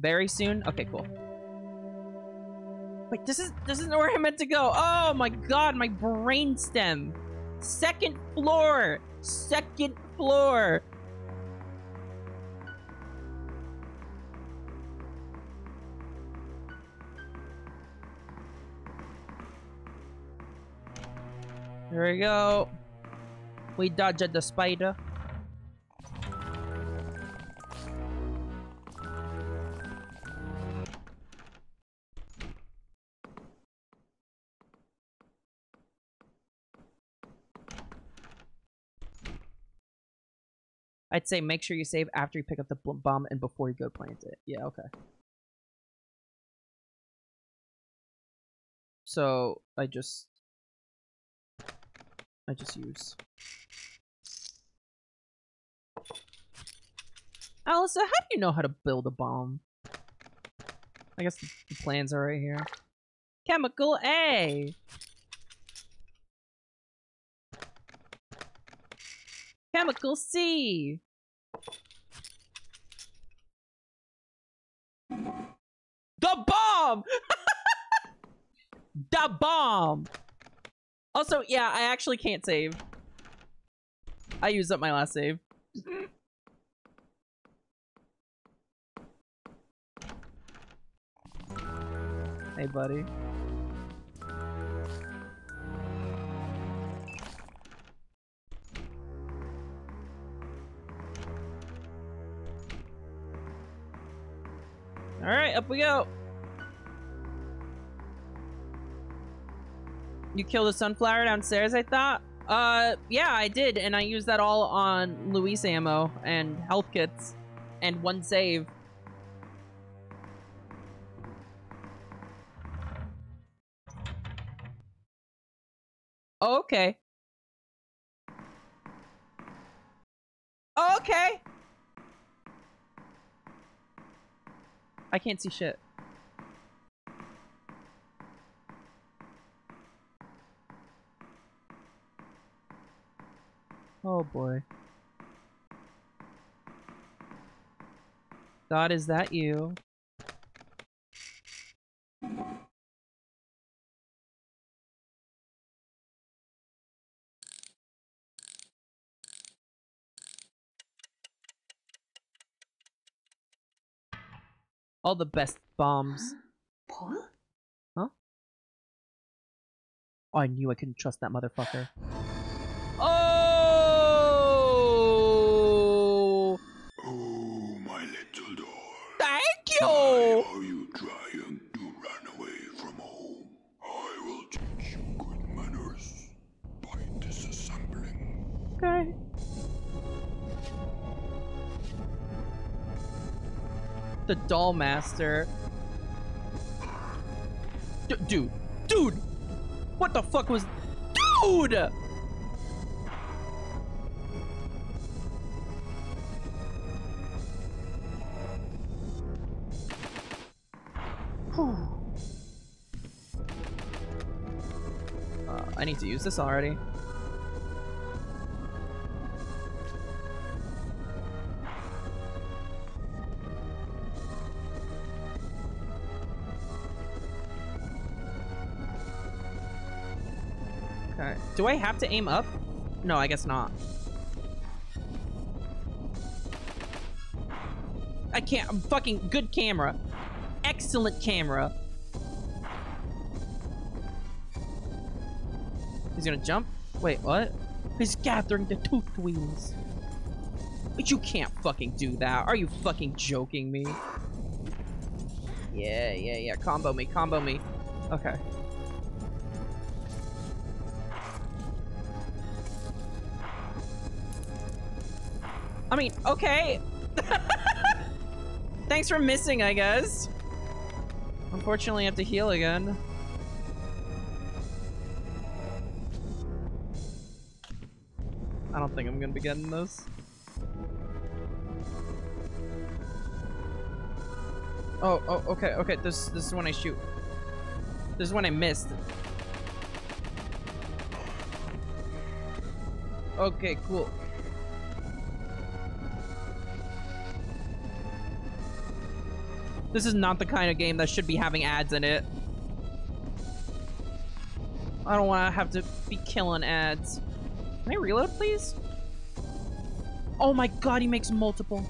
Very soon? Okay, cool. Wait, this is this isn't where I meant to go. Oh my god, my brain stem. Second floor. Second floor. There we go. We dodged the spider. I'd say make sure you save after you pick up the bomb and before you go plant it. Yeah, okay. So I just I just use. Alisa, how do you know how to build a bomb? I guess the, the plans are right here. Chemical A. Chemical C. The bomb! the bomb! Also, yeah, I actually can't save. I used up my last save. hey, buddy. Alright, up we go. You killed a sunflower downstairs, I thought? Uh, yeah, I did, and I used that all on Luis ammo and health kits and one save. Okay. Okay. I can't see shit. Oh boy. God, is that you? All the best bombs. Paul? Oh, I knew I couldn't trust that motherfucker. The doll master. D- dude, dude! What the fuck was. Dude! Uh, I need to use this already. Do I have to aim up? No, I guess not. I can't. I'm fucking good camera. Excellent camera. He's gonna jump? Wait, what? He's gathering the tooth wheels. But you can't fucking do that. Are you fucking joking me? Yeah, yeah, yeah. Combo me, combo me. Okay. I mean, okay. Thanks for missing, I guess. Unfortunately, I have to heal again. I don't think I'm gonna be getting this. Oh, oh, okay, okay. This, this is when I shoot. This is when I missed. Okay, cool. This is not the kind of game that should be having ads in it. I don't want to have to be killing ads. Can I reload, please? Oh my god, he makes multiple.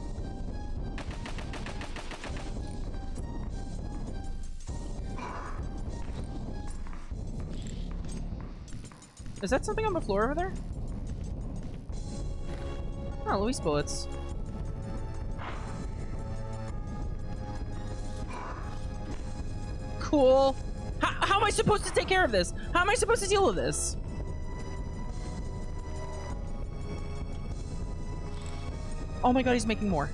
Is that something on the floor over there? Oh, Luis bullets. Cool. How, how am I supposed to take care of this? How am I supposed to deal with this? Oh my god, he's making more.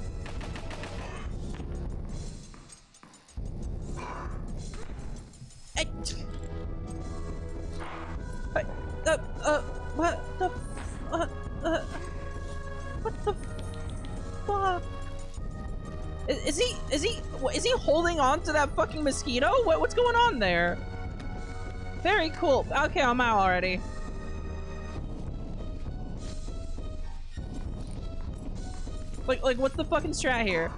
Fucking mosquito? What, what's going on there? Very cool. Okay, I'm out already. Like, like, what's the fucking strat here?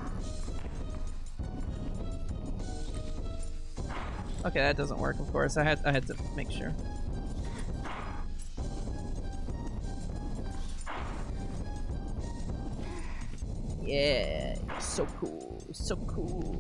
Okay, that doesn't work, of course. I had, I had to make sure. Yeah, so cool, so cool.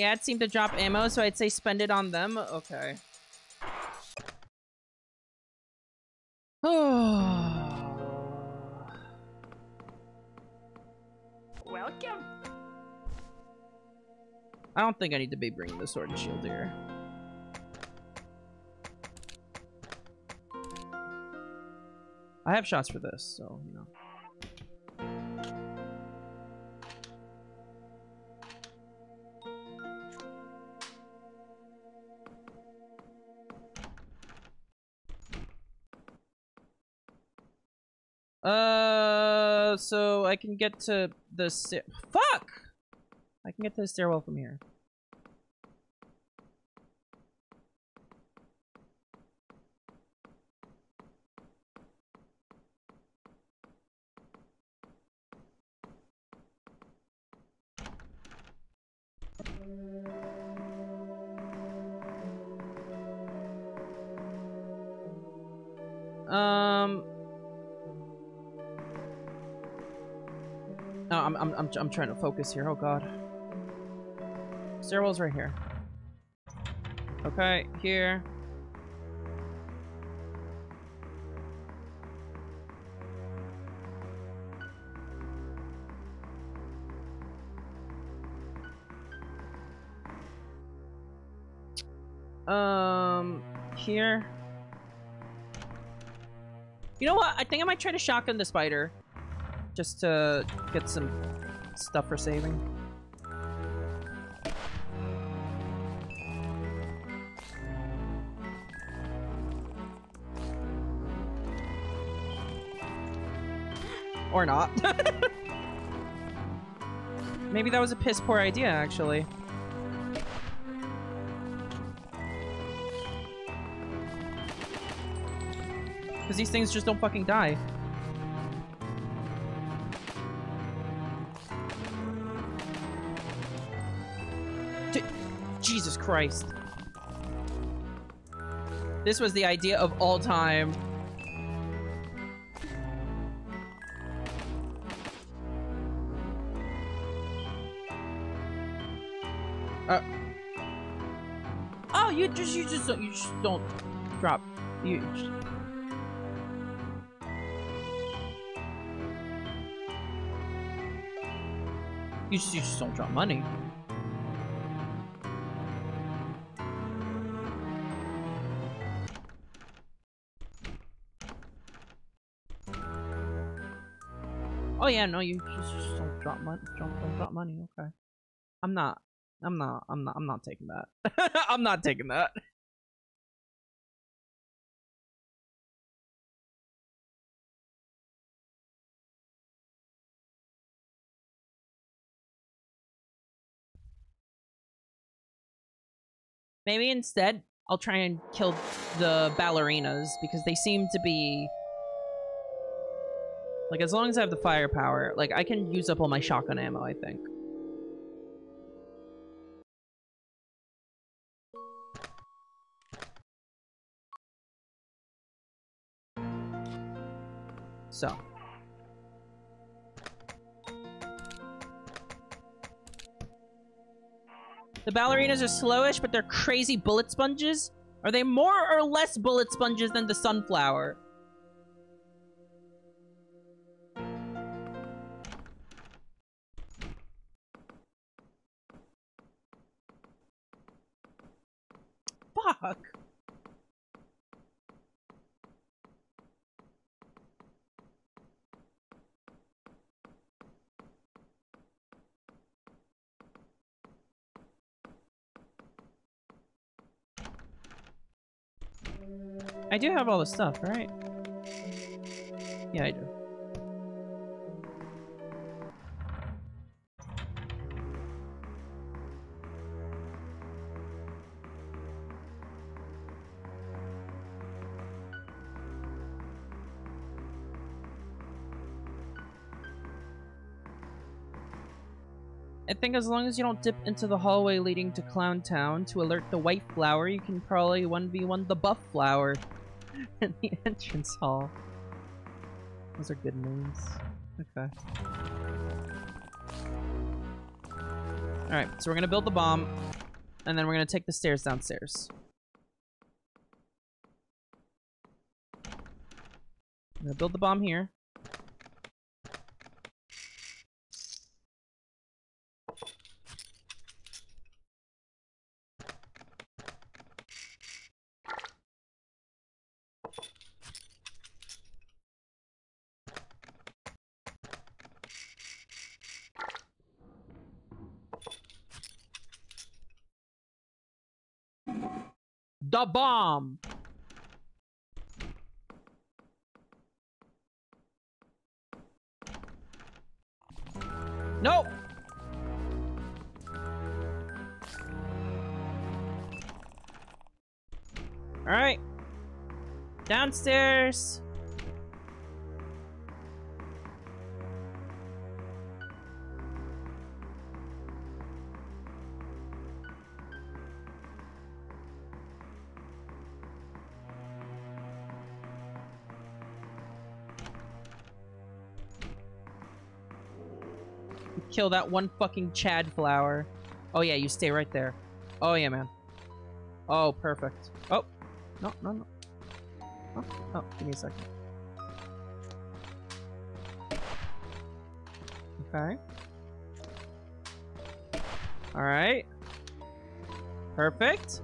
Yeah, it seemed to drop ammo, so I'd say spend it on them. Okay. Welcome. I don't think I need to be bringing the sword and shield here. I have shots for this, so, you know. I can get to the Fuck! I can get to the stairwell from here. I'm, trying to focus here. Oh god. Stairwell's right here. Okay, here. Um, here. You know what? I think I might try to shotgun the spider. Just to get some stuff for saving. Or not. Maybe that was a piss poor idea, actually. Because these things just don't fucking die. Christ. This was the idea of all time. Uh. Oh, you just you just don't you just don't drop. You. Just... You just you just don't drop money. Oh, yeah, no, you just, just don't drop money. Don't, don't drop money. Okay. I'm not. I'm not. I'm not. I'm not taking that. I'm not taking that. Maybe instead I'll try and kill the ballerinas because they seem to be like as long as I have the firepower, like I can use up all my shotgun ammo, I think. So. The ballerinas are slowish, but they're crazy bullet sponges? Are they more or less bullet sponges than the sunflower? Fuck. I do have all the stuff, right? Yeah, I do. Think as long as you don't dip into the hallway leading to Clown Town to alert the White Flower, you can probably 1v1 the Buff Flower in the entrance hall. Those are good names. Okay. Alright, so we're gonna build the bomb, and then we're gonna take the stairs downstairs. I'm gonna build the bomb here. The bomb! Nope! Alright. Downstairs. Kill that one fucking Chad flower. Oh yeah, you stay right there. Oh yeah, man. Oh, perfect. Oh, no, no, no. Oh, oh give me a second. Okay. Alright. Perfect.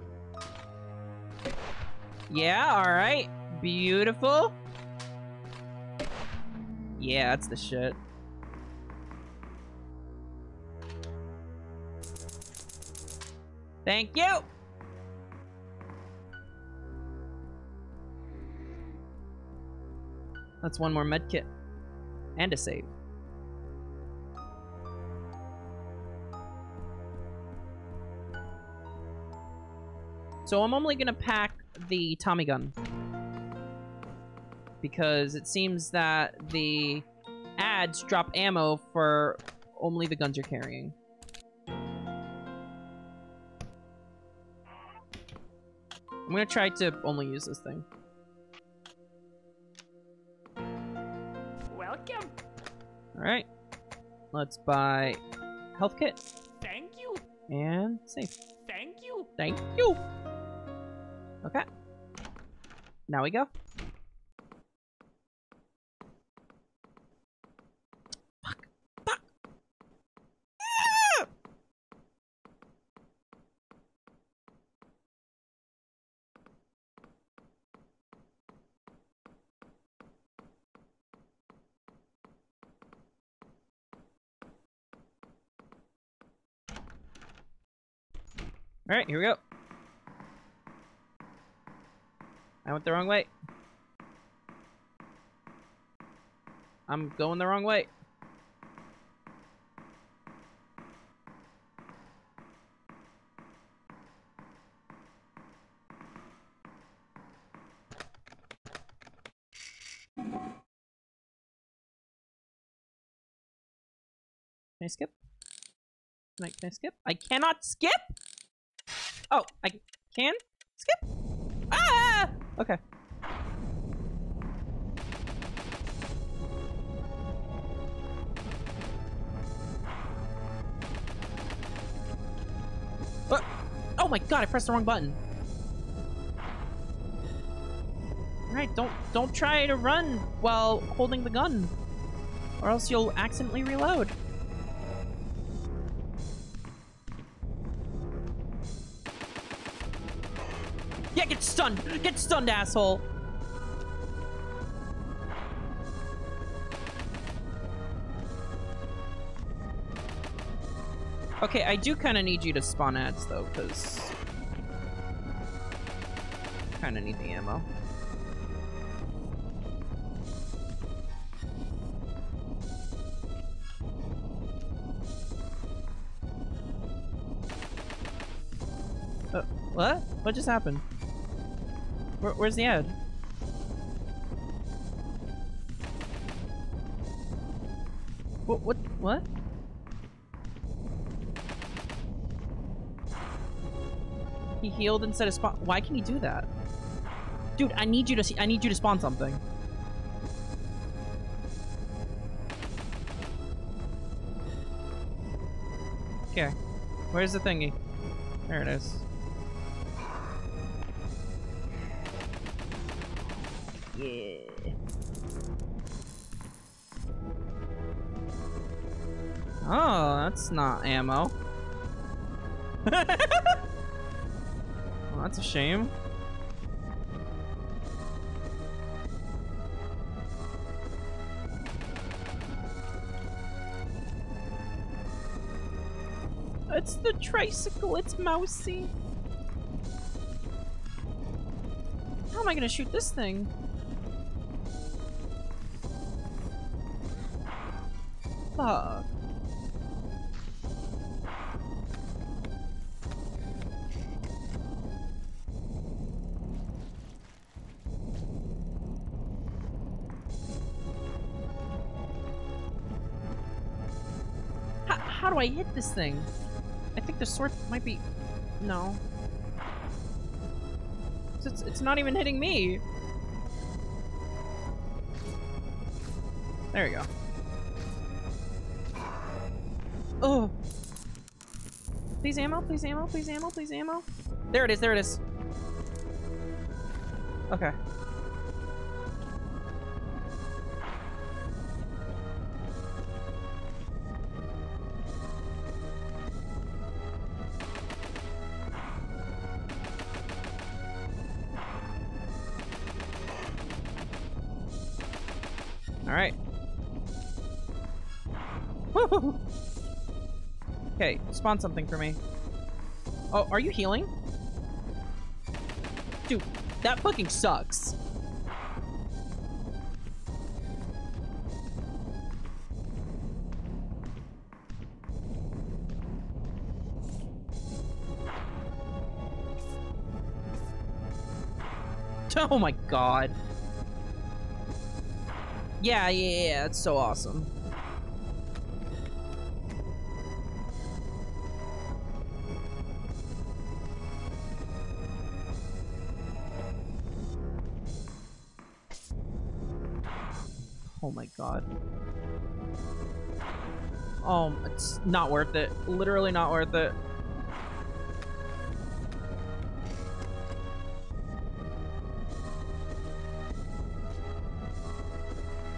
Yeah, alright. Beautiful. Yeah, that's the shit. Thank you! That's one more med kit. And a save. So I'm only gonna pack the Tommy gun. Because it seems that the ads drop ammo for only the guns you're carrying. I'm gonna try to only use this thing. Welcome. Alright. Let's buy health kit Thank you. and save. Thank you. Thank you. Okay. Now we go. All right, here we go. I went the wrong way. I'm going the wrong way. Can I skip? Can I, can I skip? I cannot skip? Oh, I can skip? Ah! Okay. But, oh my god, I pressed the wrong button. Alright, don't don't try to run while holding the gun. Or else you'll accidentally reload. Stunned! Get stunned, asshole! Okay, I do kind of need you to spawn ads, though, because... kind of need the ammo. Uh, what? What just happened? Where, where's the ad? What? What? What? He healed instead of spawn. Why can he do that? Dude, I need you to see. I need you to spawn something. Okay. Where's the thingy? There it is. Yeah. Oh, that's not ammo. well, that's a shame. It's the tricycle, it's mousy. How am I gonna shoot this thing? Fuck. How, how do I hit this thing? I think the sword might be... No. It's, it's not even hitting me. There we go. Please ammo, please ammo, please ammo, please ammo. There it is, there it is. Okay. spawn something for me. Oh, are you healing? Dude, that fucking sucks. Oh my god. Yeah, yeah, yeah, it's so awesome. My god. Oh, it's not worth it. Literally not worth it.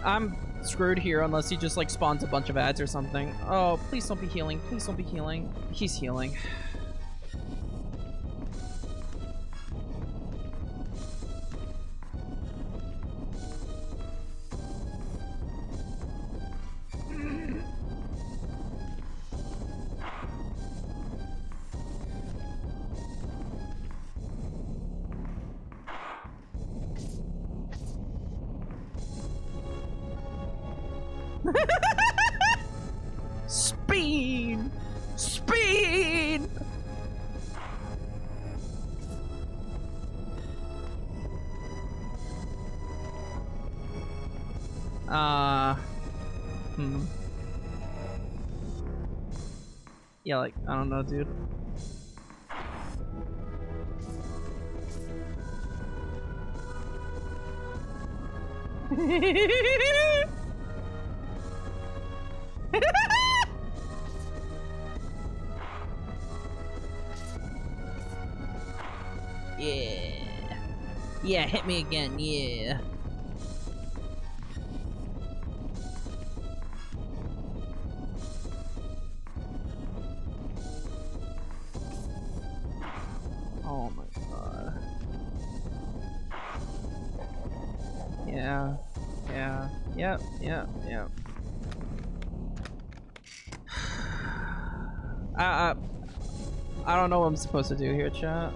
I'm screwed here unless he just like spawns a bunch of ads or something. Oh, please don't be healing. Please don't be healing. He's healing. Don't know, uh, dude. yeah. Yeah, hit me again, yeah. Supposed to do here, chat.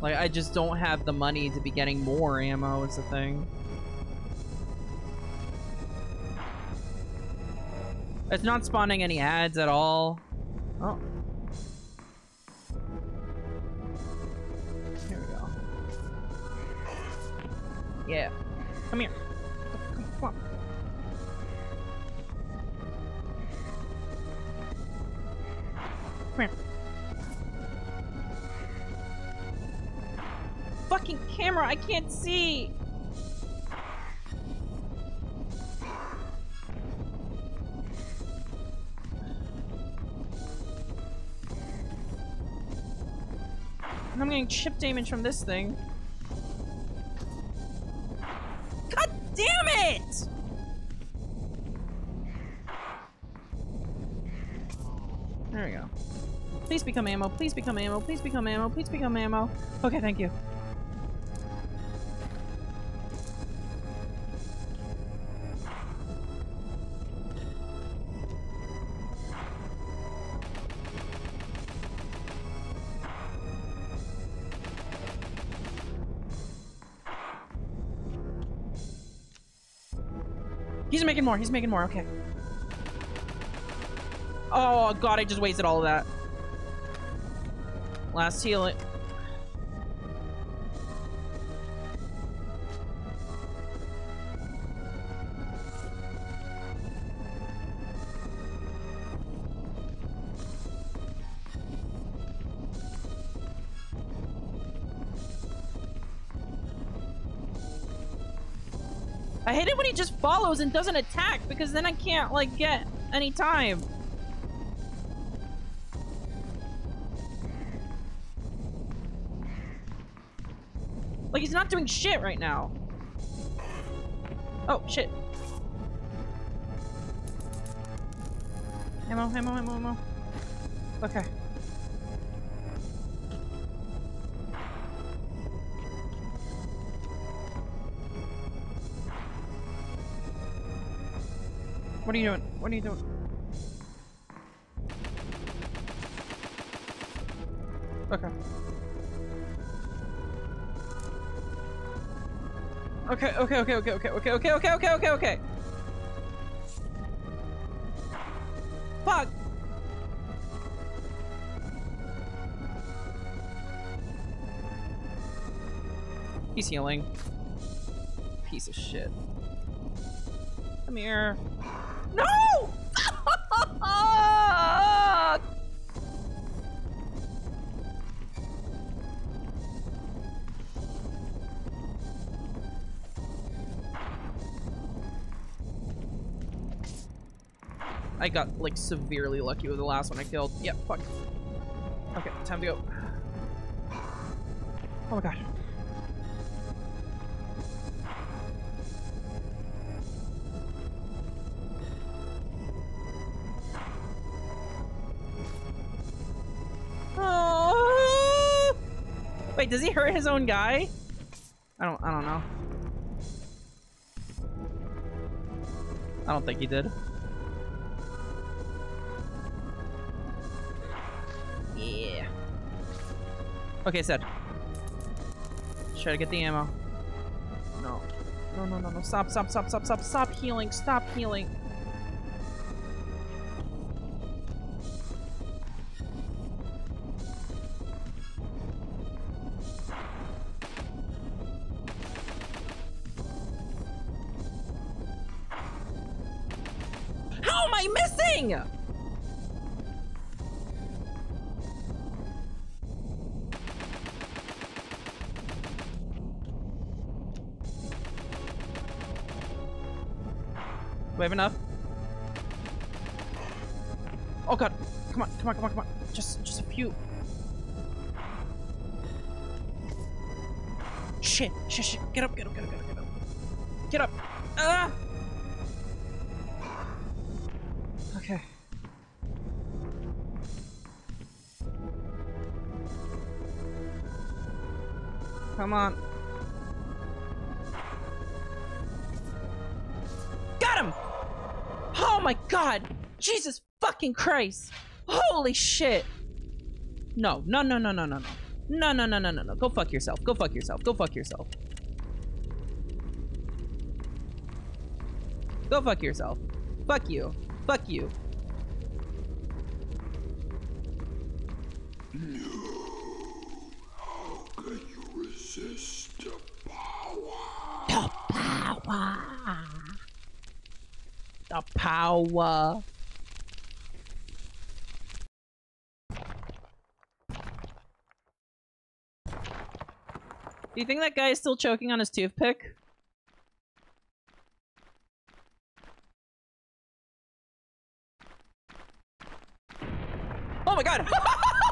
Like, I just don't have the money to be getting more ammo, is the thing. It's not spawning any ads at all. I can't see. I'm getting chip damage from this thing. God damn it! There we go. Please become ammo, please become ammo, please become ammo, please become ammo. Okay, thank you. Making more. He's making more. Okay. Oh god, I just wasted all of that. Last healing. It when he just follows and doesn't attack because then I can't like get any time. Like he's not doing shit right now. Oh shit. Ammo, ammo, ammo, ammo. Okay. What are you doing? What are you doing? Okay. Okay, okay, okay, okay, okay, okay, okay, okay, okay, okay, okay. Fuck! He's healing. Piece of shit. Come here. Got like severely lucky with the last one I killed. Yep, fuck. Okay, time to go. Oh my god. Oh. Ah! Wait, does he hurt his own guy? I don't I don't know. I don't think he did. Okay, Seth. Try to get the ammo. No. No, no, no, no. Stop, stop, stop, stop, stop. Stop healing. Stop healing. Shit! No, no, no, no, no, no, no. No, no, no, no, no, no. Go fuck yourself. Go fuck yourself. Go fuck yourself. Go fuck yourself. Fuck you. Fuck you. No. How Can you resist the power? The power. The power. Do you think that guy is still choking on his toothpick? Oh my god!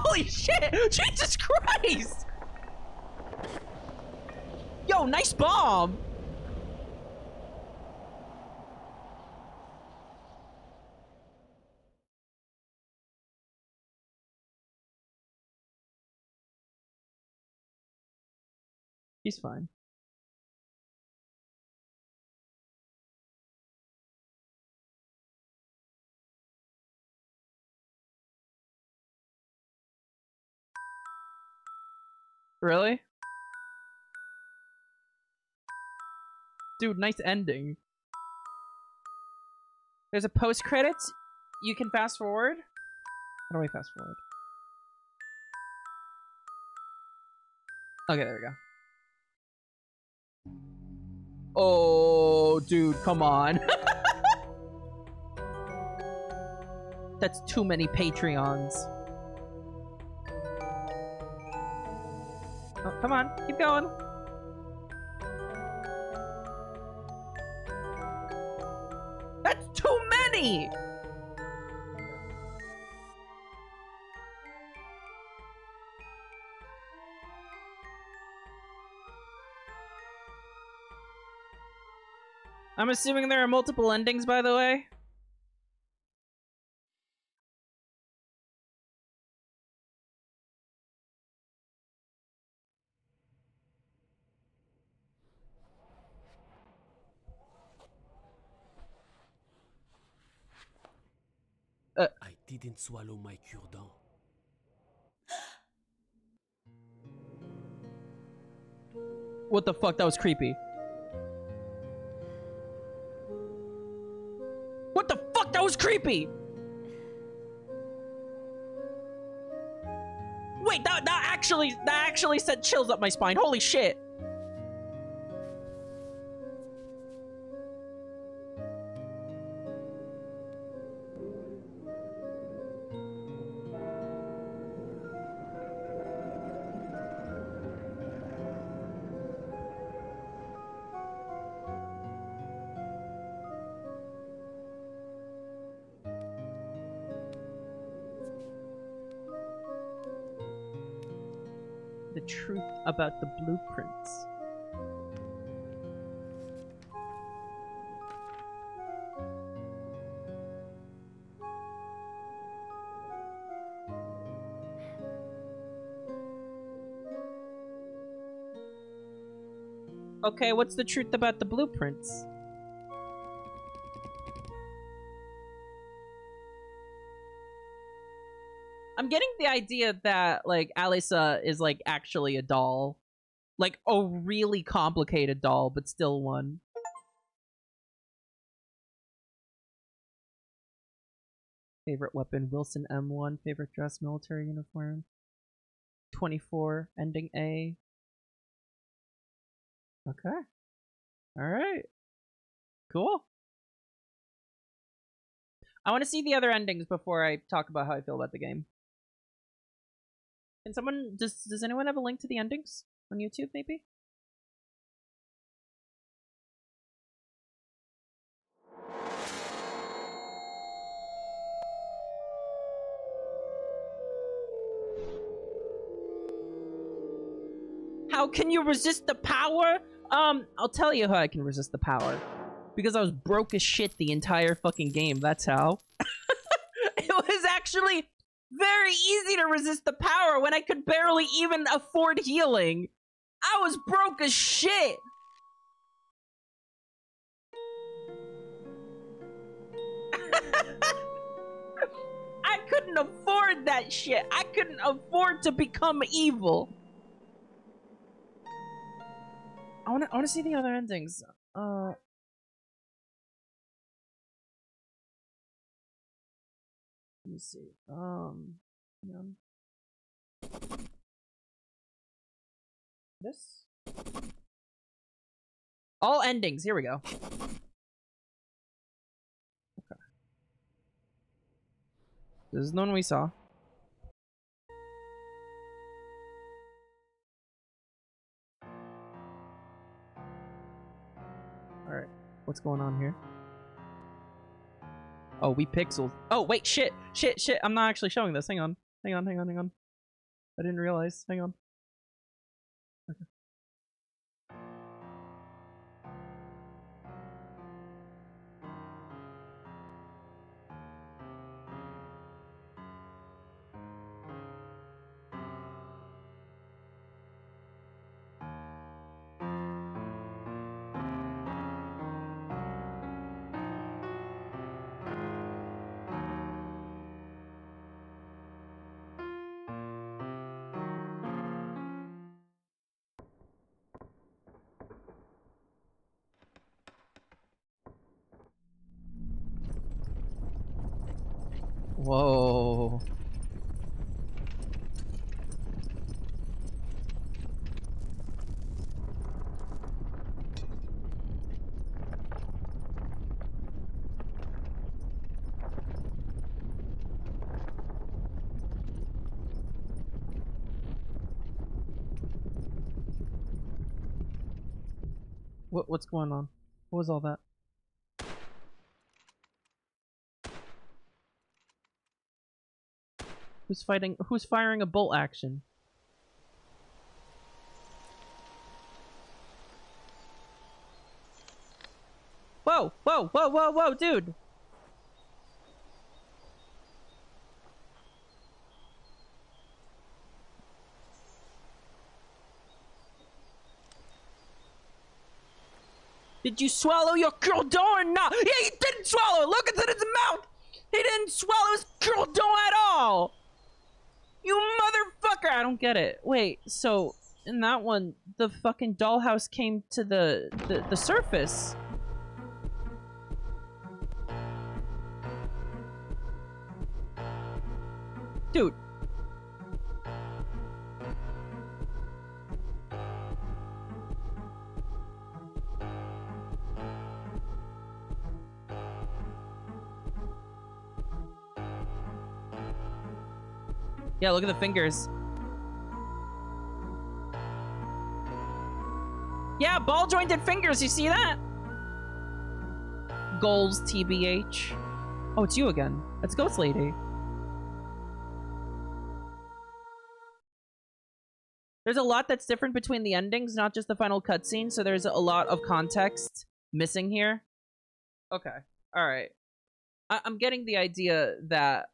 Holy shit! Jesus Christ! Yo, nice bomb! He's fine. Really? Dude, nice ending. There's a post credits. You can fast forward. How do I fast forward? Okay, there we go. Oh, dude, come on. That's too many Patreons. Oh, come on, keep going. That's too many! I'm assuming there are multiple endings, by the way. Uh. I didn't swallow my cure-dent. What the fuck? That was creepy. creepy. Wait, that, that actually that actually sent chills up my spine. Holy shit. The truth about the blueprints. Okay, what's the truth about the blueprints? Getting the idea that like Alisa is like actually a doll. Like a really complicated doll, but still one. Favorite weapon, Wilson M1. Favorite dress, military uniform. 24, ending A. Okay. Alright. Cool. I want to see the other endings before I talk about how I feel about the game. Can someone does does anyone have a link to the endings on YouTube maybe? How can you resist the power? Um, I'll tell you how I can resist the power. Because I was broke as shit the entire fucking game, that's how. it was actually very easy to resist the power when I could barely even afford healing. I was broke as shit. I couldn't afford that shit. I couldn't afford to become evil. I want to I see the other endings. Uh Let me see. Um. This. All endings. Here we go. Okay. This is the one we saw. All right. What's going on here? Oh, we pixels. Oh, wait, shit, shit, shit. I'm not actually showing this. Hang on, hang on, hang on, hang on. I didn't realize. Hang on. What's going on? What was all that? Who's fighting? Who's firing a bolt action? Whoa! Whoa! Whoa! Whoa! Whoa! Dude! Did you swallow your cure-dent or not? Yeah, he didn't swallow! Look, it's in his mouth! He didn't swallow his cure-dent at all! You motherfucker! I don't get it. Wait, so in that one, the fucking dollhouse came to the the, the surface. Dude. Yeah, look at the fingers. Yeah, ball jointed fingers. You see that? Goals, TBH. Oh, it's you again. It's Ghost Lady. There's a lot that's different between the endings, not just the final cutscene, so there's a lot of context missing here. Okay. Alright. I'm getting the idea that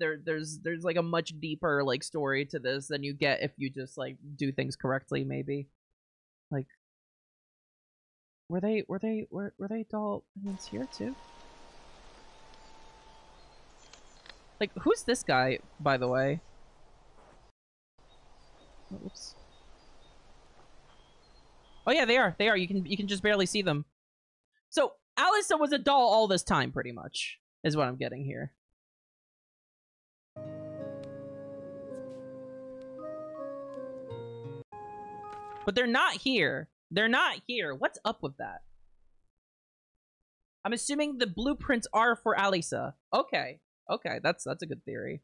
there there's there's like a much deeper like story to this than you get if you just like do things correctly, maybe. Like were they were they were were they doll minions here too? Like who's this guy, by the way? Oops. Oh yeah, they are. They are. You can you can just barely see them. So Alisa was a doll all this time, pretty much, is what I'm getting here. But they're not here. They're not here. What's up with that? I'm assuming the blueprints are for Alisa. Okay. Okay, that's that's a good theory.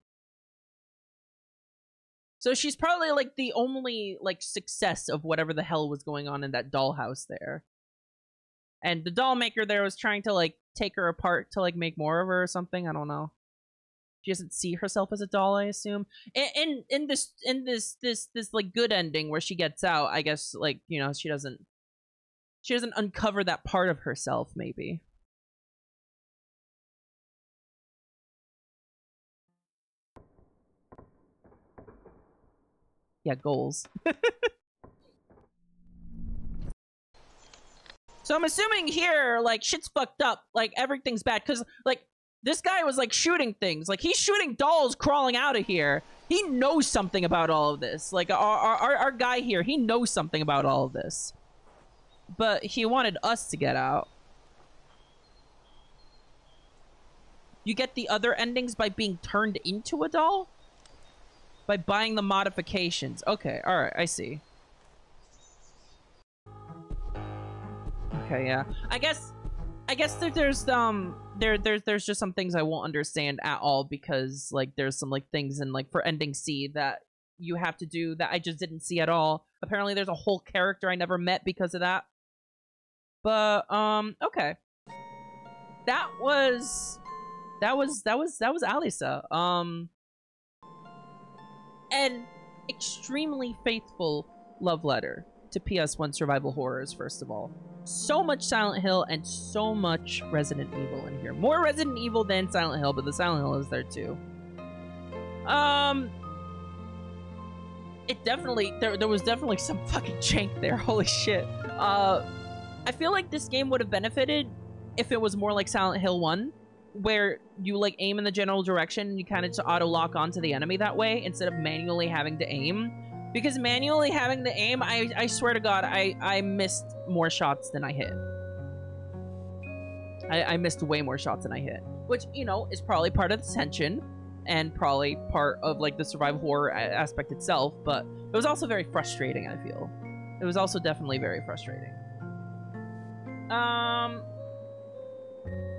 So she's probably like the only like success of whatever the hell was going on in that dollhouse there. And the doll maker there was trying to like take her apart to like make more of her or something. I don't know. She doesn't see herself as a doll, I assume. In in, in this in this this this like good ending where she gets out, I guess like, you know, she doesn't she doesn't uncover that part of herself, maybe. Yeah, goals. so I'm assuming here, like, shit's fucked up. Like, everything's bad. Because, like, this guy was, like, shooting things. Like, he's shooting dolls crawling out of here. He knows something about all of this. Like, our, our, our guy here, he knows something about all of this. But he wanted us to get out. You get the other endings by being turned into a doll? By buying the modifications. Okay, alright, I see. Okay, yeah. I guess I guess that there's um there there's there's just some things I won't understand at all because like there's some like things in like for ending C that you have to do that I just didn't see at all. Apparently there's a whole character I never met because of that. But um okay. That was that was that was that was Alisa. Um an extremely faithful love letter to PS1 survival horrors, first of all. So much Silent Hill and so much Resident Evil in here. More Resident Evil than Silent Hill, but the Silent Hill is there too. Um, it definitely, there, there was definitely some fucking jank there. Holy shit. Uh, I feel like this game would have benefited if it was more like Silent Hill 1 where you like aim in the general direction and you kind of just auto lock onto the enemy that way instead of manually having to aim. Because manually having the aim, I, I swear to God, I, I missed more shots than I hit. I, I missed way more shots than I hit. Which, you know, is probably part of the tension and probably part of like the survival horror aspect itself, but it was also very frustrating, I feel. It was also definitely very frustrating. Um,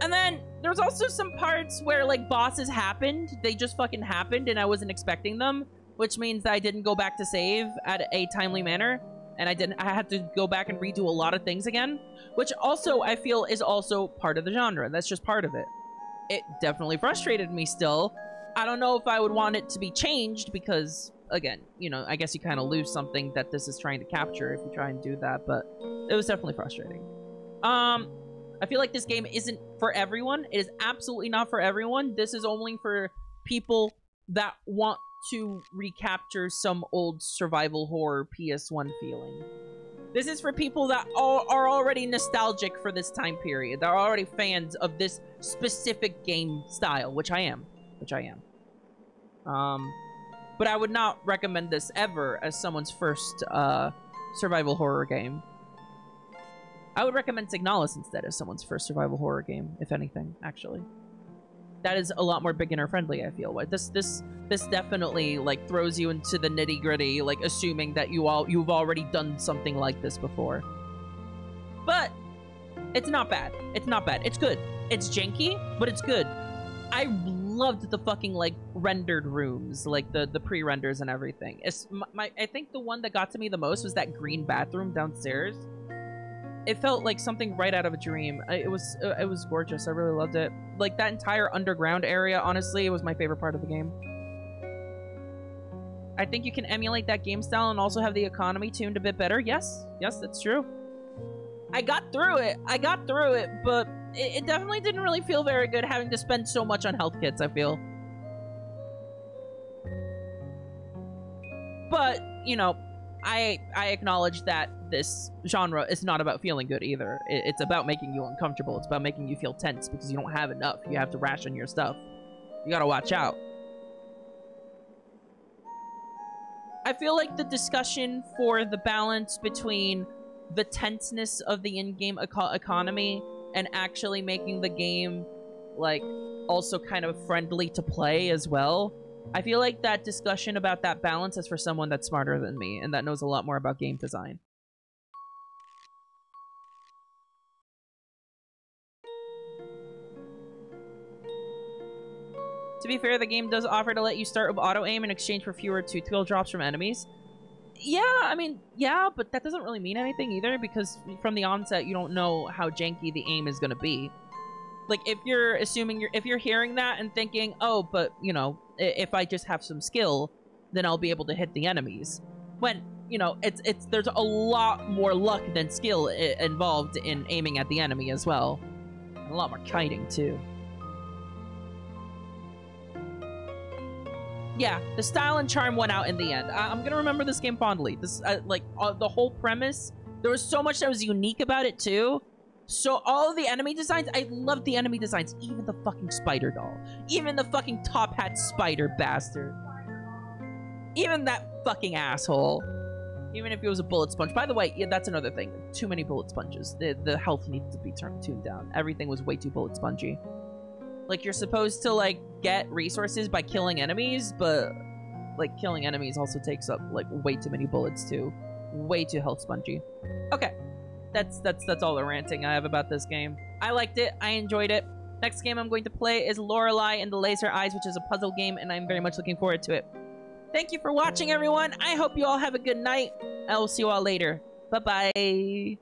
and then there was also some parts where like bosses happened. They just fucking happened and I wasn't expecting them, which means that I didn't go back to save at a timely manner. And I didn't I had to go back and redo a lot of things again, which also I feel is also part of the genre. That's just part of it. It definitely frustrated me still. I don't know if I would want it to be changed because again, you know, I guess you kind of lose something that this is trying to capture if you try and do that, but it was definitely frustrating. Um, I feel like this game isn't for everyone. It is absolutely not for everyone. This is only for people that want to recapture some old survival horror PS1 feeling. This is for people that are, already nostalgic for this time period. They're already fans of this specific game style, which I am. Which I am. Um, but I would not recommend this ever as someone's first uh, survival horror game. I would recommend Signalis instead as someone's first survival horror game, if anything, actually. That is a lot more beginner friendly, I feel. This this this definitely like throws you into the nitty gritty, like assuming that you all you've already done something like this before. But it's not bad. It's not bad. It's good. It's janky, but it's good. I loved the fucking like rendered rooms, like the the pre-renders and everything. It's my, my I think the one that got to me the most was that green bathroom downstairs. It felt like something right out of a dream. It was uh, it was gorgeous. I really loved it. Like that entire underground area, honestly, it was my favorite part of the game. I think you can emulate that game style and also have the economy tuned a bit better. Yes, yes, that's true. I got through it. I got through it, but it, it definitely didn't really feel very good having to spend so much on health kits, I feel. But, you know, I I acknowledge that this genre is not about feeling good either. It, it's about making you uncomfortable. It's about making you feel tense because you don't have enough. You have to ration your stuff. You gotta watch out. I feel like the discussion for the balance between the tenseness of the in-game eco economy and actually making the game like also kind of friendly to play as well. I feel like that discussion about that balance is for someone that's smarter than me and that knows a lot more about game design. To be fair, the game does offer to let you start with auto-aim in exchange for fewer tutorial drops from enemies. Yeah, I mean, yeah, but that doesn't really mean anything either because from the onset you don't know how janky the aim is going to be. Like if you're assuming you're if you're hearing that and thinking, "Oh, but, you know, if I just have some skill, then I'll be able to hit the enemies." When, you know, it's it's there's a lot more luck than skill involved in aiming at the enemy as well. And a lot more kiting too. yeah, the style and charm went out in the end. I- am gonna remember this game fondly. This, uh, like, uh, the whole premise. There was so much that was unique about it too. So all the enemy designs, I love the enemy designs. Even the fucking spider doll. Even the fucking top hat spider bastard. Even that fucking asshole. Even if it was a bullet sponge. By the way, yeah, that's another thing. Too many bullet sponges. The the health needs to be turned tuned down. Everything was way too bullet spongy. Like you're supposed to like get resources by killing enemies, but like killing enemies also takes up like way too many bullets too. Way too health spongy. Okay. That's that's that's all the ranting I have about this game. I liked it. I enjoyed it. Next game I'm going to play is Lorelei and the Laser Eyes, which is a puzzle game, and I'm very much looking forward to it. Thank you for watching, everyone. I hope you all have a good night. I will see you all later. Bye-bye.